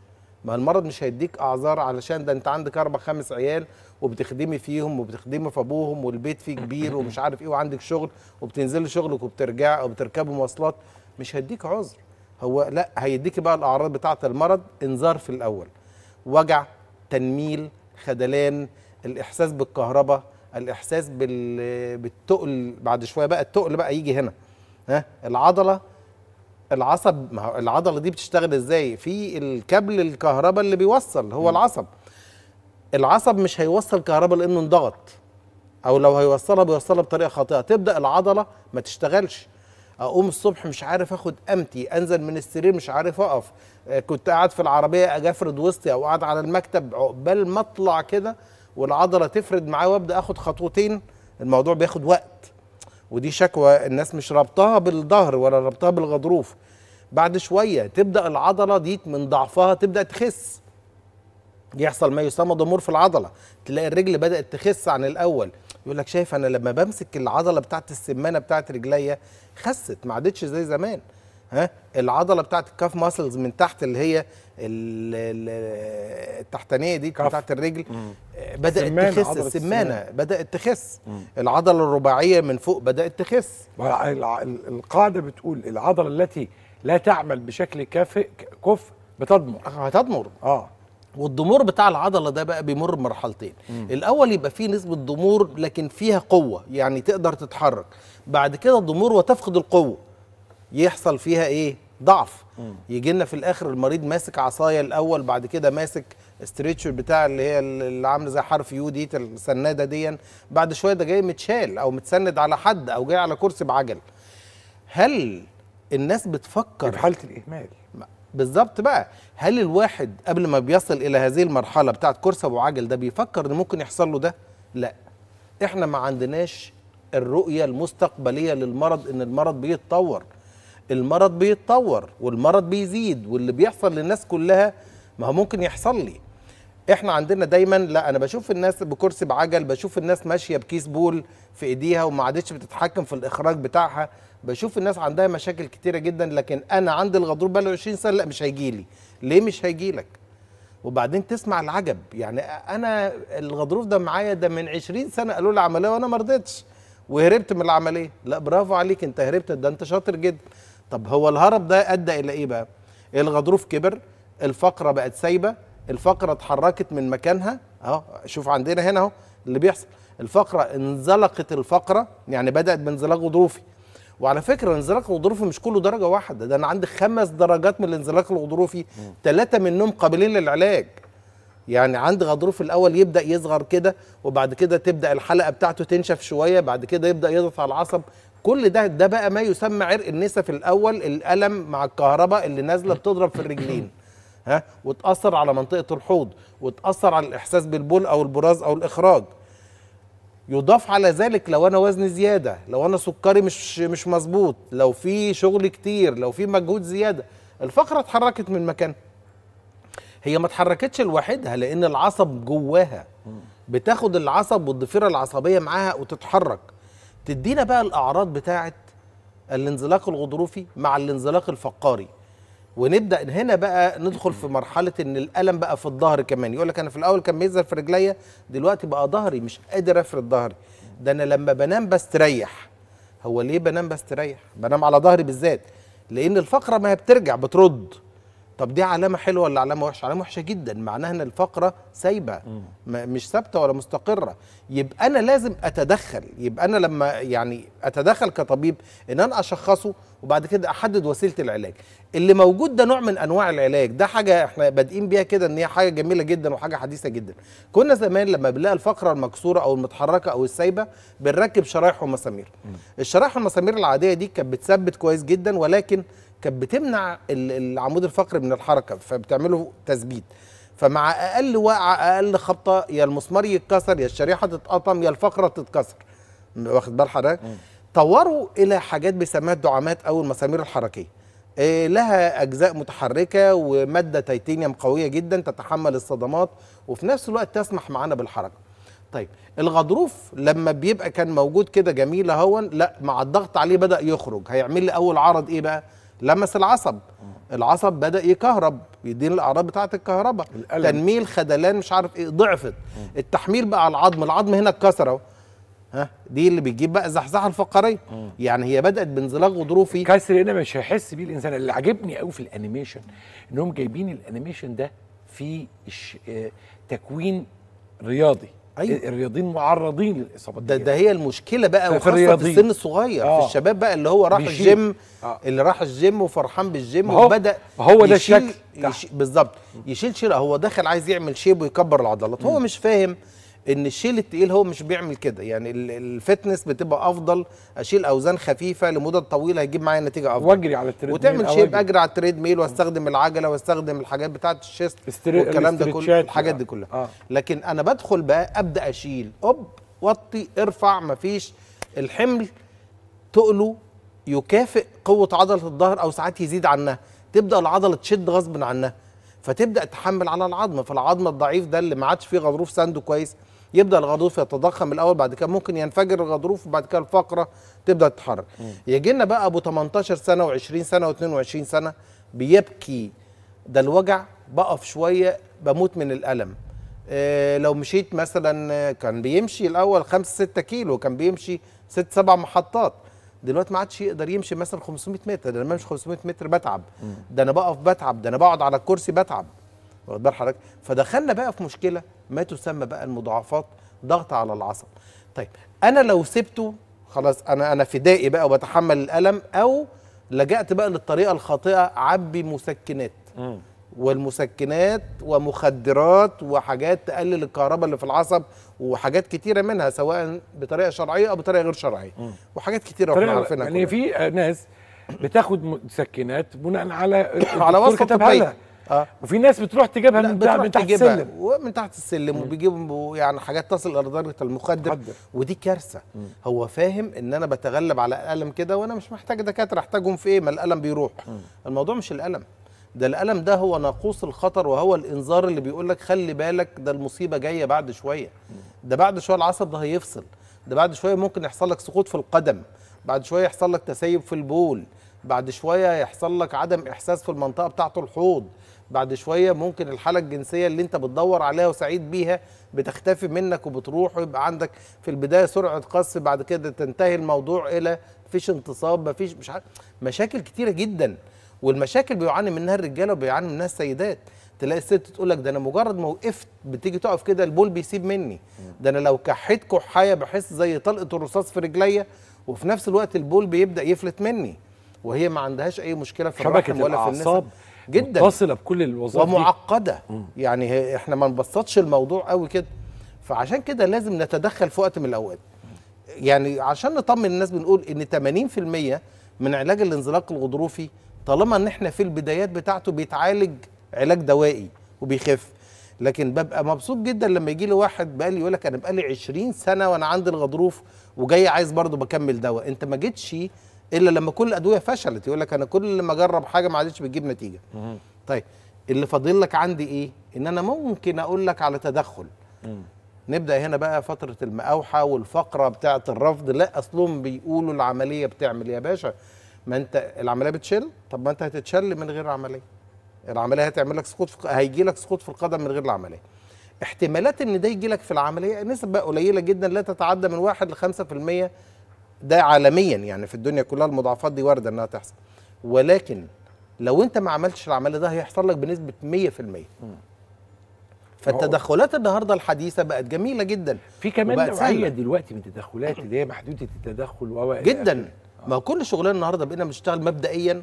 ما المرض مش هيديك أعذار علشان ده أنت عندك أربع خمس عيال وبتخدمي فيهم وبتخدمي في أبوهم والبيت فيه كبير ومش عارف إيه وعندك شغل وبتنزلي شغلك وبترجعي أو بتركبي مواصلات مش هيديك عذر. هو لا هيديكي بقى الأعراض بتاعة المرض انذار في الأول. وجع تنميل خدلان الإحساس بالكهرباء الإحساس بال... بالتقل بعد شوية بقى التقل بقى يجي هنا. ها؟ العضلة العصب العضلة دي بتشتغل إزاي؟ في الكابل الكهرباء اللي بيوصل هو العصب. العصب مش هيوصل كهرباء لأنه انضغط. أو لو هيوصلها بيوصلها بطريقة خاطئة. تبدأ العضلة ما تشتغلش. أقوم الصبح مش عارف آخد قامتي أنزل من السرير مش عارف أقف. آه، كنت قاعد في العربية أجي افرد وسطي أو قاعد على المكتب عقبال ما أطلع كده والعضلة تفرد معايا وأبدأ آخد خطوتين الموضوع بياخد وقت. ودي شكوى الناس مش رابطاها بالظهر ولا رابطاها بالغضروف. بعد شوية تبدأ العضلة دي من ضعفها تبدأ تخس. يحصل ما يسمى ضمور في العضلة. تلاقي الرجل بدأت تخس عن الأول. يقول لك شايف أنا لما بمسك العضلة بتاعت السمانة بتاعت رجليا خست ما عادتش زي زمان. ها؟ العضلة بتاعت الكاف ماسلز من تحت اللي هي التحتانية دي. بتاعت الرجل آه، بدأت السمانة، تخس السمانة. بدأت تخس. العضلة الرباعية من فوق بدأت تخس. القاعدة بتقول العضلة التي لا تعمل بشكل كافئ كفء بتضمر. هتضمر. آه. والضمور بتاع العضلة ده بقى بيمر بمرحلتين الأول يبقى فيه نسبة ضمور لكن فيها قوة يعني تقدر تتحرك. بعد كده الضمور وتفقد القوة. يحصل فيها إيه؟ ضعف. يجي لنا في الآخر المريض ماسك عصاية الأول بعد كده ماسك stretcher بتاع اللي هي اللي عاملة زي حرف U دي السنادة دي بعد شوية ده جاي متشال أو متسند على حد أو جاي على كرسي بعجل. هل الناس بتفكر في حالة الإهمال. بالظبط بقى. هل الواحد قبل ما بيصل إلى هذه المرحلة بتاعت كرسي أبو عجل ده بيفكر ان ممكن يحصل له ده؟ لا. إحنا ما عندناش الرؤية المستقبلية للمرض إن المرض بيتطور. المرض بيتطور والمرض بيزيد واللي بيحصل للناس كلها ما هو ممكن يحصل لي. إحنا عندنا دايما لا أنا بشوف الناس بكرسي بعجل بشوف الناس ماشية بكيس بول في إيديها وما عادتش بتتحكم في الإخراج بتاعها. بشوف الناس عندها مشاكل كتيرة جدا لكن أنا عندي الغضروف بقاله 20 سنة لا مش هيجي لي. ليه مش هيجي لك؟ وبعدين تسمع العجب. يعني أنا الغضروف ده معايا ده من 20 سنة قالوا لي عملية وأنا ما رضيتش. وهربت من العملية. لا برافو عليك أنت هربت ده أنت شاطر جدا. طب هو الهرب ده أدى إلى إيه بقى؟ الغضروف كبر الفقرة بقت سايبة الفقرة اتحركت من مكانها أهو شوف عندنا هنا أهو اللي بيحصل. الفقرة انزلقت الفقرة يعني بدأت بانزلاق غضروفي. وعلى فكرة الانزلاق الغضروفي مش كله درجة واحدة ده أنا عندي خمس درجات من الانزلاق الغضروفي ثلاثة منهم قابلين للعلاج. يعني عند غضروف الأول يبدأ يصغر كده وبعد كده تبدأ الحلقة بتاعته تنشف شوية بعد كده يبدأ يضغط على العصب كل ده ده بقى ما يسمى عرق النسف الأول الألم مع الكهرباء اللي نازلة بتضرب في الرجلين. ها؟ وتأثر على منطقة الحوض وتأثر على الإحساس بالبول أو البراز أو الإخراج. يضاف على ذلك لو أنا وزني زيادة لو أنا سكري مش مش مظبوط لو في شغل كتير لو في مجهود زيادة. الفقرة اتحركت من مكانها هي ما اتحركتش لوحدها لأن العصب جواها. بتاخد العصب والضفيرة العصبية معاها وتتحرك. تدينا بقى الأعراض بتاعه الانزلاق الغضروفي مع الانزلاق الفقاري. ونبدأ هنا بقى ندخل في مرحلة إن الألم بقى في الظهر كمان. يقول لك أنا في الأول كان بينزل في رجليا دلوقتي بقى ظهري مش قادر أفرد ظهري. ده أنا لما بنام بستريح. هو ليه بنام بستريح؟ بنام على ظهري بالذات. لأن الفقرة ما هي بترجع بترد. طب دي علامة حلوة ولا علامة وحشة؟ علامة وحشة جدا. معناها إن الفقرة سايبة مش ثابتة ولا مستقرة. يبقى أنا لازم أتدخل. يبقى أنا لما يعني أتدخل كطبيب إن أنا أشخصه وبعد كده أحدد وسيلة العلاج. اللي موجود ده نوع من أنواع العلاج. ده حاجة إحنا بادئين بيها كده إن هي حاجة جميلة جدا وحاجة حديثة جدا. كنا زمان لما بنلاقي الفقرة المكسورة أو المتحركة أو السايبة بنركب شرايح ومسامير. الشرايح والمسامير العادية دي كانت بتثبت كويس جدا ولكن كانت بتمنع ال- العمود الفقري من الحركة فبتعمله تثبيت. فمع أقل وقعة أقل خبطة يا المسمار يتكسر يا الشريحة تتقطم يا الفقرة تتكسر. واخد بال حضرتك؟ طوروا إلى حاجات بيسموها الدعامات أو المسامير الحركية. إيه لها أجزاء متحركة ومادة تيتانيوم قوية جدا تتحمل الصدمات وفي نفس الوقت تسمح معانا بالحركة. طيب الغضروف لما بيبقى كان موجود كده جميل أهون لا مع الضغط عليه بدأ يخرج. هيعمل لي أول عرض إيه بقى؟ لمس العصب. العصب بدأ يكهرب يديني الأعراض بتاعة الكهرباء. تنميل خدلان مش عارف إيه ضعفت. التحميل بقى على العظم العظم هنا اتكسر أهو. ها؟ دي اللي بتجيب بقى الزحزحه الفقرية. يعني هي بدأت بانزلاق غضروفي. كسر هنا مش هيحس بيه الإنسان. اللي عجبني قوي في ال animation إنهم جايبين ال animation ده في. آه، تكوين رياضي. أيوة. الرياضيين معرضين للإصابات ده ده هي المشكلة بقى في وخاصة في الرياضيين. السن الصغير آه. في الشباب بقى اللي هو راح بيشيل. الجيم آه. اللي راح الجيم وفرحان بالجيم هو- وبدأ هو ده يشيل- الشكل بالظبط يشيل شيل هو داخل عايز يعمل shape ويكبر العضلات هو مش فاهم إن الشيل التقيل هو مش بيعمل كده. يعني ال- ال fitness بتبقى أفضل. أشيل أوزان خفيفة لمدة طويلة هيجيب معايا نتيجة أفضل. واجري على ال tread وتعمل shape. أجري على ال treadmill وأستخدم العجلة وأستخدم الحاجات بتاعة ال chest stre- والكلام ده كله. الحاجات آه. دي كلها. آه. لكن أنا بدخل بقى أبدأ أشيل. أوب وطي ارفع مفيش. الحمل تقله يكافئ قوة عضلة الظهر أو ساعات يزيد عنها. تبدأ العضلة تشد غصب عنها. فتبدأ تحمل على العظم. فالعظم الضعيف ده اللي ما عادش فيه غضروف سنده كويس. يبدأ الغضروف يتضخم الأول بعد كده ممكن ينفجر الغضروف وبعد كده الفقرة تبدأ تتحرك. يجي لنا بقى أبو 18 سنة و20 سنة و22 سنة بيبكي. ده الوجع بقف شوية بموت من الألم. آه، لو مشيت مثلا كان بيمشي الأول 5 6 كيلو كان بيمشي 6 7 محطات. دلوقتي ما عادش يقدر يمشي مثلا 500 متر ده أنا بمشي 500 متر بتعب. ده أنا بقف بتعب ده أنا بقعد على الكرسي بتعب. واخد بال حضرتك؟ فدخلنا بقى في مشكلة ما تسمى بقى المضاعفات ضغط على العصب. طيب أنا لو سبته خلاص أنا أنا فدائي بقى وبتحمل الألم أو لجأت بقى للطريقة الخاطئة عبي مسكنات. والمسكنات ومخدرات وحاجات تقلل الكهرباء اللي في العصب وحاجات كتيرة منها سواء بطريقة شرعية أو بطريقة غير شرعية. وحاجات كتيرة إحنا عارفينها يعني. في ناس بتاخد مسكنات بناء على على وصفه طبية. آه. وفي ناس بتروح تجيبها من, تحت- بتروح من تحت تجيبها. السلم. ومن تحت السلم وبيجيبوا يعني حاجات تصل إلى درجة المخدر. مخدر. ودي كارثة. هو فاهم إن أنا بتغلب على الألم كده وأنا مش محتاج دكاترة أحتاجهم في إيه؟ ما الألم بيروح. الموضوع مش الألم. ده الألم ده هو ناقوس الخطر وهو الإنذار اللي بيقول لك خلي بالك ده المصيبة جاية بعد شوية. ده بعد شوية العصب ده هيفصل. ده بعد شوية ممكن يحصل لك سقوط في القدم. بعد شوية يحصل لك تسيب في البول. بعد شوية يحصل لك عدم إحساس في المنطقة بتاعه الحوض. بعد شوية ممكن الحالة الجنسية اللي انت بتدور عليها وسعيد بيها بتختفي منك وبتروح ويبقى عندك في البداية سرعة قص بعد كده تنتهي الموضوع إلى مفيش انتصاب مفيش مش عارف مشاكل كتيرة جدا. والمشاكل بيعاني منها الرجالة وبيعاني منها السيدات. تلاقي الست تقول لك ده أنا مجرد ما وقفت بتيجي تقف كده البول بيسيب مني. ده أنا لو كحيت كحاية بحس زي طلقة الرصاص في رجليا وفي نفس الوقت البول بيبدأ يفلت مني. وهي ما عندهاش أي مشكلة في الرحم ولا في الأعصاب. جدا. متصلة بكل الوظائف دي. ومعقدة. يعني هي- إحنا ما نبسطش الموضوع قوي كده. فعشان كده لازم نتدخل في وقت من الأوقات. يعني عشان نطمن الناس بنقول إن 80% من علاج الانزلاق الغضروفي طالما إن إحنا في البدايات بتاعته بيتعالج علاج دوائي وبيخف. لكن ببقى مبسوط جدا لما يجي لي واحد بقى لي يقول لك أنا بقى لي 20 سنة وأنا عندي الغضروف وجاي عايز برضه بكمل دواء. أنت ما جيتش إلا لما كل الادويه فشلت يقول لك أنا كل ما أجرب حاجة ما عادتش بتجيب نتيجة. طيب اللي فاضل لك عندي إيه؟ إن أنا ممكن أقول لك على تدخل. نبدأ هنا بقى فترة المقاوحة والفقرة بتاعة الرفض. لا أصلهم بيقولوا العملية بتعمل يا باشا؟ ما أنت العملية بتشل؟ طب ما أنت هتتشل من غير عملية. العملية هتعمل لك سقوط في هيجي لك سقوط في القدم من غير العملية. احتمالات إن ده يجي لك في العملية نسبة قليلة جدا لا تتعدى من 1 ل 5% ده عالميا يعني في الدنيا كلها المضاعفات دي وارده إنها تحصل. ولكن لو أنت ما عملتش العملية ده هيحصل لك بنسبة 100% فالتدخلات النهارده الحديثة بقت جميلة جدا. في كمان نوعية. دلوقتي من التدخلات اللي هي محدودة التدخل و جدا. ما هو كل شغلنا النهارده بقينا بنشتغل مبدئيا.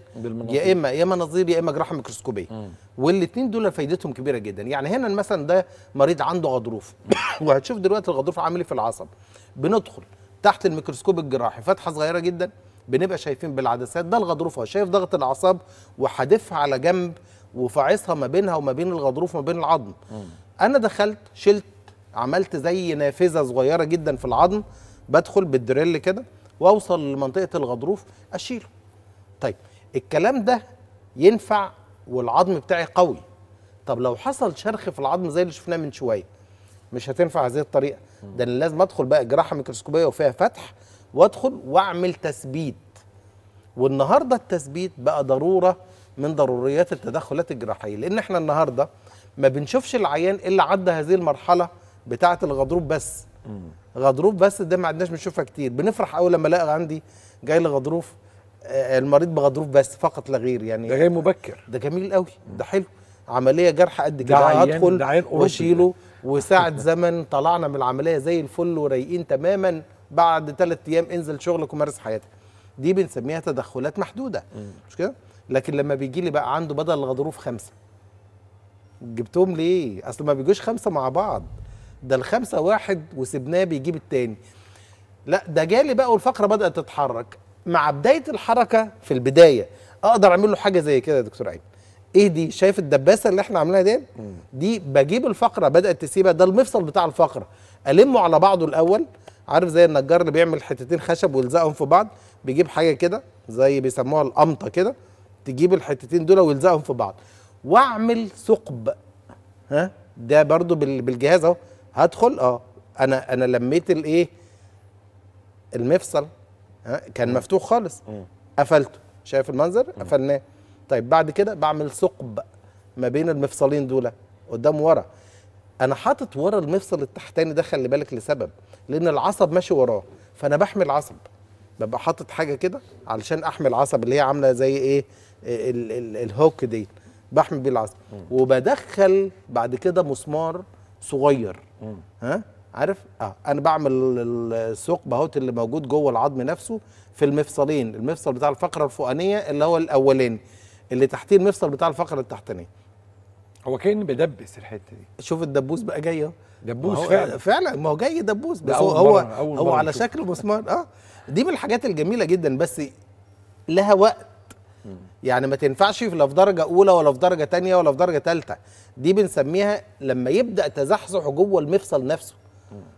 يا اما يا مناظير يا إما جراحة ميكروسكوبية. والاثنين دول فايدتهم كبيرة جدا. يعني هنا مثلا ده مريض عنده غضروف. وهتشوف دلوقتي الغضروف عامل إيه في العصب. بندخل. تحت الميكروسكوب الجراحي فتحة صغيرة جدا بنبقى شايفين بالعدسات ده الغضروف شايف ضغط الأعصاب وحادفها على جنب وفاعصها ما بينها وما بين الغضروف وما بين العظم. أنا دخلت شلت عملت زي نافذة صغيرة جدا في العظم بدخل بالدريل كده وأوصل لمنطقة الغضروف أشيله. طيب الكلام ده ينفع والعظم بتاعي قوي. طب لو حصل شرخ في العظم زي اللي شفناه من شوية مش هتنفع هذه الطريقة. ده أنا لازم أدخل بقى جراحة ميكروسكوبية وفيها فتح وأدخل وأعمل تثبيت. والنهاردة التثبيت بقى ضرورة من ضروريات التدخلات الجراحية لأن إحنا النهارده ما بنشوفش العيان إلا عدى هذه المرحلة بتاعة الغضروف بس. غضروف بس ده ما عندناش بنشوفها كتير. بنفرح أول لما ألاقي عندي جاي لي غضروف آه، المريض بغضروف بس فقط لا غير يعني. ده جاي مبكر. ده جميل قوي ده حلو. عملية جرح قد ده كده هدخل وأشيله وساعة زمن طلعنا من العملية زي الفل ورايقين تماما. بعد ثلاث أيام انزل شغلك ومارس حياتك دي بنسميها تدخلات محدودة. مش كده؟ لكن لما بيجي لي بقى عنده بدل الغضروف خمسة. جبتهم ليه؟ أصل ما بيجوش خمسة مع بعض. ده الخمسة واحد وسبناه بيجيب التاني. لا ده جالي بقى والفقرة بدأت تتحرك. مع بداية الحركة في البداية أقدر أعمل له حاجة زي كده يا دكتور عيد إيه دي؟ شايف الدباسة اللي إحنا عاملينها دي دي بجيب الفقرة بدأت تسيبها ده المفصل بتاع الفقرة. ألمه على بعضه الأول عارف زي النجار اللي بيعمل حتتين خشب ويلزقهم في بعض؟ بيجيب حاجة كده زي بيسموها القمطة كده تجيب الحتتين دول ويلزقهم في بعض. وأعمل ثقب. ها؟ ده برضو بال- بالجهاز أهو. هدخل آه أنا أنا لميت الإيه؟ المفصل. ها؟ كان مفتوح خالص. قفلته. شايف المنظر؟ قفلناه. طيب بعد كده بعمل ثقب ما بين المفصلين دول قدام ورا. أنا حاطط ورا المفصل التحتاني ده خلي بالك لسبب لأن العصب ماشي وراه فأنا بحمي العصب ببقى حاطط حاجة كده علشان احمي العصب اللي هي عاملة زي إيه ال- ال- الهوك دي. بحمي بيه العصب. وبدخل بعد كده مسمار صغير. ها؟ عارف؟ آه. أنا بعمل ال- الثقب أهوت اللي موجود جوه العظم نفسه في المفصلين المفصل بتاع الفقرة الفوقانية اللي هو الأولاني. اللي تحتيه المفصل بتاع الفقرة التحتانيه هو كاني بدبس الحتة دي. شوف الدبوس بقى جاي اهو. دبوس فعلا. فعلا ما هو جاي دبوس. بس هو هو, هو على. شكل مسمار. آه. دي من الحاجات الجميلة جدا بس لها وقت. يعني ما تنفعش لا في درجة أولى ولا في درجة تانية ولا في درجة ثالثه دي بنسميها لما يبدأ تزحزح جوه المفصل نفسه.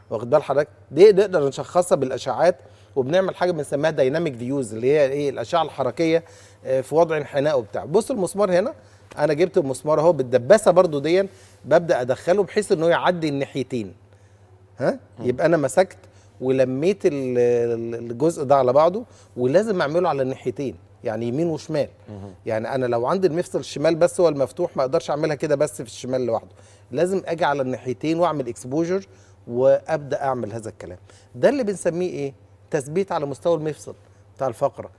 واخد بال حضرتك؟ دي نقدر نشخصها بالأشعاعات. وبنعمل حاجة بنسميها dynamic views اللي هي إيه الأشعة الحركية آه، في وضع انحناء وبتاع. بص المسمار هنا أنا جبت المسمار أهو بالدباسة برضو دي ببدأ أدخله بحيث إنه يعدي الناحيتين. ها؟ يبقى أنا مسكت ولميت ال- ال- الجزء ده على بعضه ولازم أعمله على الناحيتين يعني يمين وشمال. يعني أنا لو عندي المفصل الشمال بس هو المفتوح ما أقدرش أعملها كده بس في الشمال لوحده. لازم أجي على الناحيتين وأعمل اكسبوجر وأبدأ أعمل هذا الكلام. ده اللي بنسميه إيه؟ تثبيت على مستوى المفصل بتاع الفقرة.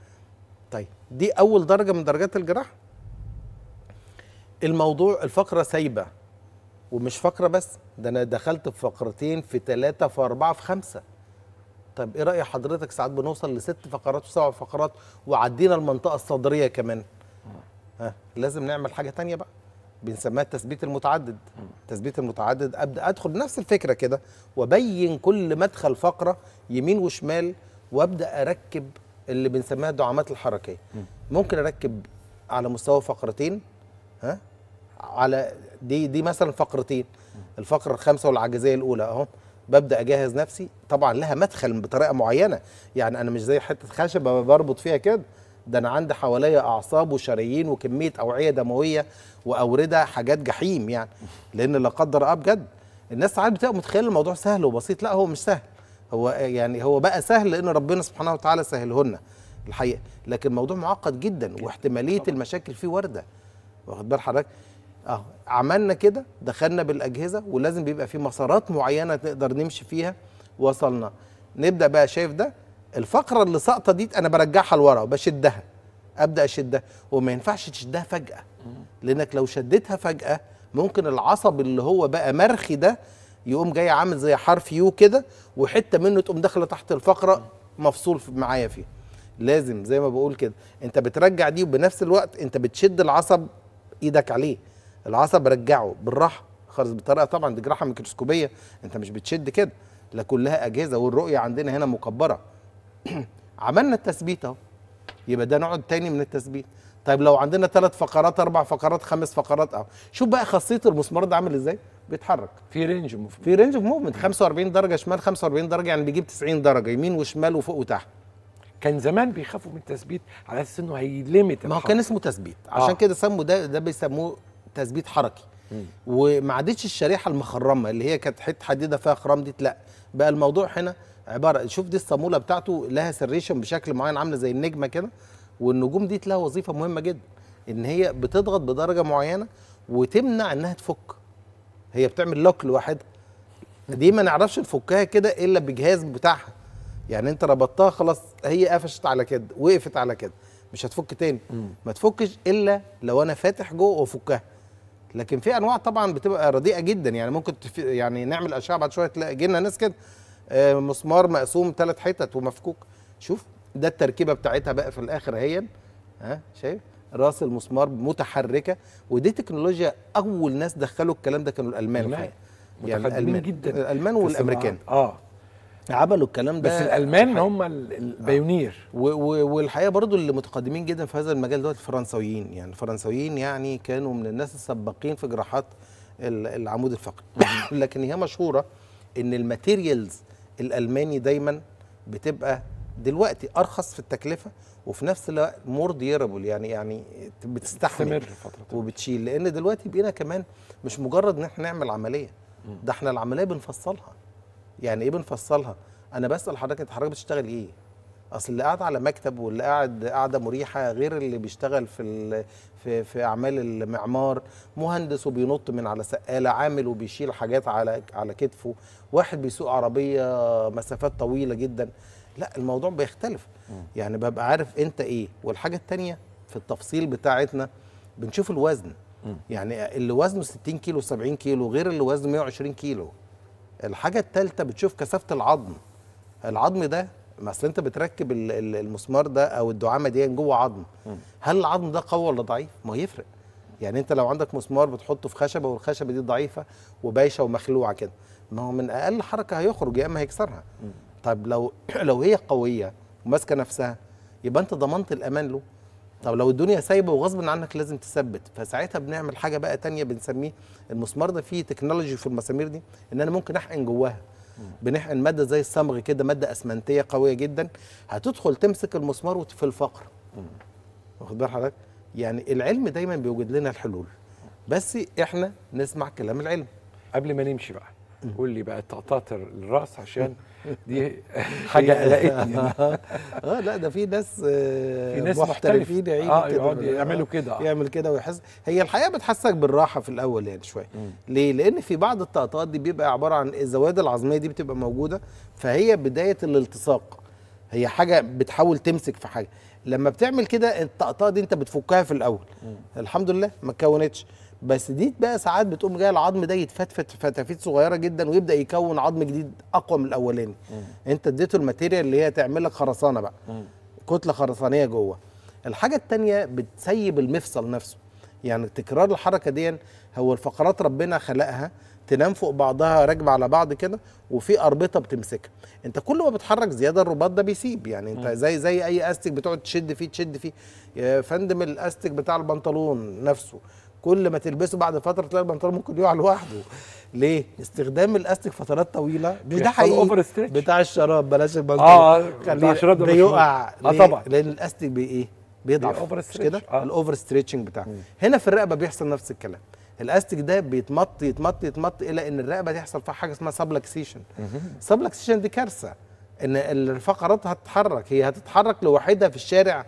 طيب دي أول درجة من درجات الجراحة. الموضوع الفقرة سايبة ومش فقرة بس ده أنا دخلت في فقرتين في ثلاثة في أربعة في خمسة. طب إيه رأي حضرتك ساعات بنوصل لست فقرات وسبع فقرات وعدينا المنطقة الصدرية كمان؟ ها لازم نعمل حاجة تانية بقى. بنسميها التثبيت المتعدد. التثبيت المتعدد أبدأ أدخل بنفس الفكرة كده وأبين كل مدخل فقرة يمين وشمال وأبدأ أركب اللي بنسميها الدعامات الحركية. ممكن أركب على مستوى فقرتين ها؟ على دي دي مثلا فقرتين. الفقرة الخامسة والعجزية الأولى أهو. ببدأ أجهز نفسي. طبعا لها مدخل بطريقة معينة. يعني أنا مش زي حتة خشبة بربط فيها كده. ده أنا عندي حواليا اعصاب وشرايين وكمية اوعية دموية واوردة حاجات جحيم يعني. لأن لا قدر الله بجد الناس ساعات بتبقى متخيلة الموضوع سهل وبسيط. لا هو مش سهل. هو يعني هو بقى سهل لأن ربنا سبحانه وتعالى سهله لنا الحقيقة. لكن الموضوع معقد جدا واحتمالية المشاكل فيه وارده واخد بال حضرتك؟ آه عملنا كده دخلنا بالأجهزة ولازم بيبقى في مسارات معينة نقدر نمشي فيها. وصلنا. نبدأ بقى شايف ده؟ الفقرة اللي ساقطة دي أنا برجعها لورا وبشدها. أبدأ أشدها. وما ينفعش تشدها فجأة. لأنك لو شدتها فجأة ممكن العصب اللي هو بقى مرخي ده يقوم جاي عامل زي حرف يو كده وحتة منه تقوم داخلة تحت الفقرة مفصول معايا فيه لازم زي ما بقول كده. أنت بترجع دي وبنفس الوقت أنت بتشد العصب إيدك عليه. العصب رجعه بالراحة. خالص بطريقه طبعا دي جراحة ميكروسكوبية. أنت مش بتشد كده. لا كلها أجهزة. والرؤية عندنا هنا مكبرة. عملنا التثبيت أهو. يبقى ده نوع تاني من التثبيت. طيب لو عندنا ثلاث فقرات أربع فقرات خمس فقرات أهو. شوف بقى خاصية المسمار ده عامل إزاي. بيتحرك. في range mov- في range movement 45 درجة شمال 45 درجة يعني بيجيب 90 درجة يمين وشمال وفوق وتحت. كان زمان بيخافوا من التثبيت على أساس إنه هي limit ما هو. كان اسمه تثبيت. عشان آه. كده سموا ده ده بيسموه تثبيت حركي. وما عادتش الشريحة المخرمة اللي هي كانت حتة حديدة فيها خرام دي لا. بقى الموضوع هنا عبارة شوف دي الصامولة بتاعته لها سريشن بشكل معين عاملة زي النجمة كده والنجوم دي لها وظيفة مهمة جدا إن هي بتضغط بدرجة معينة وتمنع إنها تفك. هي بتعمل لوك لوحدها. دي ما نعرفش نفكها كده إلا بجهاز بتاعها. يعني أنت ربطتها خلاص هي قفشت على كده وقفت على كده مش هتفك تاني. ما تفكش إلا لو أنا فاتح جوه وأفكها. لكن في أنواع طبعا بتبقى رديئة جدا. يعني ممكن تف... يعني نعمل أشعة بعد شوية تلاقي جينا ناس كده مسمار مقسوم ثلاث حتت ومفكوك. شوف ده التركيبة بتاعتها بقى في الآخر اهي ها شايف؟ راس المسمار متحركة ودي تكنولوجيا أول ناس دخلوا الكلام ده كانوا الألمان الألمان. الحقيقة. متقدمين جدا. الألمان والأمريكان. آه. عملوا الكلام ده بس الألمان هم ال- ال pioneer. و- و- والحقيقة برضو اللي متقدمين جدا في هذا المجال دلوقتي الفرنسويين يعني الفرنسويين يعني كانوا من الناس السباقين في جراحات ال- العمود الفقري. لكن هي مشهورة إن ال materials الألماني دايما بتبقى دلوقتي أرخص في التكلفة وفي نفس الوقت more durable يعني يعني بتستحمل. وبتشيل لأن دلوقتي بقينا كمان مش مجرد إن إحنا نعمل عملية ده إحنا العملية بنفصلها. يعني إيه بنفصلها؟ أنا بسأل حضرتك أنت حضرتك بتشتغل إيه؟ أصل اللي قاعد على مكتب واللي قاعد قاعدة مريحة غير اللي بيشتغل في في في أعمال المعمار مهندس وبينط من على سقالة عامل وبيشيل حاجات على على كتفه واحد بيسوق عربية مسافات طويلة جدا. لا الموضوع بيختلف. يعني ببقى عارف أنت إيه. والحاجة التانية في التفصيل بتاعتنا بنشوف الوزن. يعني اللي وزنه 60 كيلو 70 كيلو غير اللي وزنه 120 كيلو. الحاجة الثالثه بتشوف كثافة العظم. العظم ده ما اصل انت بتركب ال- ال- المسمار ده أو الدعامة دي جوه عظم. هل العظم ده قوي ولا ضعيف؟ ما يفرق. يعني انت لو عندك مسمار بتحطه في خشبة والخشبة دي ضعيفة وبايشة ومخلوعة كده ما هو من أقل حركة هيخرج يا إما هيكسرها. طيب لو لو هي قوية وماسكة نفسها يبقى انت ضمنت الأمان له. طب لو الدنيا سايبة وغصب عنك لازم تثبت. فساعتها بنعمل حاجة بقى تانية بنسميه المسمار ده فيه تكنولوجي في المسامير دي إن أنا ممكن أحقن جواها. بنحقن مادة زي الصمغ كده مادة أسمنتية قوية جدا. هتدخل تمسك المسمار في الفقر. واخد بال حضرتك؟ يعني العلم دايما بيوجد لنا الحلول. بس إحنا نسمع كلام العلم. قبل ما نمشي بقى قول لي بقى تقطعت الرأس عشان دي حاجة قلقتني آه لا ده في ناس آه، في ناس محترفين آه، يقعدوا بال- يعملوا آه، كده، آه. يعمل كده ويحس. هي الحقيقة بتحسسك بالراحة في الأول يعني شوية. ليه؟ لأن في بعض التقطيعات دي بيبقى عبارة عن الزوائد العظمية دي بتبقى موجودة فهي بداية الالتصاق. هي حاجة بتحاول تمسك في حاجة. لما بتعمل كده التقطيعه دي انت بتفكها في الأول. الحمد لله ما اتكونتش. بس دي بقى ساعات بتقوم جاية العظم ده يتفتفت فتافيت صغيرة جدا ويبدأ يكون عظم جديد أقوى من الأولاني. أنت اديته ال material اللي هي تعمل لك خرسانة بقى. كتلة خرسانية جوه. الحاجة التانية بتسيب المفصل نفسه. يعني تكرار الحركة دي هو الفقرات ربنا خلقها تنام فوق بعضها راكبة على بعض كده وفي أربطة بتمسكها. أنت كل ما بتحرك زيادة الرباط ده بيسيب. يعني أنت زي زي أي أستك بتقعد تشد فيه تشد فيه. يا فندم الأستك بتاع البنطلون نفسه. كل ما تلبسه بعد فترة تلاقي البنطلون ممكن يقع لوحده. ليه؟ استخدام الأستك فترات طويلة. مش ده حقيقي. بتاع الشراب بلاش البنطلون. آه بتاع خليه الشراب ده بيقع. آه؟ طبعا. لأن الأستك بي إيه؟ بيضعف. مش. كده؟ آه. ال over stretching بتاعه هنا في الرقبة بيحصل نفس الكلام. الأستك ده بيتمط يتمط يتمط إلى إن الرقبة دي يحصل فيها حاجة اسمها subluxation subluxation دي كارثة. إن الفقرات هتتحرك هي هتتحرك لوحدها في الشارع.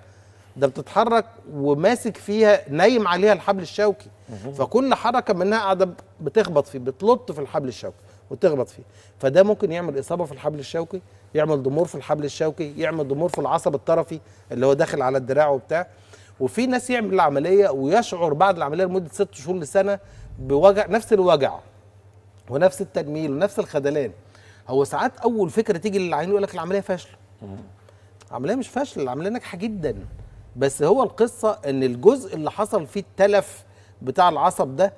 ده بتتحرك وماسك فيها نايم عليها الحبل الشوكي. فكل حركة منها قاعدة بتخبط فيه بتلط في الحبل الشوكي وتخبط فيه. فده ممكن يعمل إصابة في الحبل الشوكي يعمل ضمور في الحبل الشوكي يعمل ضمور في العصب الطرفي اللي هو داخل على الدراع وبتاع. وفي ناس يعمل العملية ويشعر بعد العملية لمدة ست شهور لسنة بوجع نفس الوجع ونفس التجميل ونفس الخدلان هو ساعات أول فكرة تيجي للعين يقول لك العملية فاشلة. العملية مش فاشلة العملية ناجحة جدا. بس هو القصة إن الجزء اللي حصل فيه التلف بتاع العصب ده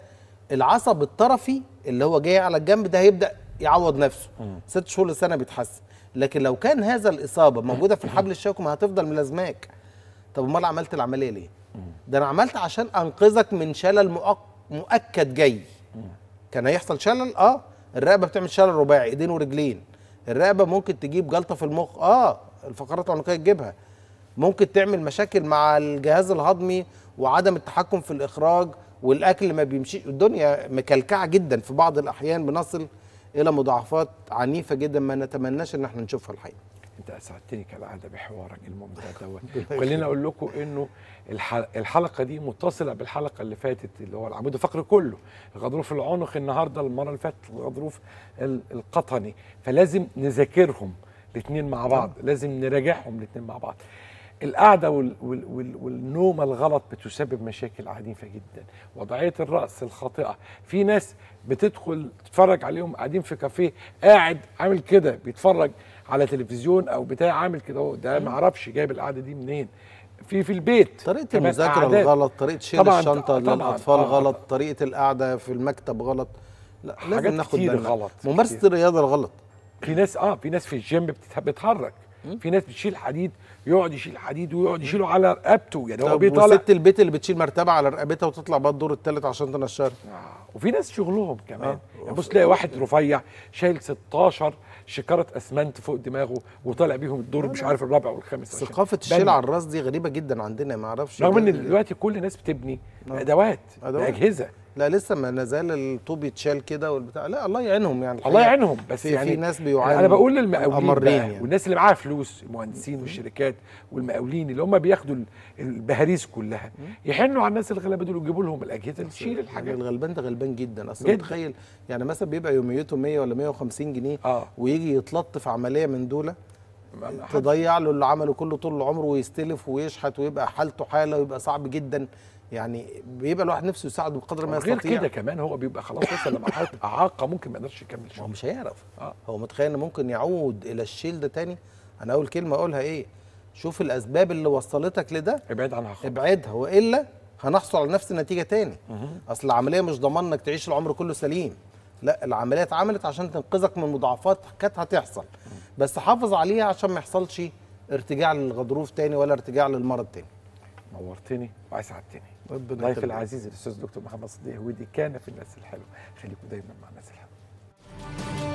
العصب الطرفي اللي هو جاي على الجنب ده هيبدأ يعوض نفسه. ست شهور لسنة بيتحسن. لكن لو كان هذا الإصابة موجودة في الحبل الشوكي ما هتفضل ملازماك. طب أمال عملت العملية ليه؟ ده أنا عملت عشان أنقذك من شلل مؤك- مؤكد جاي. كان هيحصل شلل؟ آه. الرقبة بتعمل شلل رباعي إيدين ورجلين. الرقبة ممكن تجيب جلطة في المخ؟ آه. الفقرات العنقية تجيبها. ممكن تعمل مشاكل مع الجهاز الهضمي وعدم التحكم في الإخراج والأكل ما بيمشيش. الدنيا مكلكعة جدا في بعض الأحيان بنصل إلى مضاعفات عنيفة جدا ما نتمناش إن إحنا نشوفها الحقيقة. أنت أسعدتني كالعادة بحوارك الممتع دوت. خليني أقول لكم إنه الح- الحلقة دي متصلة بالحلقة اللي فاتت اللي هو العمود الفقري كله الغضروف العنق النهارده المرة اللي فاتت الغضروف ال- القطني. فلازم نذاكرهم الاثنين مع بعض لازم نراجعهم الاثنين مع بعض. القعدة وال وال وال والنوم الغلط بتسبب مشاكل عنيفه جدا. وضعية الرأس الخاطئة. في ناس بتدخل تتفرج عليهم قاعدين في كافيه قاعد عامل كده بيتفرج على تلفزيون أو بتاع عامل كده. اهو ده ما أعرفش جايب القعدة دي منين. في في البيت. طريقة المذاكرة. الغلط طريقة شيل طبعاً- الشنطة طبعاً، للأطفال آه، غلط طريقة القعدة في المكتب غلط. لا حاجات لازم ناخد كتير بالنا. غلط، ممارسة. الرياضة الغلط. في ناس آه في ناس في الجيم بتت- بتتحرك في ناس بتشيل حديد. يقعد يشيل حديد ويقعد يشيله على رقبته يعني هو بيطلع وست البيت اللي بتشيل مرتبة على رقبتها وتطلع بقى الدور الثالث عشان تنشرها آه. وفي ناس شغلهم كمان آه. يعني بص تلاقي واحد رفيع شايل 16 شكارة أسمنت فوق دماغه وطالع بيهم الدور مش عارف الرابع والخامس ثقافة. الشيل على الراس دي غريبة جدا عندنا ما أعرفش رغم إن. دلوقتي كل الناس بتبني أدوات أدوات. أجهزة لا لسه ما نزال الطوب يتشال كده والبتاع. لا الله يعينهم يعني الله. يعينهم. بس في- يعني في ناس بيعانوا أنا بقول للمقاولين يعني. والناس اللي معاها فلوس المهندسين والشركات والمقاولين اللي هم بياخدوا ال- البهاريز كلها يحنوا على الناس الغلابة دول ويجيبوا لهم الأجهزة اللي تشيل يعني الحاجات الغلبان ده غلبان جدا. أصل جداً. متخيل يعني مثلا بيبقى يوميته 100 ولا 150 جنيه آه. ويجي يتلط في عملية من دول ما- ما حد- تضيع له اللي عمله كله طول عمره ويستلف ويشحت ويبقى حالته حالة ويبقى صعب جدا. يعني بيبقى الواحد نفسه يساعده بقدر ما غير يستطيع. كده كمان هو بيبقى خلاص وصل لمرحله أعاقه ممكن ما يقدرش يكمل ما هو مش هيعرف. آه. هو متخيل ان ممكن يعود إلى الشيل ده تاني؟ أنا أول كلمة أقولها إيه؟ شوف الأسباب اللي وصلتك لده ابعد عنها خالص ابعدها وإلا هنحصل على نفس النتيجة تاني. أصل العملية مش ضمان انك تعيش العمر كله سليم. لا العملية اتعملت عشان تنقذك من مضاعفات كانت هتحصل. بس حافظ عليها عشان ما يحصلش ارتجاع للغضروف تاني ولا ارتجاع للمرض تاني. نورتني وأسعدتني. ضيف العزيز الأستاذ دكتور محمد صديق ودي كان في الناس الحلوة. خليكم دايما مع الناس الحلوة.